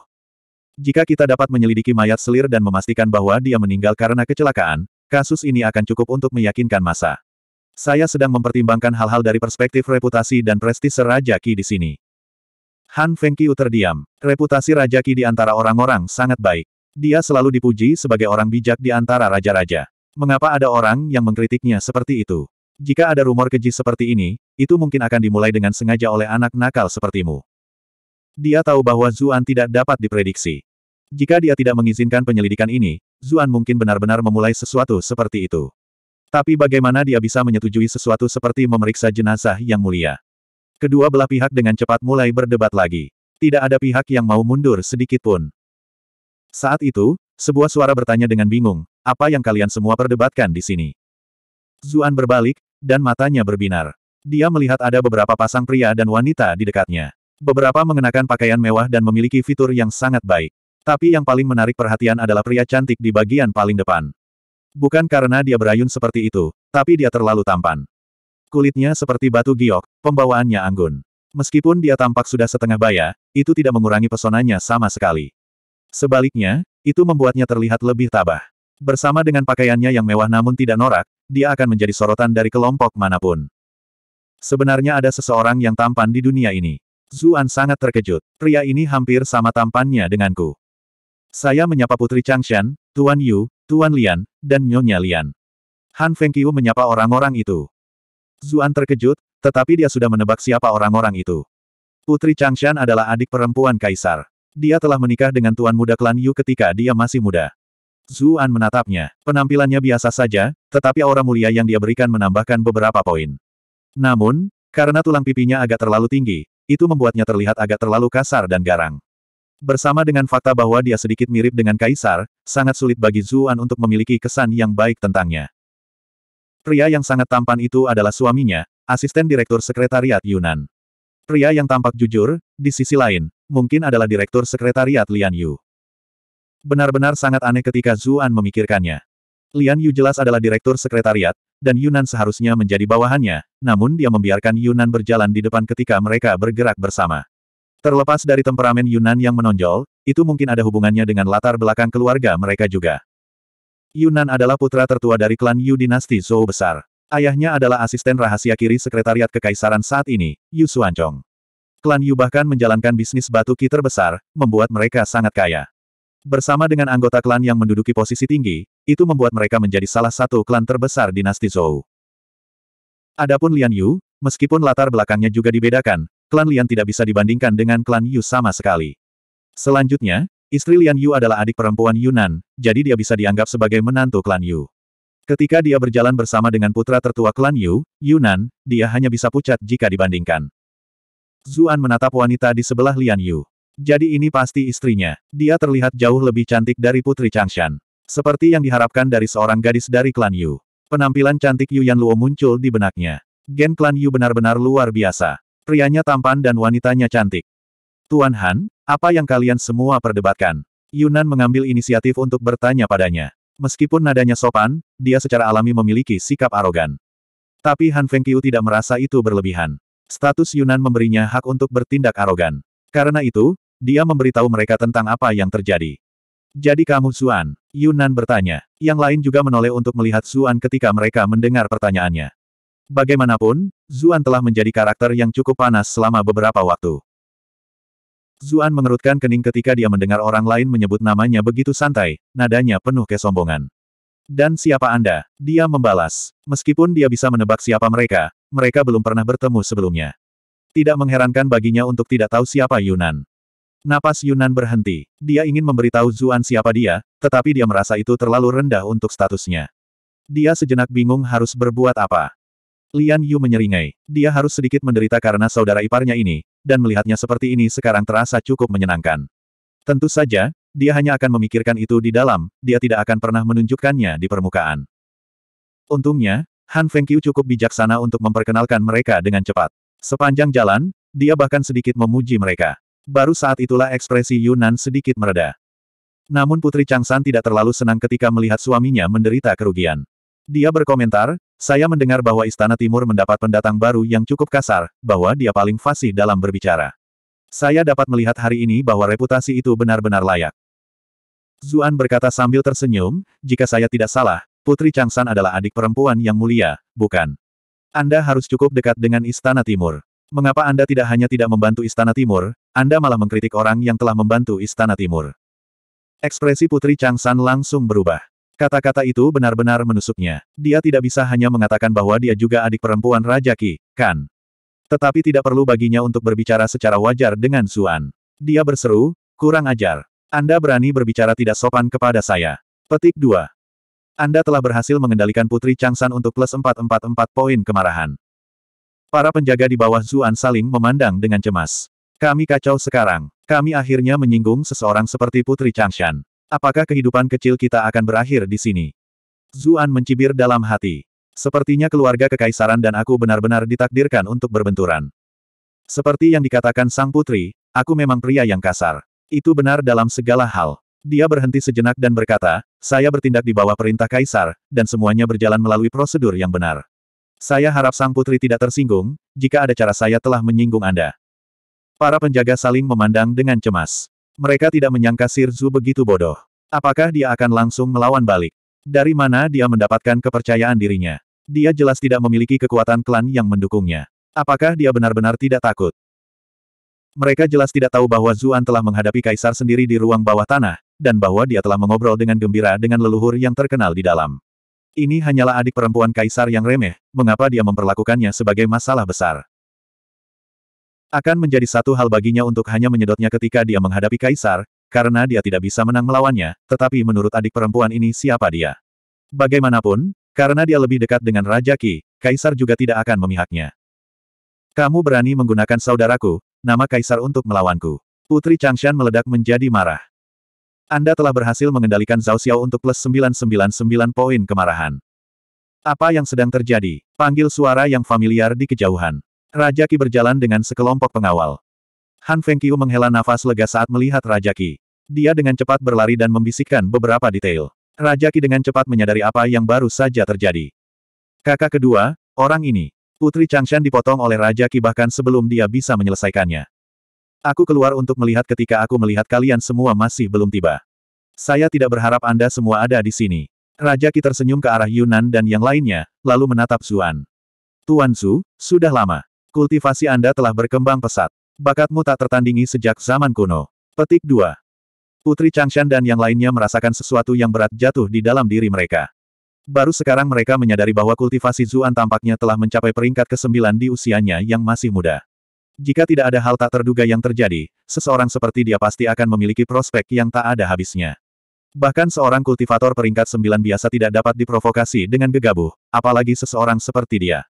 Jika kita dapat menyelidiki mayat selir dan memastikan bahwa dia meninggal karena kecelakaan, kasus ini akan cukup untuk meyakinkan masa. Saya sedang mempertimbangkan hal-hal dari perspektif reputasi dan prestise Raja Ki di sini. Han Fengqiu terdiam. Reputasi Raja Ki di antara orang-orang sangat baik. Dia selalu dipuji sebagai orang bijak di antara raja-raja. Mengapa ada orang yang mengkritiknya seperti itu? Jika ada rumor keji seperti ini, itu mungkin akan dimulai dengan sengaja oleh anak nakal sepertimu. Dia tahu bahwa Zuan tidak dapat diprediksi. Jika dia tidak mengizinkan penyelidikan ini, Zuan mungkin benar-benar memulai sesuatu seperti itu. Tapi bagaimana dia bisa menyetujui sesuatu seperti memeriksa jenazah yang mulia? Kedua belah pihak dengan cepat mulai berdebat lagi. Tidak ada pihak yang mau mundur sedikit pun. Saat itu, sebuah suara bertanya dengan bingung, apa yang kalian semua perdebatkan di sini? Zuan berbalik, dan matanya berbinar. Dia melihat ada beberapa pasang pria dan wanita di dekatnya. Beberapa mengenakan pakaian mewah dan memiliki fitur yang sangat baik. Tapi yang paling menarik perhatian adalah pria cantik di bagian paling depan. Bukan karena dia berayun seperti itu, tapi dia terlalu tampan. Kulitnya seperti batu giok, pembawaannya anggun. Meskipun dia tampak sudah setengah baya, itu tidak mengurangi pesonanya sama sekali. Sebaliknya, itu membuatnya terlihat lebih tabah. Bersama dengan pakaiannya yang mewah namun tidak norak, dia akan menjadi sorotan dari kelompok mana pun. Sebenarnya ada seseorang yang tampan di dunia ini. Zuan sangat terkejut. Pria ini hampir sama tampannya denganku. Saya menyapa Putri Changshan, Tuan Yu, Tuan Lian, dan Nyonya Lian. Han Fengqiu menyapa orang-orang itu. Zuan terkejut, tetapi dia sudah menebak siapa orang-orang itu. Putri Changshan adalah adik perempuan kaisar. Dia telah menikah dengan tuan muda klan Yu ketika dia masih muda. Zuan menatapnya. Penampilannya biasa saja, tetapi aura mulia yang dia berikan menambahkan beberapa poin. Namun, karena tulang pipinya agak terlalu tinggi, itu membuatnya terlihat agak terlalu kasar dan garang. Bersama dengan fakta bahwa dia sedikit mirip dengan kaisar, sangat sulit bagi Zuan untuk memiliki kesan yang baik tentangnya. Pria yang sangat tampan itu adalah suaminya, asisten direktur sekretariat Yunan. Pria yang tampak jujur, di sisi lain, mungkin adalah direktur sekretariat Lian Yu. Benar-benar sangat aneh ketika Zuan memikirkannya. Lian Yu jelas adalah direktur sekretariat, dan Yunan seharusnya menjadi bawahannya, namun dia membiarkan Yunan berjalan di depan ketika mereka bergerak bersama. Terlepas dari temperamen Yunan yang menonjol, itu mungkin ada hubungannya dengan latar belakang keluarga mereka juga. Yunan adalah putra tertua dari klan Yu dinasti Zhou besar. Ayahnya adalah asisten rahasia kiri sekretariat kekaisaran saat ini, Yu Xuanchong. Klan Yu bahkan menjalankan bisnis batu ki terbesar, membuat mereka sangat kaya. Bersama dengan anggota klan yang menduduki posisi tinggi, itu membuat mereka menjadi salah satu klan terbesar dinasti Zhou. Adapun Lian Yu, meskipun latar belakangnya juga dibedakan, klan Lian tidak bisa dibandingkan dengan klan Yu sama sekali. Selanjutnya, istri Lian Yu adalah adik perempuan Yunan, jadi dia bisa dianggap sebagai menantu klan Yu. Ketika dia berjalan bersama dengan putra tertua klan Yu, Yunan, dia hanya bisa pucat jika dibandingkan. Zuan menatap wanita di sebelah Lian Yu. Jadi ini pasti istrinya. Dia terlihat jauh lebih cantik dari Putri Changshan. Seperti yang diharapkan dari seorang gadis dari klan Yu. Penampilan cantik Yu Yan Luo muncul di benaknya. Gen klan Yu benar-benar luar biasa. Prianya tampan dan wanitanya cantik. Tuan Han, apa yang kalian semua perdebatkan? Yunan mengambil inisiatif untuk bertanya padanya. Meskipun nadanya sopan, dia secara alami memiliki sikap arogan. Tapi Han Fengqiu tidak merasa itu berlebihan. Status Yunan memberinya hak untuk bertindak arogan. Karena itu, dia memberitahu mereka tentang apa yang terjadi. Jadi kamu Zuan? Yunan bertanya. Yang lain juga menoleh untuk melihat Zuan ketika mereka mendengar pertanyaannya. Bagaimanapun, Zuan telah menjadi karakter yang cukup panas selama beberapa waktu. Zuan mengerutkan kening ketika dia mendengar orang lain menyebut namanya begitu santai, nadanya penuh kesombongan. Dan siapa Anda? Dia membalas. Meskipun dia bisa menebak siapa mereka, mereka belum pernah bertemu sebelumnya. Tidak mengherankan baginya untuk tidak tahu siapa Yunan. Napas Yunan berhenti. Dia ingin memberitahu Zuan siapa dia, tetapi dia merasa itu terlalu rendah untuk statusnya. Dia sejenak bingung harus berbuat apa. Lian Yu menyeringai. Dia harus sedikit menderita karena saudara iparnya ini, dan melihatnya seperti ini sekarang terasa cukup menyenangkan. Tentu saja, dia hanya akan memikirkan itu di dalam, dia tidak akan pernah menunjukkannya di permukaan. Untungnya, Han Fengqiu cukup bijaksana untuk memperkenalkan mereka dengan cepat. Sepanjang jalan, dia bahkan sedikit memuji mereka. Baru saat itulah ekspresi Yunan sedikit mereda. Namun Putri Changsan tidak terlalu senang ketika melihat suaminya menderita kerugian. Dia berkomentar, saya mendengar bahwa Istana Timur mendapat pendatang baru yang cukup kasar, bahwa dia paling fasih dalam berbicara. Saya dapat melihat hari ini bahwa reputasi itu benar-benar layak. Zuan berkata sambil tersenyum, jika saya tidak salah, Putri Changsan adalah adik perempuan yang mulia, bukan? Anda harus cukup dekat dengan Istana Timur. Mengapa Anda tidak hanya tidak membantu Istana Timur, Anda malah mengkritik orang yang telah membantu Istana Timur? Ekspresi Putri Changsan langsung berubah. Kata-kata itu benar-benar menusuknya. Dia tidak bisa hanya mengatakan bahwa dia juga adik perempuan Raja Qi, kan? Tetapi tidak perlu baginya untuk berbicara secara wajar dengan Zuan. Dia berseru, kurang ajar. Anda berani berbicara tidak sopan kepada saya. Petik 2. Anda telah berhasil mengendalikan Putri Changsan untuk plus 444 poin kemarahan. Para penjaga di bawah Zuan saling memandang dengan cemas. Kami kacau sekarang. Kami akhirnya menyinggung seseorang seperti Putri Changshan. Apakah kehidupan kecil kita akan berakhir di sini? Zuan mencibir dalam hati. Sepertinya keluarga kekaisaran dan aku benar-benar ditakdirkan untuk berbenturan. Seperti yang dikatakan sang putri, aku memang pria yang kasar. Itu benar dalam segala hal. Dia berhenti sejenak dan berkata, saya bertindak di bawah perintah kaisar, dan semuanya berjalan melalui prosedur yang benar. Saya harap sang putri tidak tersinggung, jika ada cara saya telah menyinggung Anda. Para penjaga saling memandang dengan cemas. Mereka tidak menyangka Sir Zhu begitu bodoh. Apakah dia akan langsung melawan balik? Dari mana dia mendapatkan kepercayaan dirinya? Dia jelas tidak memiliki kekuatan klan yang mendukungnya. Apakah dia benar-benar tidak takut? Mereka jelas tidak tahu bahwa Zuan telah menghadapi kaisar sendiri di ruang bawah tanah, dan bahwa dia telah mengobrol dengan gembira dengan leluhur yang terkenal di dalam. Ini hanyalah adik perempuan kaisar yang remeh, mengapa dia memperlakukannya sebagai masalah besar? Akan menjadi satu hal baginya untuk hanya menyedotnya ketika dia menghadapi kaisar, karena dia tidak bisa menang melawannya, tetapi menurut adik perempuan ini siapa dia? Bagaimanapun, karena dia lebih dekat dengan Raja Qi, kaisar juga tidak akan memihaknya. Kamu berani menggunakan saudaraku, nama kaisar untuk melawanku. Putri Changshan meledak menjadi marah. Anda telah berhasil mengendalikan Zhao Xiao untuk plus 999 poin kemarahan. Apa yang sedang terjadi? Panggil suara yang familiar di kejauhan. Raja Qi berjalan dengan sekelompok pengawal. Han Fengqiu menghela nafas lega saat melihat Raja Qi. Dia dengan cepat berlari dan membisikkan beberapa detail. Raja Qi dengan cepat menyadari apa yang baru saja terjadi. Kakak kedua, orang ini. Putri Changshan dipotong oleh Raja Qi bahkan sebelum dia bisa menyelesaikannya. Aku keluar untuk melihat ketika aku melihat kalian semua masih belum tiba. Saya tidak berharap Anda semua ada di sini. Raja Qi tersenyum ke arah Yunan dan yang lainnya, lalu menatap Zuan. Tuan Su, sudah lama. Kultivasi Anda telah berkembang pesat. Bakatmu tak tertandingi sejak zaman kuno. Petik 2. Putri Changshan dan yang lainnya merasakan sesuatu yang berat jatuh di dalam diri mereka. Baru sekarang mereka menyadari bahwa kultivasi Zuan tampaknya telah mencapai peringkat ke-9 di usianya yang masih muda. Jika tidak ada hal tak terduga yang terjadi, seseorang seperti dia pasti akan memiliki prospek yang tak ada habisnya. Bahkan seorang kultivator peringkat 9 biasa tidak dapat diprovokasi dengan gegabah, apalagi seseorang seperti dia.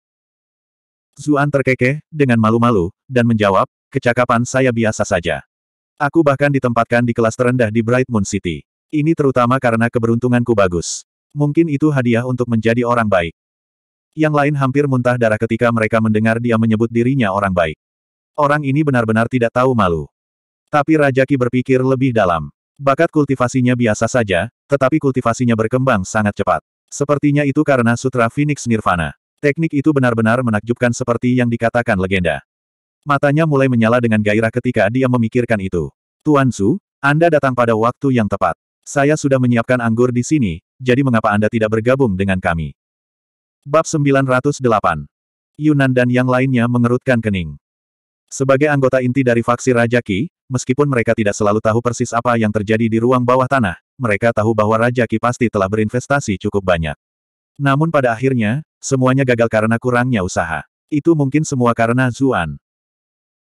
Zuan terkekeh, dengan malu-malu, dan menjawab, kecakapan saya biasa saja. Aku bahkan ditempatkan di kelas terendah di Bright Moon City. Ini terutama karena keberuntunganku bagus. Mungkin itu hadiah untuk menjadi orang baik. Yang lain hampir muntah darah ketika mereka mendengar dia menyebut dirinya orang baik. Orang ini benar-benar tidak tahu malu. Tapi Raja Ki berpikir lebih dalam. Bakat kultivasinya biasa saja, tetapi kultivasinya berkembang sangat cepat. Sepertinya itu karena Sutra Phoenix Nirvana. Teknik itu benar-benar menakjubkan seperti yang dikatakan legenda. Matanya mulai menyala dengan gairah ketika dia memikirkan itu. Tuan Su, Anda datang pada waktu yang tepat. Saya sudah menyiapkan anggur di sini, jadi mengapa Anda tidak bergabung dengan kami? Bab 908 Yunan dan yang lainnya mengerutkan kening. Sebagai anggota inti dari faksi Raja Qi, meskipun mereka tidak selalu tahu persis apa yang terjadi di ruang bawah tanah, mereka tahu bahwa Raja Qi pasti telah berinvestasi cukup banyak. Namun pada akhirnya, semuanya gagal karena kurangnya usaha. Itu mungkin semua karena Zuan.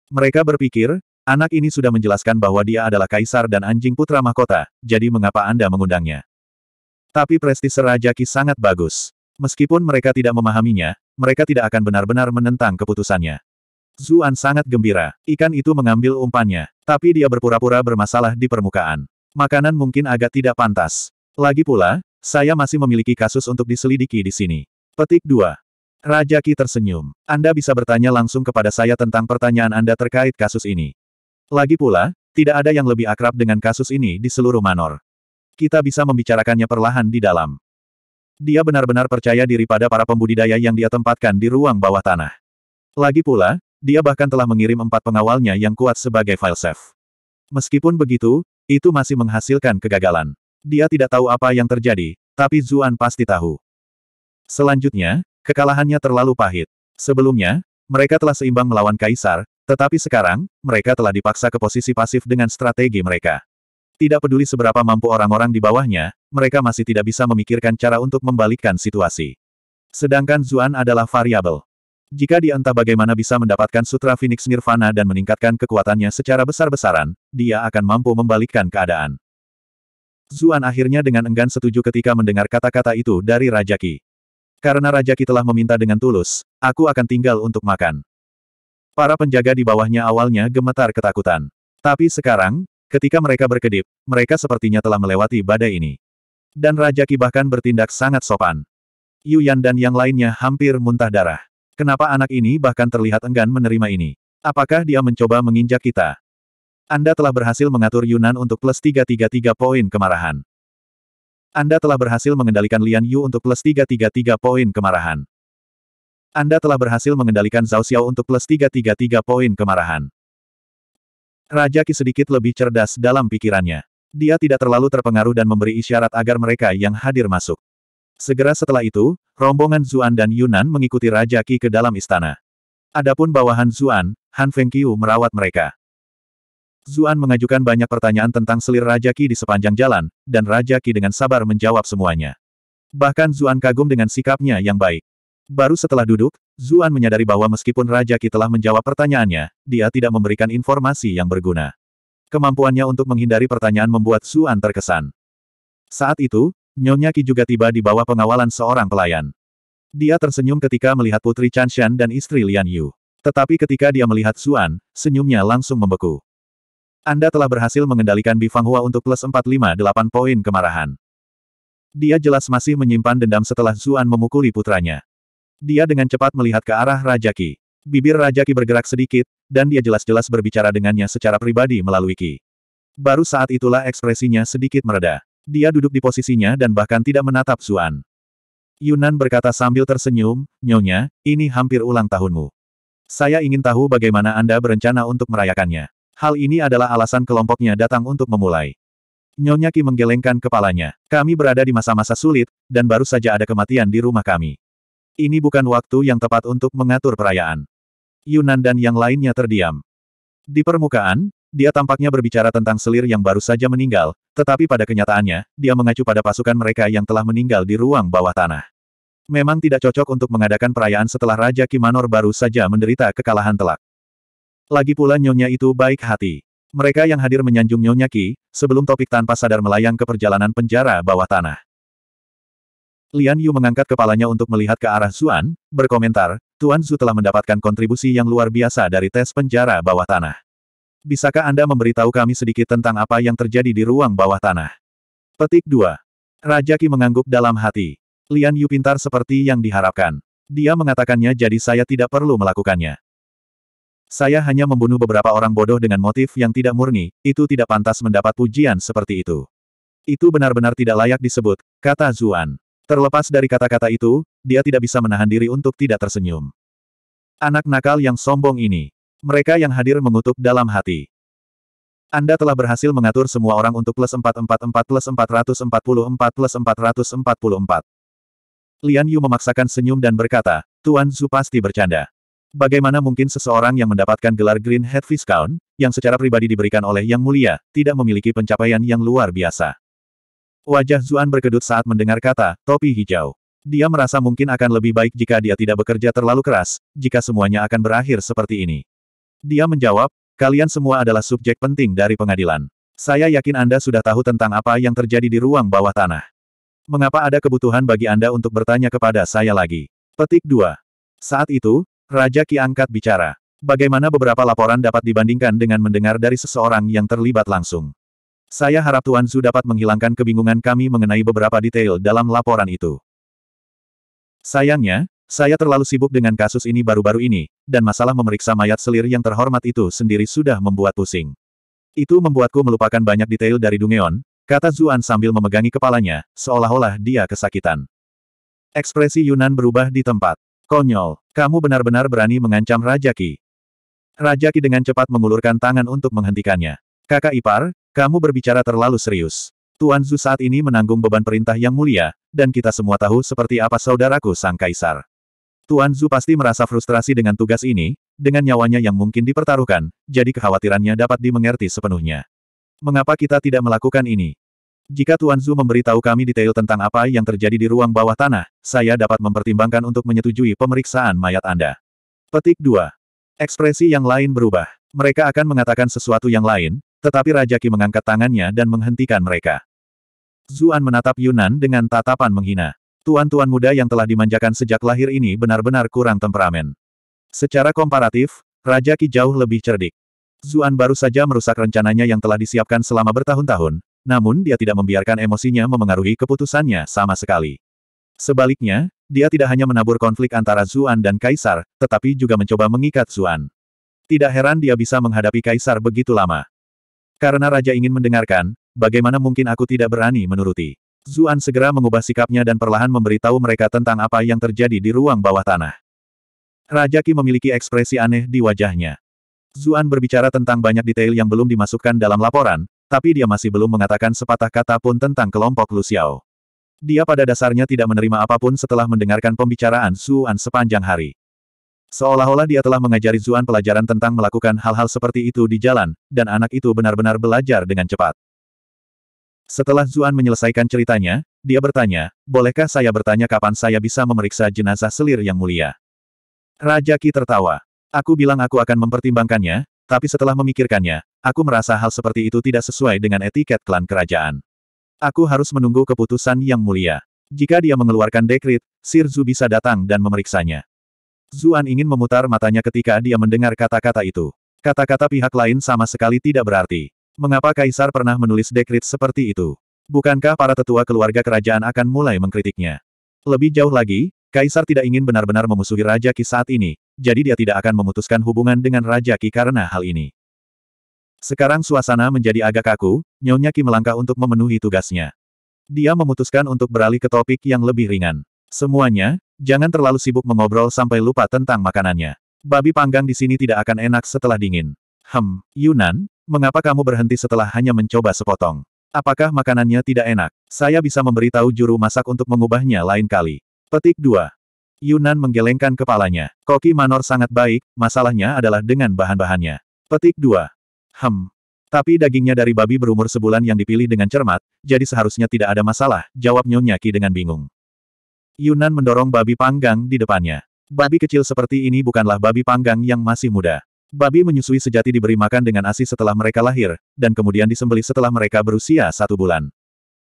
Mereka berpikir, Anak ini sudah menjelaskan bahwa dia adalah kaisar dan anjing putra mahkota, jadi mengapa Anda mengundangnya? Tapi prestis Raja Ki sangat bagus. Meskipun mereka tidak memahaminya, mereka tidak akan benar-benar menentang keputusannya. Zuan sangat gembira. Ikan itu mengambil umpannya, tapi dia berpura-pura bermasalah di permukaan. Makanan mungkin agak tidak pantas. Lagi pula, saya masih memiliki kasus untuk diselidiki di sini. Petik 2. Raja Ki tersenyum. Anda bisa bertanya langsung kepada saya tentang pertanyaan Anda terkait kasus ini. Lagi pula, tidak ada yang lebih akrab dengan kasus ini di seluruh manor. Kita bisa membicarakannya perlahan di dalam. Dia benar-benar percaya diri pada para pembudidaya yang dia tempatkan di ruang bawah tanah. Lagi pula, dia bahkan telah mengirim empat pengawalnya yang kuat sebagai file safe. Meskipun begitu, itu masih menghasilkan kegagalan. Dia tidak tahu apa yang terjadi, tapi Zuan pasti tahu. Selanjutnya, kekalahannya terlalu pahit. Sebelumnya, mereka telah seimbang melawan Kaisar, tetapi sekarang, mereka telah dipaksa ke posisi pasif dengan strategi mereka. Tidak peduli seberapa mampu orang-orang di bawahnya, mereka masih tidak bisa memikirkan cara untuk membalikkan situasi. Sedangkan Zuan adalah variabel. Jika dia entah bagaimana bisa mendapatkan Sutra Phoenix Nirvana dan meningkatkan kekuatannya secara besar-besaran, dia akan mampu membalikkan keadaan. Zuan akhirnya dengan enggan setuju ketika mendengar kata-kata itu dari Raja Qi. Karena Raja Qi telah meminta dengan tulus, aku akan tinggal untuk makan. Para penjaga di bawahnya awalnya gemetar ketakutan. Tapi sekarang, ketika mereka berkedip, mereka sepertinya telah melewati badai ini. Dan Raja Ki bahkan bertindak sangat sopan. Yu Yan dan yang lainnya hampir muntah darah. Kenapa anak ini bahkan terlihat enggan menerima ini? Apakah dia mencoba menginjak kita? Anda telah berhasil mengatur Yunan untuk plus 333 poin kemarahan. Anda telah berhasil mengendalikan Lian Yu untuk plus 333 poin kemarahan. Anda telah berhasil mengendalikan Zhao Xiao untuk plus 333 poin kemarahan. Raja Ki sedikit lebih cerdas dalam pikirannya. Dia tidak terlalu terpengaruh dan memberi isyarat agar mereka yang hadir masuk. Segera setelah itu, rombongan Zuan dan Yunan mengikuti Raja Qi ke dalam istana. Adapun bawahan Zuan, Han Fengqiu merawat mereka. Zuan mengajukan banyak pertanyaan tentang selir Raja Qi di sepanjang jalan, dan Raja Qi dengan sabar menjawab semuanya. Bahkan Zuan kagum dengan sikapnya yang baik. Baru setelah duduk, Zuan menyadari bahwa meskipun Raja Qi telah menjawab pertanyaannya, dia tidak memberikan informasi yang berguna. Kemampuannya untuk menghindari pertanyaan membuat Zuan terkesan. Saat itu, Nyonya Qi juga tiba di bawah pengawalan seorang pelayan. Dia tersenyum ketika melihat Putri Chanshan dan istri Lian Yu. Tetapi ketika dia melihat Zuan, senyumnya langsung membeku. Anda telah berhasil mengendalikan Bifang Hua untuk plus 458 poin kemarahan. Dia jelas masih menyimpan dendam setelah Zuan memukuli putranya. Dia dengan cepat melihat ke arah Raja Qi. Bibir Raja Qi bergerak sedikit, dan dia jelas-jelas berbicara dengannya secara pribadi melalui Qi. Baru saat itulah ekspresinya sedikit mereda. Dia duduk di posisinya dan bahkan tidak menatap Zuan. Yunan berkata sambil tersenyum, Nyonya, ini hampir ulang tahunmu. Saya ingin tahu bagaimana Anda berencana untuk merayakannya. Hal ini adalah alasan kelompoknya datang untuk memulai. Nyonya Ki menggelengkan kepalanya. Kami berada di masa-masa sulit, dan baru saja ada kematian di rumah kami. Ini bukan waktu yang tepat untuk mengatur perayaan. Yunan dan yang lainnya terdiam. Di permukaan, dia tampaknya berbicara tentang selir yang baru saja meninggal, tetapi pada kenyataannya, dia mengacu pada pasukan mereka yang telah meninggal di ruang bawah tanah. Memang tidak cocok untuk mengadakan perayaan setelah Raja Kimanor baru saja menderita kekalahan telak. Lagi pula nyonya itu baik hati. Mereka yang hadir menyanjung nyonya Ki, sebelum topik tanpa sadar melayang ke perjalanan penjara bawah tanah. Lian Yu mengangkat kepalanya untuk melihat ke arah Zuan, berkomentar, Tuan Zu telah mendapatkan kontribusi yang luar biasa dari tes penjara bawah tanah. Bisakah Anda memberitahu kami sedikit tentang apa yang terjadi di ruang bawah tanah? Petik 2. Raja Ki mengangguk dalam hati. Lian Yu pintar seperti yang diharapkan. Dia mengatakannya jadi saya tidak perlu melakukannya. Saya hanya membunuh beberapa orang bodoh dengan motif yang tidak murni, itu tidak pantas mendapat pujian seperti itu. Itu benar-benar tidak layak disebut, kata Zuan. Terlepas dari kata-kata itu, dia tidak bisa menahan diri untuk tidak tersenyum. Anak nakal yang sombong ini. Mereka yang hadir mengutuk dalam hati. Anda telah berhasil mengatur semua orang untuk plus 444 plus 444 plus 444. Lian Yu memaksakan senyum dan berkata, Tuan Zhu pasti bercanda. Bagaimana mungkin seseorang yang mendapatkan gelar Green Head Viscount, yang secara pribadi diberikan oleh Yang Mulia, tidak memiliki pencapaian yang luar biasa? Wajah Zuan berkedut saat mendengar kata, topi hijau. Dia merasa mungkin akan lebih baik jika dia tidak bekerja terlalu keras, jika semuanya akan berakhir seperti ini. Dia menjawab, kalian semua adalah subjek penting dari pengadilan. Saya yakin Anda sudah tahu tentang apa yang terjadi di ruang bawah tanah. Mengapa ada kebutuhan bagi Anda untuk bertanya kepada saya lagi? Petik 2. Saat itu, Raja Ki angkat bicara. Bagaimana beberapa laporan dapat dibandingkan dengan mendengar dari seseorang yang terlibat langsung? Saya harap Tuan Zu dapat menghilangkan kebingungan kami mengenai beberapa detail dalam laporan itu. Sayangnya, saya terlalu sibuk dengan kasus ini baru-baru ini, dan masalah memeriksa mayat selir yang terhormat itu sendiri sudah membuat pusing. Itu membuatku melupakan banyak detail dari Dungeon, kata Zuan sambil memegangi kepalanya, seolah-olah dia kesakitan. Ekspresi Yunan berubah di tempat. Konyol, kamu benar-benar berani mengancam Raja Ki. Raja Ki dengan cepat mengulurkan tangan untuk menghentikannya. Kakak ipar, kamu berbicara terlalu serius. Tuan Zu saat ini menanggung beban perintah yang mulia, dan kita semua tahu seperti apa saudaraku sang kaisar. Tuan Zu pasti merasa frustrasi dengan tugas ini, dengan nyawanya yang mungkin dipertaruhkan, jadi kekhawatirannya dapat dimengerti sepenuhnya. Mengapa kita tidak melakukan ini? Jika Tuan Zu memberitahu kami detail tentang apa yang terjadi di ruang bawah tanah, saya dapat mempertimbangkan untuk menyetujui pemeriksaan mayat Anda. Petik 2. Ekspresi yang lain berubah. Mereka akan mengatakan sesuatu yang lain, tetapi Raja Ki mengangkat tangannya dan menghentikan mereka. Zuan menatap Yunan dengan tatapan menghina. Tuan-tuan muda yang telah dimanjakan sejak lahir ini benar-benar kurang temperamen. Secara komparatif, Raja Qi jauh lebih cerdik. Zuan baru saja merusak rencananya yang telah disiapkan selama bertahun-tahun, namun dia tidak membiarkan emosinya memengaruhi keputusannya sama sekali. Sebaliknya, dia tidak hanya menabur konflik antara Zuan dan Kaisar, tetapi juga mencoba mengikat Zuan. Tidak heran dia bisa menghadapi Kaisar begitu lama. Karena Raja ingin mendengarkan, bagaimana mungkin aku tidak berani menuruti. Zuan segera mengubah sikapnya dan perlahan memberitahu mereka tentang apa yang terjadi di ruang bawah tanah. Raja Qi memiliki ekspresi aneh di wajahnya. Zuan berbicara tentang banyak detail yang belum dimasukkan dalam laporan, tapi dia masih belum mengatakan sepatah kata pun tentang kelompok Lu Xiao. Dia pada dasarnya tidak menerima apa pun setelah mendengarkan pembicaraan Zuan sepanjang hari. Seolah-olah dia telah mengajari Zuan pelajaran tentang melakukan hal-hal seperti itu di jalan, dan anak itu benar-benar belajar dengan cepat. Setelah Zuan menyelesaikan ceritanya, dia bertanya, bolehkah saya bertanya kapan saya bisa memeriksa jenazah selir yang mulia? Raja Qi tertawa. Aku bilang aku akan mempertimbangkannya, tapi setelah memikirkannya, aku merasa hal seperti itu tidak sesuai dengan etiket klan kerajaan. Aku harus menunggu keputusan yang mulia. Jika dia mengeluarkan dekrit, Sir Zu bisa datang dan memeriksanya. Zuan ingin memutar matanya ketika dia mendengar kata-kata itu. Kata-kata pihak lain sama sekali tidak berarti. Mengapa Kaisar pernah menulis dekrit seperti itu? Bukankah para tetua keluarga kerajaan akan mulai mengkritiknya? Lebih jauh lagi, Kaisar tidak ingin benar-benar memusuhi Raja Ki saat ini, jadi dia tidak akan memutuskan hubungan dengan Raja Ki karena hal ini. Sekarang suasana menjadi agak kaku, Nyonya Ki melangkah untuk memenuhi tugasnya. Dia memutuskan untuk beralih ke topik yang lebih ringan. Semuanya, jangan terlalu sibuk mengobrol sampai lupa tentang makanannya. Babi panggang di sini tidak akan enak setelah dingin. Hem, Yunan, mengapa kamu berhenti setelah hanya mencoba sepotong? Apakah makanannya tidak enak? Saya bisa memberitahu juru masak untuk mengubahnya lain kali. Petik 2. Yunan menggelengkan kepalanya. Koki Manor sangat baik, masalahnya adalah dengan bahan-bahannya. Petik 2. Hem. Tapi dagingnya dari babi berumur sebulan yang dipilih dengan cermat, jadi seharusnya tidak ada masalah, jawab Nyonya Ki dengan bingung. Yunan mendorong babi panggang di depannya. Babi kecil seperti ini bukanlah babi panggang yang masih muda. Babi menyusui sejati diberi makan dengan ASI setelah mereka lahir, dan kemudian disembelih setelah mereka berusia satu bulan.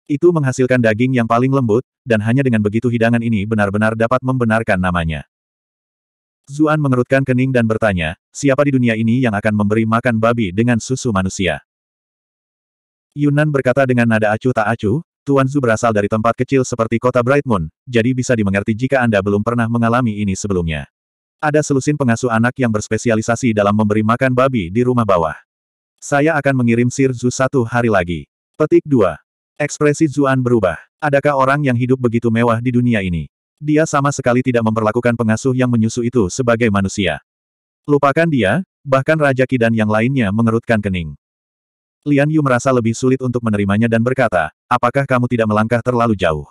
Itu menghasilkan daging yang paling lembut, dan hanya dengan begitu hidangan ini benar-benar dapat membenarkan namanya. Zuan mengerutkan kening dan bertanya, siapa di dunia ini yang akan memberi makan babi dengan susu manusia? Yunan berkata dengan nada acuh tak acuh, Tuan Zu berasal dari tempat kecil seperti kota Bright Moon, jadi bisa dimengerti jika Anda belum pernah mengalami ini sebelumnya. Ada selusin pengasuh anak yang berspesialisasi dalam memberi makan babi di rumah bawah. Saya akan mengirim Sir Zu satu hari lagi. Petik 2. Ekspresi Zuan berubah. Adakah orang yang hidup begitu mewah di dunia ini? Dia sama sekali tidak memperlakukan pengasuh yang menyusu itu sebagai manusia. Lupakan dia, bahkan Raja Ki dan yang lainnya mengerutkan kening. Lian Yu merasa lebih sulit untuk menerimanya dan berkata, apakah kamu tidak melangkah terlalu jauh?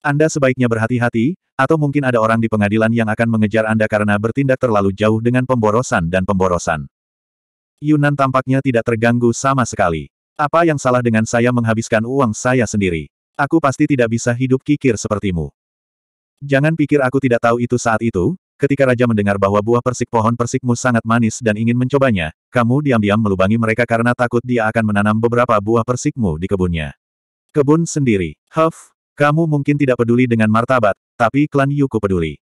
Anda sebaiknya berhati-hati, atau mungkin ada orang di pengadilan yang akan mengejar Anda karena bertindak terlalu jauh dengan pemborosan dan pemborosan. Yunan tampaknya tidak terganggu sama sekali. Apa yang salah dengan saya menghabiskan uang saya sendiri? Aku pasti tidak bisa hidup kikir sepertimu. Jangan pikir aku tidak tahu itu saat itu, ketika Raja mendengar bahwa buah persik pohon persikmu sangat manis dan ingin mencobanya, kamu diam-diam melubangi mereka karena takut dia akan menanam beberapa buah persikmu di kebunnya. Kebun sendiri. Huff, kamu mungkin tidak peduli dengan martabat, tapi klan Yuku peduli.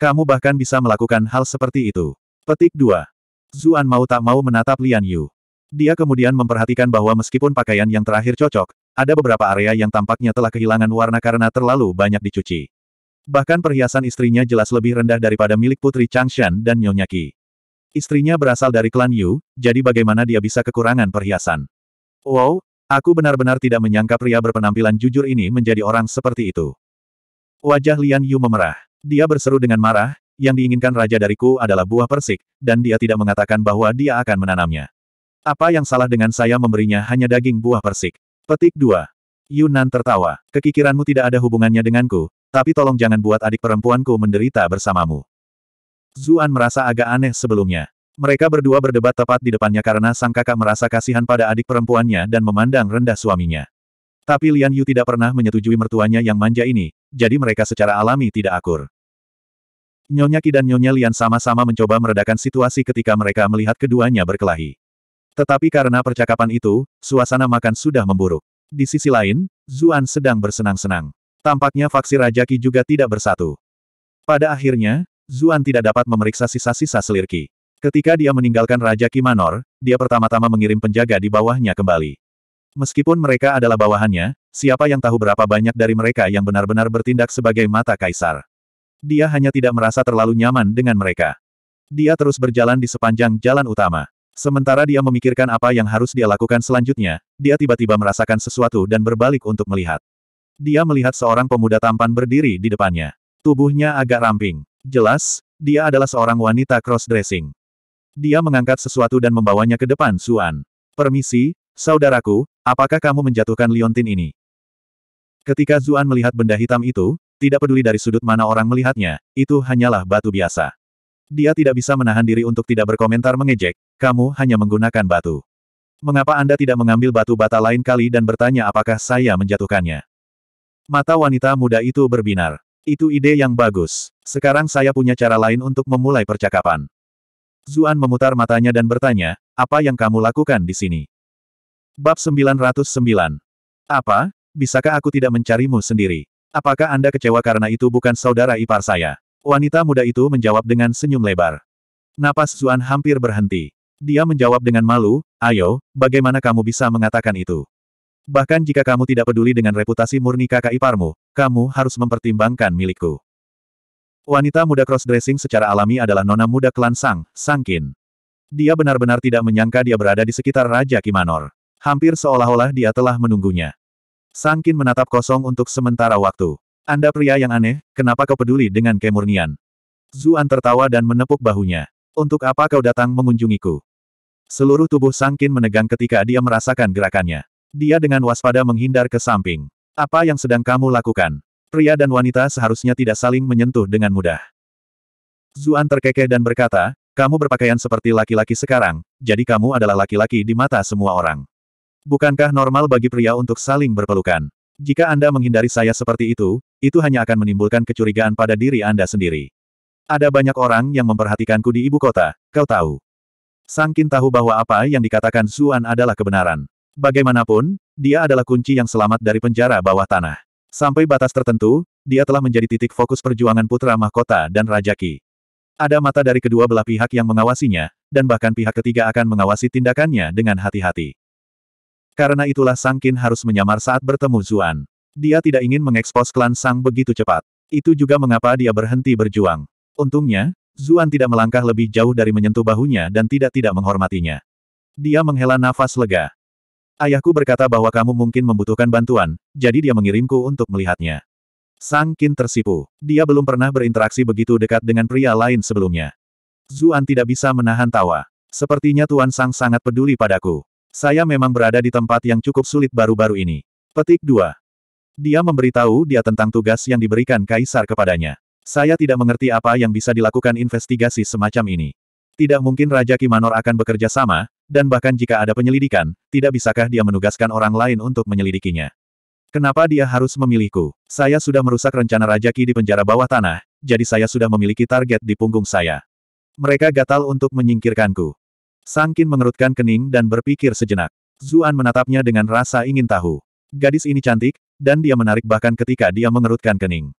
Kamu bahkan bisa melakukan hal seperti itu. Petik 2. Zuan mau tak mau menatap Lian Yu. Dia kemudian memperhatikan bahwa meskipun pakaian yang terakhir cocok, ada beberapa area yang tampaknya telah kehilangan warna karena terlalu banyak dicuci. Bahkan perhiasan istrinya jelas lebih rendah daripada milik Putri Changshan dan Nyonya Qi. Istrinya berasal dari klan Yu, jadi bagaimana dia bisa kekurangan perhiasan? Wow, aku benar-benar tidak menyangka pria berpenampilan jujur ini menjadi orang seperti itu. Wajah Lian Yu memerah. Dia berseru dengan marah, yang diinginkan raja dariku adalah buah persik, dan dia tidak mengatakan bahwa dia akan menanamnya. Apa yang salah dengan saya memberinya hanya daging buah persik? Petik 2. Yunan tertawa. Kekikiranmu tidak ada hubungannya denganku, tapi tolong jangan buat adik perempuanku menderita bersamamu. Zuan merasa agak aneh sebelumnya. Mereka berdua berdebat tepat di depannya karena sang kakak merasa kasihan pada adik perempuannya dan memandang rendah suaminya. Tapi Lian Yu tidak pernah menyetujui mertuanya yang manja ini, jadi mereka secara alami tidak akur. Nyonya Ki dan Nyonya Lian sama-sama mencoba meredakan situasi ketika mereka melihat keduanya berkelahi. Tetapi karena percakapan itu, suasana makan sudah memburuk. Di sisi lain, Zuan sedang bersenang-senang. Tampaknya faksi Raja Qi juga tidak bersatu. Pada akhirnya, Zuan tidak dapat memeriksa sisa-sisa selirki. Ketika dia meninggalkan Raja Kimanor, dia pertama-tama mengirim penjaga di bawahnya kembali. Meskipun mereka adalah bawahannya, siapa yang tahu berapa banyak dari mereka yang benar-benar bertindak sebagai mata kaisar. Dia hanya tidak merasa terlalu nyaman dengan mereka. Dia terus berjalan di sepanjang jalan utama. Sementara dia memikirkan apa yang harus dia lakukan selanjutnya, dia tiba-tiba merasakan sesuatu dan berbalik untuk melihat. Dia melihat seorang pemuda tampan berdiri di depannya. Tubuhnya agak ramping. Jelas, dia adalah seorang wanita cross-dressing. Dia mengangkat sesuatu dan membawanya ke depan Suan. Permisi, saudaraku, apakah kamu menjatuhkan liontin ini? Ketika Zuan melihat benda hitam itu, tidak peduli dari sudut mana orang melihatnya, itu hanyalah batu biasa. Dia tidak bisa menahan diri untuk tidak berkomentar mengejek, kamu hanya menggunakan batu. Mengapa Anda tidak mengambil batu bata lain kali dan bertanya apakah saya menjatuhkannya? Mata wanita muda itu berbinar. Itu ide yang bagus. Sekarang saya punya cara lain untuk memulai percakapan. Zuan memutar matanya dan bertanya, apa yang kamu lakukan di sini? Bab 909. Apa? Bisakah aku tidak mencarimu sendiri? Apakah Anda kecewa karena itu bukan saudara ipar saya? Wanita muda itu menjawab dengan senyum lebar. Napas Zuan hampir berhenti. Dia menjawab dengan malu, ayo, bagaimana kamu bisa mengatakan itu? Bahkan jika kamu tidak peduli dengan reputasi murni kakak iparmu, kamu harus mempertimbangkan milikku. Wanita muda cross-dressing secara alami adalah nona muda klan Sang, Sangkin. Dia benar-benar tidak menyangka dia berada di sekitar Raja Kimanor. Hampir seolah-olah dia telah menunggunya. Sangkin menatap kosong untuk sementara waktu. Anda pria yang aneh, kenapa kau peduli dengan kemurnian? Zuan tertawa dan menepuk bahunya. Untuk apa kau datang mengunjungiku? Seluruh tubuh Sangkin menegang ketika dia merasakan gerakannya. Dia dengan waspada menghindar ke samping. Apa yang sedang kamu lakukan? Pria dan wanita seharusnya tidak saling menyentuh dengan mudah. Zuan terkekeh dan berkata, kamu berpakaian seperti laki-laki sekarang, jadi kamu adalah laki-laki di mata semua orang. Bukankah normal bagi pria untuk saling berpelukan? Jika Anda menghindari saya seperti itu, itu hanya akan menimbulkan kecurigaan pada diri Anda sendiri. Ada banyak orang yang memperhatikanku di ibu kota, kau tahu. Sangkin tahu bahwa apa yang dikatakan Zuan adalah kebenaran. Bagaimanapun, dia adalah kunci yang selamat dari penjara bawah tanah. Sampai batas tertentu, dia telah menjadi titik fokus perjuangan putra mahkota dan Raja Ki. Ada mata dari kedua belah pihak yang mengawasinya, dan bahkan pihak ketiga akan mengawasi tindakannya dengan hati-hati. Karena itulah Sang Qin harus menyamar saat bertemu Zuan. Dia tidak ingin mengekspos klan Sang begitu cepat. Itu juga mengapa dia berhenti berjuang. Untungnya, Zuan tidak melangkah lebih jauh dari menyentuh bahunya dan tidak-tidak menghormatinya. Dia menghela nafas lega. Ayahku berkata bahwa kamu mungkin membutuhkan bantuan, jadi dia mengirimku untuk melihatnya. Sang Qin tersipu. Dia belum pernah berinteraksi begitu dekat dengan pria lain sebelumnya. Zuan tidak bisa menahan tawa. Sepertinya Tuan Sang sangat peduli padaku. Saya memang berada di tempat yang cukup sulit baru-baru ini. Petik 2. Dia memberitahu dia tentang tugas yang diberikan Kaisar kepadanya. Saya tidak mengerti apa yang bisa dilakukan investigasi semacam ini. Tidak mungkin Raja Kimanor akan bekerja sama, dan bahkan jika ada penyelidikan, tidak bisakah dia menugaskan orang lain untuk menyelidikinya? Kenapa dia harus memilihku? Saya sudah merusak rencana Raja Ki di penjara bawah tanah, jadi saya sudah memiliki target di punggung saya. Mereka gatal untuk menyingkirkanku. Sangkin mengerutkan kening dan berpikir sejenak. Zuan menatapnya dengan rasa ingin tahu. Gadis ini cantik, dan dia menarik bahkan ketika dia mengerutkan kening.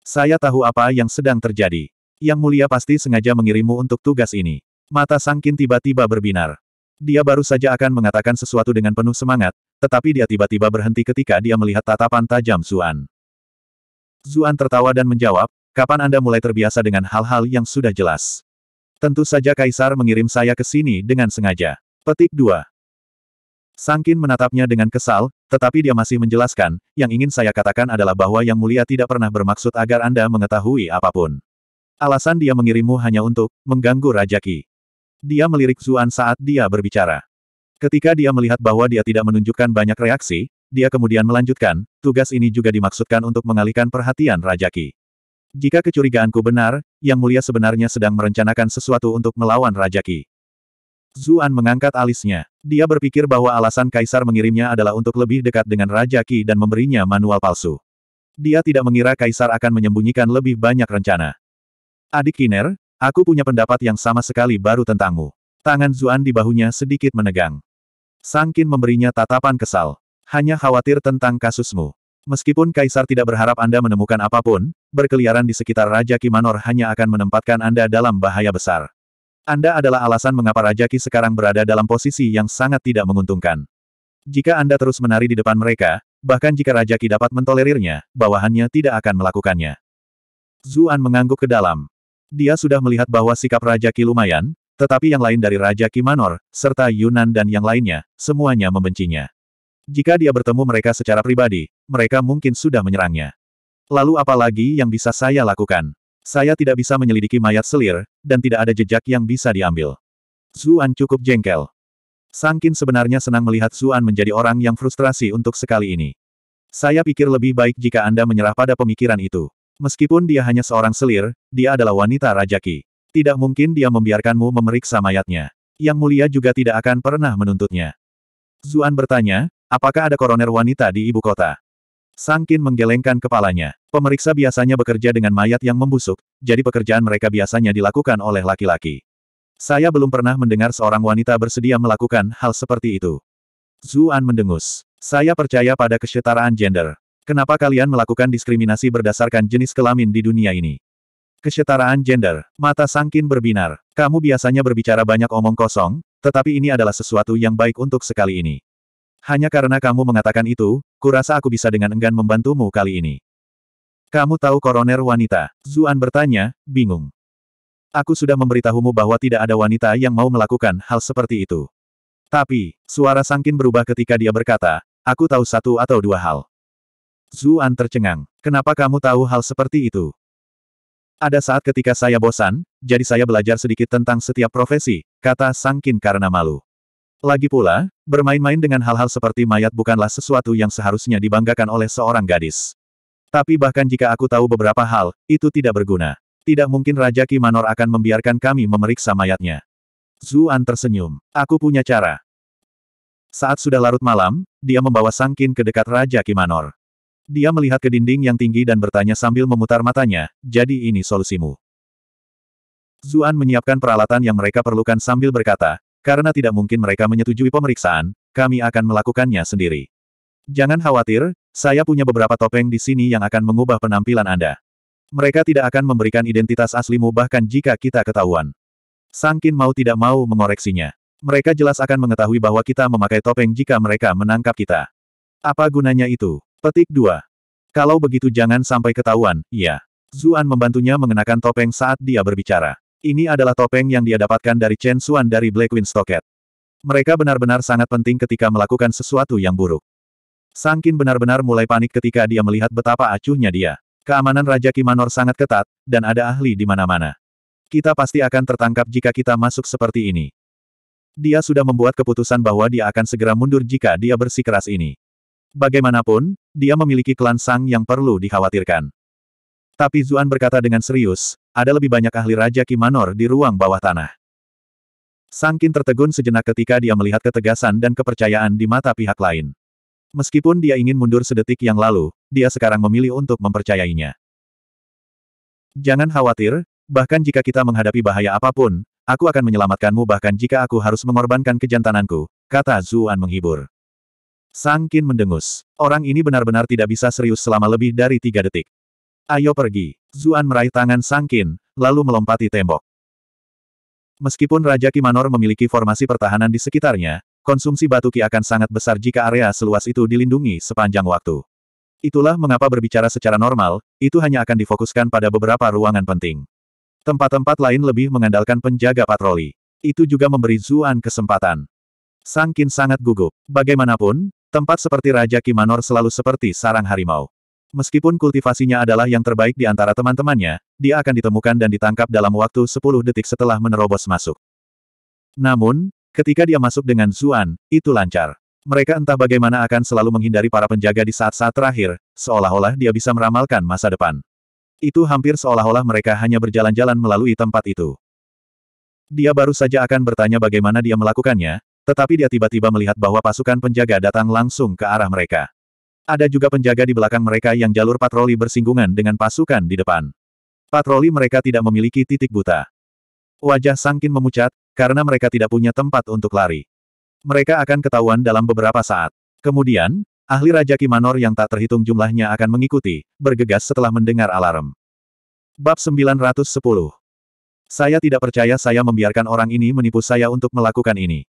Saya tahu apa yang sedang terjadi. Yang mulia pasti sengaja mengirimmu untuk tugas ini. Mata Sangkin tiba-tiba berbinar. Dia baru saja akan mengatakan sesuatu dengan penuh semangat, tetapi dia tiba-tiba berhenti ketika dia melihat tatapan tajam Zuan. Zuan tertawa dan menjawab, kapan Anda mulai terbiasa dengan hal-hal yang sudah jelas? Tentu saja Kaisar mengirim saya ke sini dengan sengaja. Petik 2. Sangkin menatapnya dengan kesal, tetapi dia masih menjelaskan, yang ingin saya katakan adalah bahwa Yang Mulia tidak pernah bermaksud agar Anda mengetahui apa pun. Alasan dia mengirimmu hanya untuk mengganggu Raja Ki. Dia melirik Zuan saat dia berbicara. Ketika dia melihat bahwa dia tidak menunjukkan banyak reaksi, dia kemudian melanjutkan, tugas ini juga dimaksudkan untuk mengalihkan perhatian Raja Qi. Jika kecurigaanku benar, Yang Mulia sebenarnya sedang merencanakan sesuatu untuk melawan Raja Qi. Zuan mengangkat alisnya. Dia berpikir bahwa alasan Kaisar mengirimnya adalah untuk lebih dekat dengan Raja Qi dan memberinya manual palsu. Dia tidak mengira Kaisar akan menyembunyikan lebih banyak rencana. Adik Kiner, Aku punya pendapat yang sama sekali baru tentangmu. Tangan Zuan di bahunya sedikit menegang. Sangkin memberinya tatapan kesal. Hanya khawatir tentang kasusmu. Meskipun Kaisar tidak berharap Anda menemukan apa pun, berkeliaran di sekitar Raja Kimanor hanya akan menempatkan Anda dalam bahaya besar. Anda adalah alasan mengapa Raja Ki sekarang berada dalam posisi yang sangat tidak menguntungkan. Jika Anda terus menari di depan mereka, bahkan jika Raja Ki dapat mentolerirnya, bawahannya tidak akan melakukannya. Zuan mengangguk ke dalam. Dia sudah melihat bahwa sikap Raja Ki lumayan, tetapi yang lain dari Raja Ki Manor, serta Yunan dan yang lainnya, semuanya membencinya. Jika dia bertemu mereka secara pribadi, mereka mungkin sudah menyerangnya. Lalu apa lagi yang bisa saya lakukan? Saya tidak bisa menyelidiki mayat selir, dan tidak ada jejak yang bisa diambil. Zuan cukup jengkel. Sangkin sebenarnya senang melihat Zuan menjadi orang yang frustrasi untuk sekali ini. Saya pikir lebih baik jika Anda menyerah pada pemikiran itu. Meskipun dia hanya seorang selir, dia adalah wanita rajaki. Tidak mungkin dia membiarkanmu memeriksa mayatnya. Yang mulia juga tidak akan pernah menuntutnya. Zuan bertanya, apakah ada koroner wanita di ibu kota? Sangkin menggelengkan kepalanya. Pemeriksa biasanya bekerja dengan mayat yang membusuk, jadi pekerjaan mereka biasanya dilakukan oleh laki-laki. Saya belum pernah mendengar seorang wanita bersedia melakukan hal seperti itu. Zuan mendengus. Saya percaya pada kesetaraan gender. Kenapa kalian melakukan diskriminasi berdasarkan jenis kelamin di dunia ini? Kesetaraan gender. Mata Sangkin berbinar. Kamu biasanya berbicara banyak omong kosong, tetapi ini adalah sesuatu yang baik untuk sekali ini. Hanya karena kamu mengatakan itu, kurasa aku bisa dengan enggan membantumu kali ini. Kamu tahu koroner wanita? Zuan bertanya, bingung. Aku sudah memberitahumu bahwa tidak ada wanita yang mau melakukan hal seperti itu. Tapi, suara Sangkin berubah ketika dia berkata, aku tahu satu atau dua hal. Zuan tercengang. Kenapa kamu tahu hal seperti itu? Ada saat ketika saya bosan, jadi saya belajar sedikit tentang setiap profesi, kata Sangkin karena malu. Lagi pula, bermain-main dengan hal-hal seperti mayat bukanlah sesuatu yang seharusnya dibanggakan oleh seorang gadis. Tapi bahkan jika aku tahu beberapa hal, itu tidak berguna. Tidak mungkin Raja Ki Manor akan membiarkan kami memeriksa mayatnya. Zuan tersenyum. Aku punya cara. Saat sudah larut malam, dia membawa Sangkin ke dekat Raja Ki Manor. Dia melihat ke dinding yang tinggi dan bertanya sambil memutar matanya, jadi ini solusimu. Zuan menyiapkan peralatan yang mereka perlukan sambil berkata, karena tidak mungkin mereka menyetujui pemeriksaan, kami akan melakukannya sendiri. Jangan khawatir, saya punya beberapa topeng di sini yang akan mengubah penampilan Anda. Mereka tidak akan memberikan identitas aslimu bahkan jika kita ketahuan. Sangkin mau tidak mau mengoreksinya. Mereka jelas akan mengetahui bahwa kita memakai topeng jika mereka menangkap kita. Apa gunanya itu? Petik 2. Kalau begitu jangan sampai ketahuan, iya. Zuan membantunya mengenakan topeng saat dia berbicara. Ini adalah topeng yang dia dapatkan dari Chen Xuan dari Blackwing Stocket. Mereka benar-benar sangat penting ketika melakukan sesuatu yang buruk. Sangkin benar-benar mulai panik ketika dia melihat betapa acuhnya dia. Keamanan Raja Kimanor sangat ketat, dan ada ahli di mana-mana. Kita pasti akan tertangkap jika kita masuk seperti ini. Dia sudah membuat keputusan bahwa dia akan segera mundur jika dia bersikeras ini. Bagaimanapun, dia memiliki klan Sang yang perlu dikhawatirkan. Tapi Zuan berkata dengan serius, ada lebih banyak ahli Raja Kimanor di ruang bawah tanah. Sangkin tertegun sejenak ketika dia melihat ketegasan dan kepercayaan di mata pihak lain. Meskipun dia ingin mundur sedetik yang lalu, dia sekarang memilih untuk mempercayainya. Jangan khawatir, bahkan jika kita menghadapi bahaya apa pun, aku akan menyelamatkanmu bahkan jika aku harus mengorbankan kejantananku, kata Zuan menghibur. Sangkin mendengus. Orang ini benar-benar tidak bisa serius selama lebih dari tiga detik. Ayo pergi. Zuan meraih tangan Sangkin, lalu melompati tembok. Meskipun Raja Kimanor memiliki formasi pertahanan di sekitarnya, konsumsi batu ki akan sangat besar jika area seluas itu dilindungi sepanjang waktu. Itulah mengapa berbicara secara normal, itu hanya akan difokuskan pada beberapa ruangan penting. Tempat-tempat lain lebih mengandalkan penjaga patroli. Itu juga memberi Zuan kesempatan. Sangkin sangat gugup. Bagaimanapun, tempat seperti Raja Kimanor selalu seperti sarang harimau. Meskipun kultivasinya adalah yang terbaik di antara teman-temannya, dia akan ditemukan dan ditangkap dalam waktu 10 detik setelah menerobos masuk. Namun, ketika dia masuk dengan Zuan, itu lancar. Mereka entah bagaimana akan selalu menghindari para penjaga di saat-saat terakhir, seolah-olah dia bisa meramalkan masa depan. Itu hampir seolah-olah mereka hanya berjalan-jalan melalui tempat itu. Dia baru saja akan bertanya bagaimana dia melakukannya, tetapi dia tiba-tiba melihat bahwa pasukan penjaga datang langsung ke arah mereka. Ada juga penjaga di belakang mereka yang jalur patroli bersinggungan dengan pasukan di depan. Patroli mereka tidak memiliki titik buta. Wajah Sangkin memucat, karena mereka tidak punya tempat untuk lari. Mereka akan ketahuan dalam beberapa saat. Kemudian, ahli Raja Kimanor yang tak terhitung jumlahnya akan mengikuti, bergegas setelah mendengar alarm. Bab 910 Saya tidak percaya saya membiarkan orang ini menipu saya untuk melakukan ini.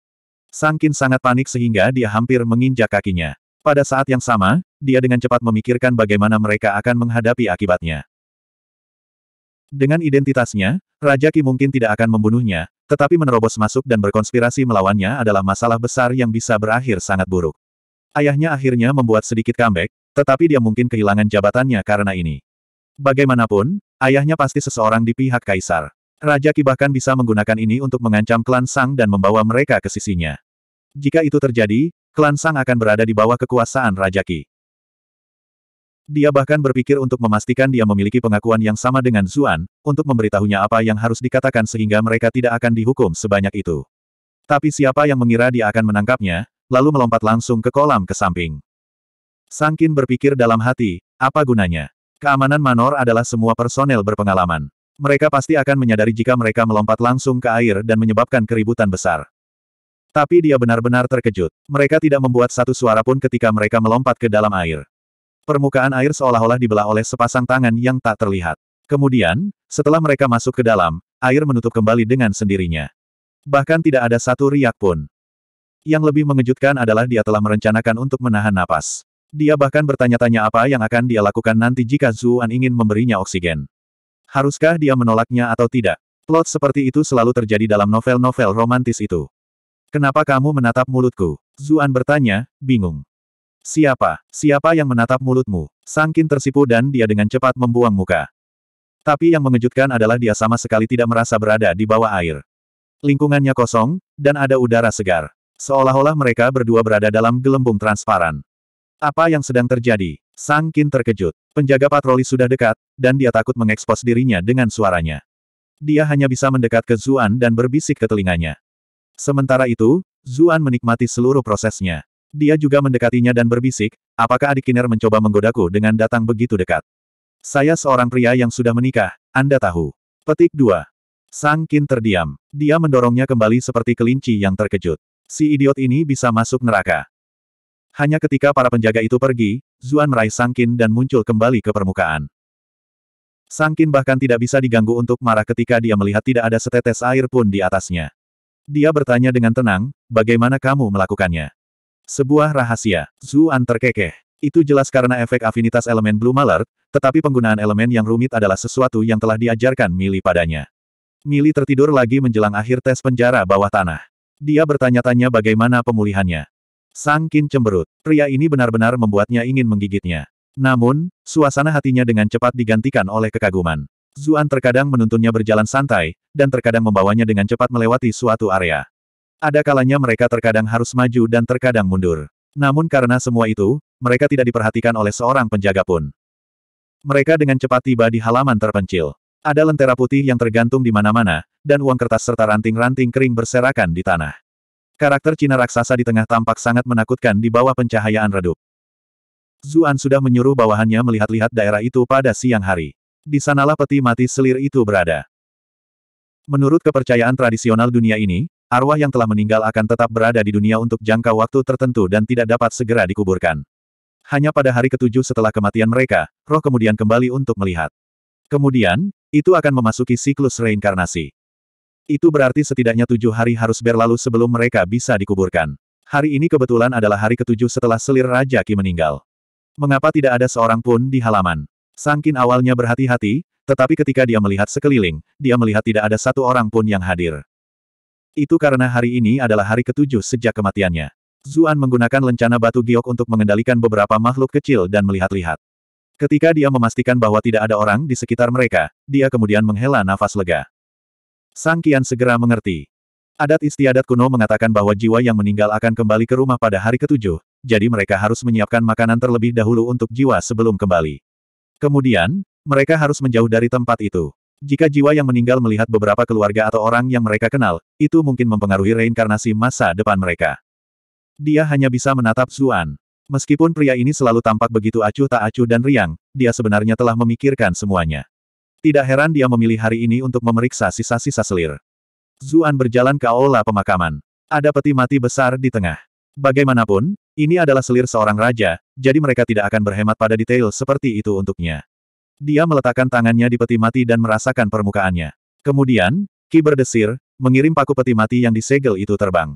Sangkin sangat panik sehingga dia hampir menginjak kakinya. Pada saat yang sama, dia dengan cepat memikirkan bagaimana mereka akan menghadapi akibatnya. Dengan identitasnya, Raja Ki mungkin tidak akan membunuhnya, tetapi menerobos masuk dan berkonspirasi melawannya adalah masalah besar yang bisa berakhir sangat buruk. Ayahnya akhirnya membuat sedikit comeback, tetapi dia mungkin kehilangan jabatannya karena ini. Bagaimanapun, ayahnya pasti seseorang di pihak kaisar. Raja Ki bahkan bisa menggunakan ini untuk mengancam klan Sang dan membawa mereka ke sisinya. Jika itu terjadi, klan Sang akan berada di bawah kekuasaan Raja Ki. Dia bahkan berpikir untuk memastikan dia memiliki pengakuan yang sama dengan Zuan, untuk memberitahunya apa yang harus dikatakan sehingga mereka tidak akan dihukum sebanyak itu. Tapi siapa yang mengira dia akan menangkapnya, lalu melompat langsung ke kolam ke samping. Sangkin berpikir dalam hati, apa gunanya? Keamanan Manor adalah semua personel berpengalaman. Mereka pasti akan menyadari jika mereka melompat langsung ke air dan menyebabkan keributan besar. Tapi dia benar-benar terkejut. Mereka tidak membuat satu suara pun ketika mereka melompat ke dalam air. Permukaan air seolah-olah dibelah oleh sepasang tangan yang tak terlihat. Kemudian, setelah mereka masuk ke dalam, air menutup kembali dengan sendirinya. Bahkan tidak ada satu riak pun. Yang lebih mengejutkan adalah dia telah merencanakan untuk menahan napas. Dia bahkan bertanya-tanya apa yang akan dia lakukan nanti jika Zuan ingin memberinya oksigen. Haruskah dia menolaknya atau tidak? Plot seperti itu selalu terjadi dalam novel-novel romantis itu. Kenapa kamu menatap mulutku? Zuan bertanya, bingung. Siapa? Siapa yang menatap mulutmu? Sangkin tersipu dan dia dengan cepat membuang muka. Tapi yang mengejutkan adalah dia sama sekali tidak merasa berada di bawah air. Lingkungannya kosong, dan ada udara segar. Seolah-olah mereka berdua berada dalam gelembung transparan. Apa yang sedang terjadi? Sangkin terkejut. Penjaga patroli sudah dekat, dan dia takut mengekspos dirinya dengan suaranya. Dia hanya bisa mendekat ke Zuan dan berbisik ke telinganya. Sementara itu, Zuan menikmati seluruh prosesnya. Dia juga mendekatinya dan berbisik, apakah adik Kiner mencoba menggodaku dengan datang begitu dekat? Saya seorang pria yang sudah menikah, Anda tahu. Petik 2. Sang Qin terdiam. Dia mendorongnya kembali seperti kelinci yang terkejut. Si idiot ini bisa masuk neraka. Hanya ketika para penjaga itu pergi, Zuan meraih Sang Qin dan muncul kembali ke permukaan. Sang Qin bahkan tidak bisa diganggu untuk marah ketika dia melihat tidak ada setetes air pun di atasnya. Dia bertanya dengan tenang, bagaimana kamu melakukannya? Sebuah rahasia. Zuan terkekeh. Itu jelas karena efek afinitas elemen Blue Malert, tetapi penggunaan elemen yang rumit adalah sesuatu yang telah diajarkan Mili padanya. Mili tertidur lagi menjelang akhir tes penjara bawah tanah. Dia bertanya-tanya bagaimana pemulihannya. Sang Qin cemberut. Pria ini benar-benar membuatnya ingin menggigitnya. Namun, suasana hatinya dengan cepat digantikan oleh kekaguman. Zuan terkadang menuntunnya berjalan santai, dan terkadang membawanya dengan cepat melewati suatu area. Ada kalanya mereka terkadang harus maju dan terkadang mundur. Namun karena semua itu, mereka tidak diperhatikan oleh seorang penjaga pun. Mereka dengan cepat tiba di halaman terpencil. Ada lentera putih yang tergantung di mana-mana, dan uang kertas serta ranting-ranting kering berserakan di tanah. Karakter Cina raksasa di tengah tampak sangat menakutkan di bawah pencahayaan redup. Zuan sudah menyuruh bawahannya melihat-lihat daerah itu pada siang hari. Di sanalah peti mati selir itu berada. Menurut kepercayaan tradisional dunia ini, arwah yang telah meninggal akan tetap berada di dunia untuk jangka waktu tertentu dan tidak dapat segera dikuburkan. Hanya pada hari ketujuh setelah kematian mereka, roh kemudian kembali untuk melihat. Kemudian, itu akan memasuki siklus reinkarnasi. Itu berarti setidaknya tujuh hari harus berlalu sebelum mereka bisa dikuburkan. Hari ini kebetulan adalah hari ketujuh setelah selir Raja Ki meninggal. Mengapa tidak ada seorang pun di halaman? Sangkin awalnya berhati-hati, tetapi ketika dia melihat sekeliling, dia melihat tidak ada satu orang pun yang hadir. Itu karena hari ini adalah hari ketujuh sejak kematiannya. Zuan menggunakan lencana batu giok untuk mengendalikan beberapa makhluk kecil dan melihat-lihat. Ketika dia memastikan bahwa tidak ada orang di sekitar mereka, dia kemudian menghela nafas lega. Sang Qian segera mengerti. Adat istiadat kuno mengatakan bahwa jiwa yang meninggal akan kembali ke rumah pada hari ketujuh, jadi mereka harus menyiapkan makanan terlebih dahulu untuk jiwa sebelum kembali. Kemudian, mereka harus menjauh dari tempat itu. Jika jiwa yang meninggal melihat beberapa keluarga atau orang yang mereka kenal, itu mungkin mempengaruhi reinkarnasi masa depan mereka. Dia hanya bisa menatap Zuan. Meskipun pria ini selalu tampak begitu acuh tak acuh dan riang, dia sebenarnya telah memikirkan semuanya. Tidak heran dia memilih hari ini untuk memeriksa sisa-sisa selir. Zuan berjalan ke aula pemakaman. Ada peti mati besar di tengah. Bagaimanapun, ini adalah selir seorang raja, jadi mereka tidak akan berhemat pada detail seperti itu untuknya. Dia meletakkan tangannya di peti mati dan merasakan permukaannya. Kemudian, Ki berdesir, mengirim paku peti mati yang disegel itu terbang.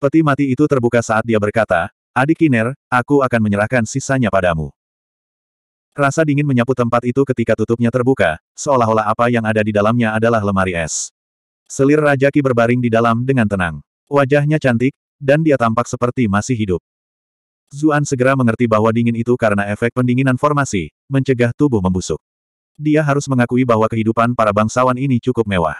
Peti mati itu terbuka saat dia berkata, Adik Kiner, aku akan menyerahkan sisanya padamu. Rasa dingin menyapu tempat itu ketika tutupnya terbuka, seolah-olah apa yang ada di dalamnya adalah lemari es. Selir Raja Ki berbaring di dalam dengan tenang. Wajahnya cantik, dan dia tampak seperti masih hidup. Zuan segera mengerti bahwa dingin itu karena efek pendinginan formasi, mencegah tubuh membusuk. Dia harus mengakui bahwa kehidupan para bangsawan ini cukup mewah.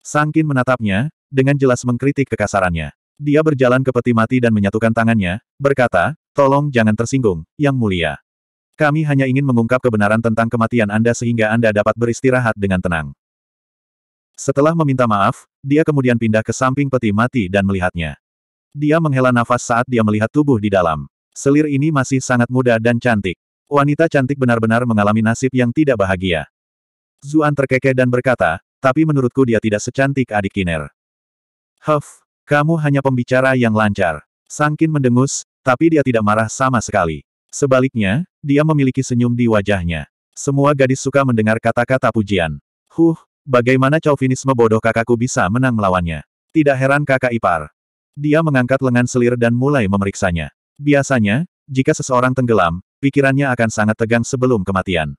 Sangkin menatapnya, dengan jelas mengkritik kekasarannya. Dia berjalan ke peti mati dan menyatukan tangannya, berkata, tolong jangan tersinggung, Yang Mulia. Kami hanya ingin mengungkap kebenaran tentang kematian Anda sehingga Anda dapat beristirahat dengan tenang. Setelah meminta maaf, dia kemudian pindah ke samping peti mati dan melihatnya. Dia menghela nafas saat dia melihat tubuh di dalam. Selir ini masih sangat muda dan cantik. Wanita cantik benar-benar mengalami nasib yang tidak bahagia. Zuan terkekeh dan berkata, tapi menurutku dia tidak secantik adik Kiner. Huff, kamu hanya pembicara yang lancar. Sangkin mendengus, tapi dia tidak marah sama sekali. Sebaliknya, dia memiliki senyum di wajahnya. Semua gadis suka mendengar kata-kata pujian. Huh, bagaimana chauvinisme bodoh kakakku bisa menang melawannya. Tidak heran kakak ipar. Dia mengangkat lengan selir dan mulai memeriksanya. Biasanya, jika seseorang tenggelam, pikirannya akan sangat tegang sebelum kematian.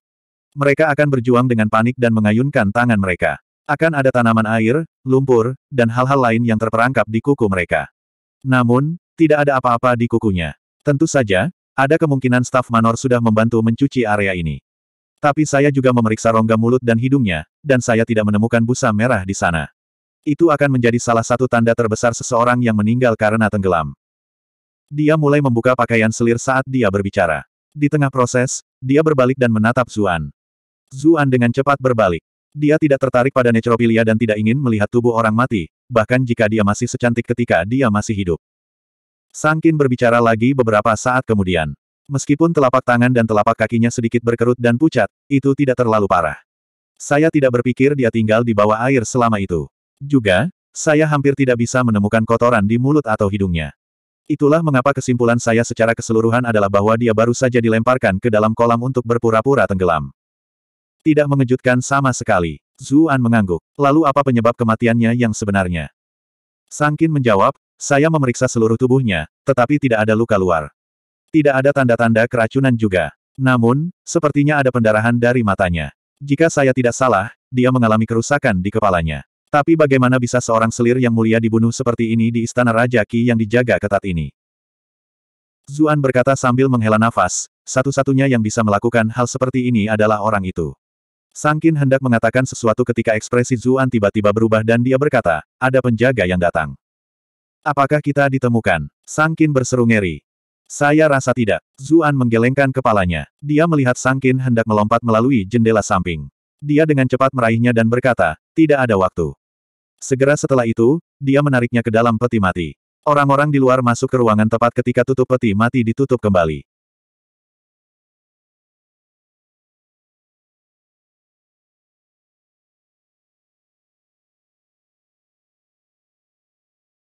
Mereka akan berjuang dengan panik dan mengayunkan tangan mereka. Akan ada tanaman air, lumpur, dan hal-hal lain yang terperangkap di kuku mereka. Namun, tidak ada apa-apa di kukunya. Tentu saja, ada kemungkinan staf Manor sudah membantu mencuci area ini. Tapi saya juga memeriksa rongga mulut dan hidungnya, dan saya tidak menemukan busa merah di sana. Itu akan menjadi salah satu tanda terbesar seseorang yang meninggal karena tenggelam. Dia mulai membuka pakaian selir saat dia berbicara. Di tengah proses, dia berbalik dan menatap Zuan. Zuan dengan cepat berbalik. Dia tidak tertarik pada necrophilia dan tidak ingin melihat tubuh orang mati, bahkan jika dia masih secantik ketika dia masih hidup. Sangkin berbicara lagi beberapa saat kemudian. Meskipun telapak tangan dan telapak kakinya sedikit berkerut dan pucat, itu tidak terlalu parah. Saya tidak berpikir dia tinggal di bawah air selama itu. Juga, saya hampir tidak bisa menemukan kotoran di mulut atau hidungnya. Itulah mengapa kesimpulan saya secara keseluruhan adalah bahwa dia baru saja dilemparkan ke dalam kolam untuk berpura-pura tenggelam. Tidak mengejutkan sama sekali. Zuan mengangguk. Lalu apa penyebab kematiannya yang sebenarnya? Sangkin menjawab, saya memeriksa seluruh tubuhnya, tetapi tidak ada luka luar. Tidak ada tanda-tanda keracunan juga. Namun, sepertinya ada pendarahan dari matanya. Jika saya tidak salah, dia mengalami kerusakan di kepalanya. Tapi bagaimana bisa seorang selir yang mulia dibunuh seperti ini di istana Raja Ki yang dijaga ketat ini? Zuan berkata sambil menghela nafas, satu-satunya yang bisa melakukan hal seperti ini adalah orang itu. Sangkin hendak mengatakan sesuatu ketika ekspresi Zuan tiba-tiba berubah dan dia berkata, ada penjaga yang datang. Apakah kita ditemukan? Sangkin berseru ngeri. Saya rasa tidak. Zuan menggelengkan kepalanya. Dia melihat Sangkin hendak melompat melalui jendela samping. Dia dengan cepat meraihnya dan berkata, tidak ada waktu. Segera setelah itu, dia menariknya ke dalam peti mati. Orang-orang di luar masuk ke ruangan tepat ketika tutup peti mati ditutup kembali.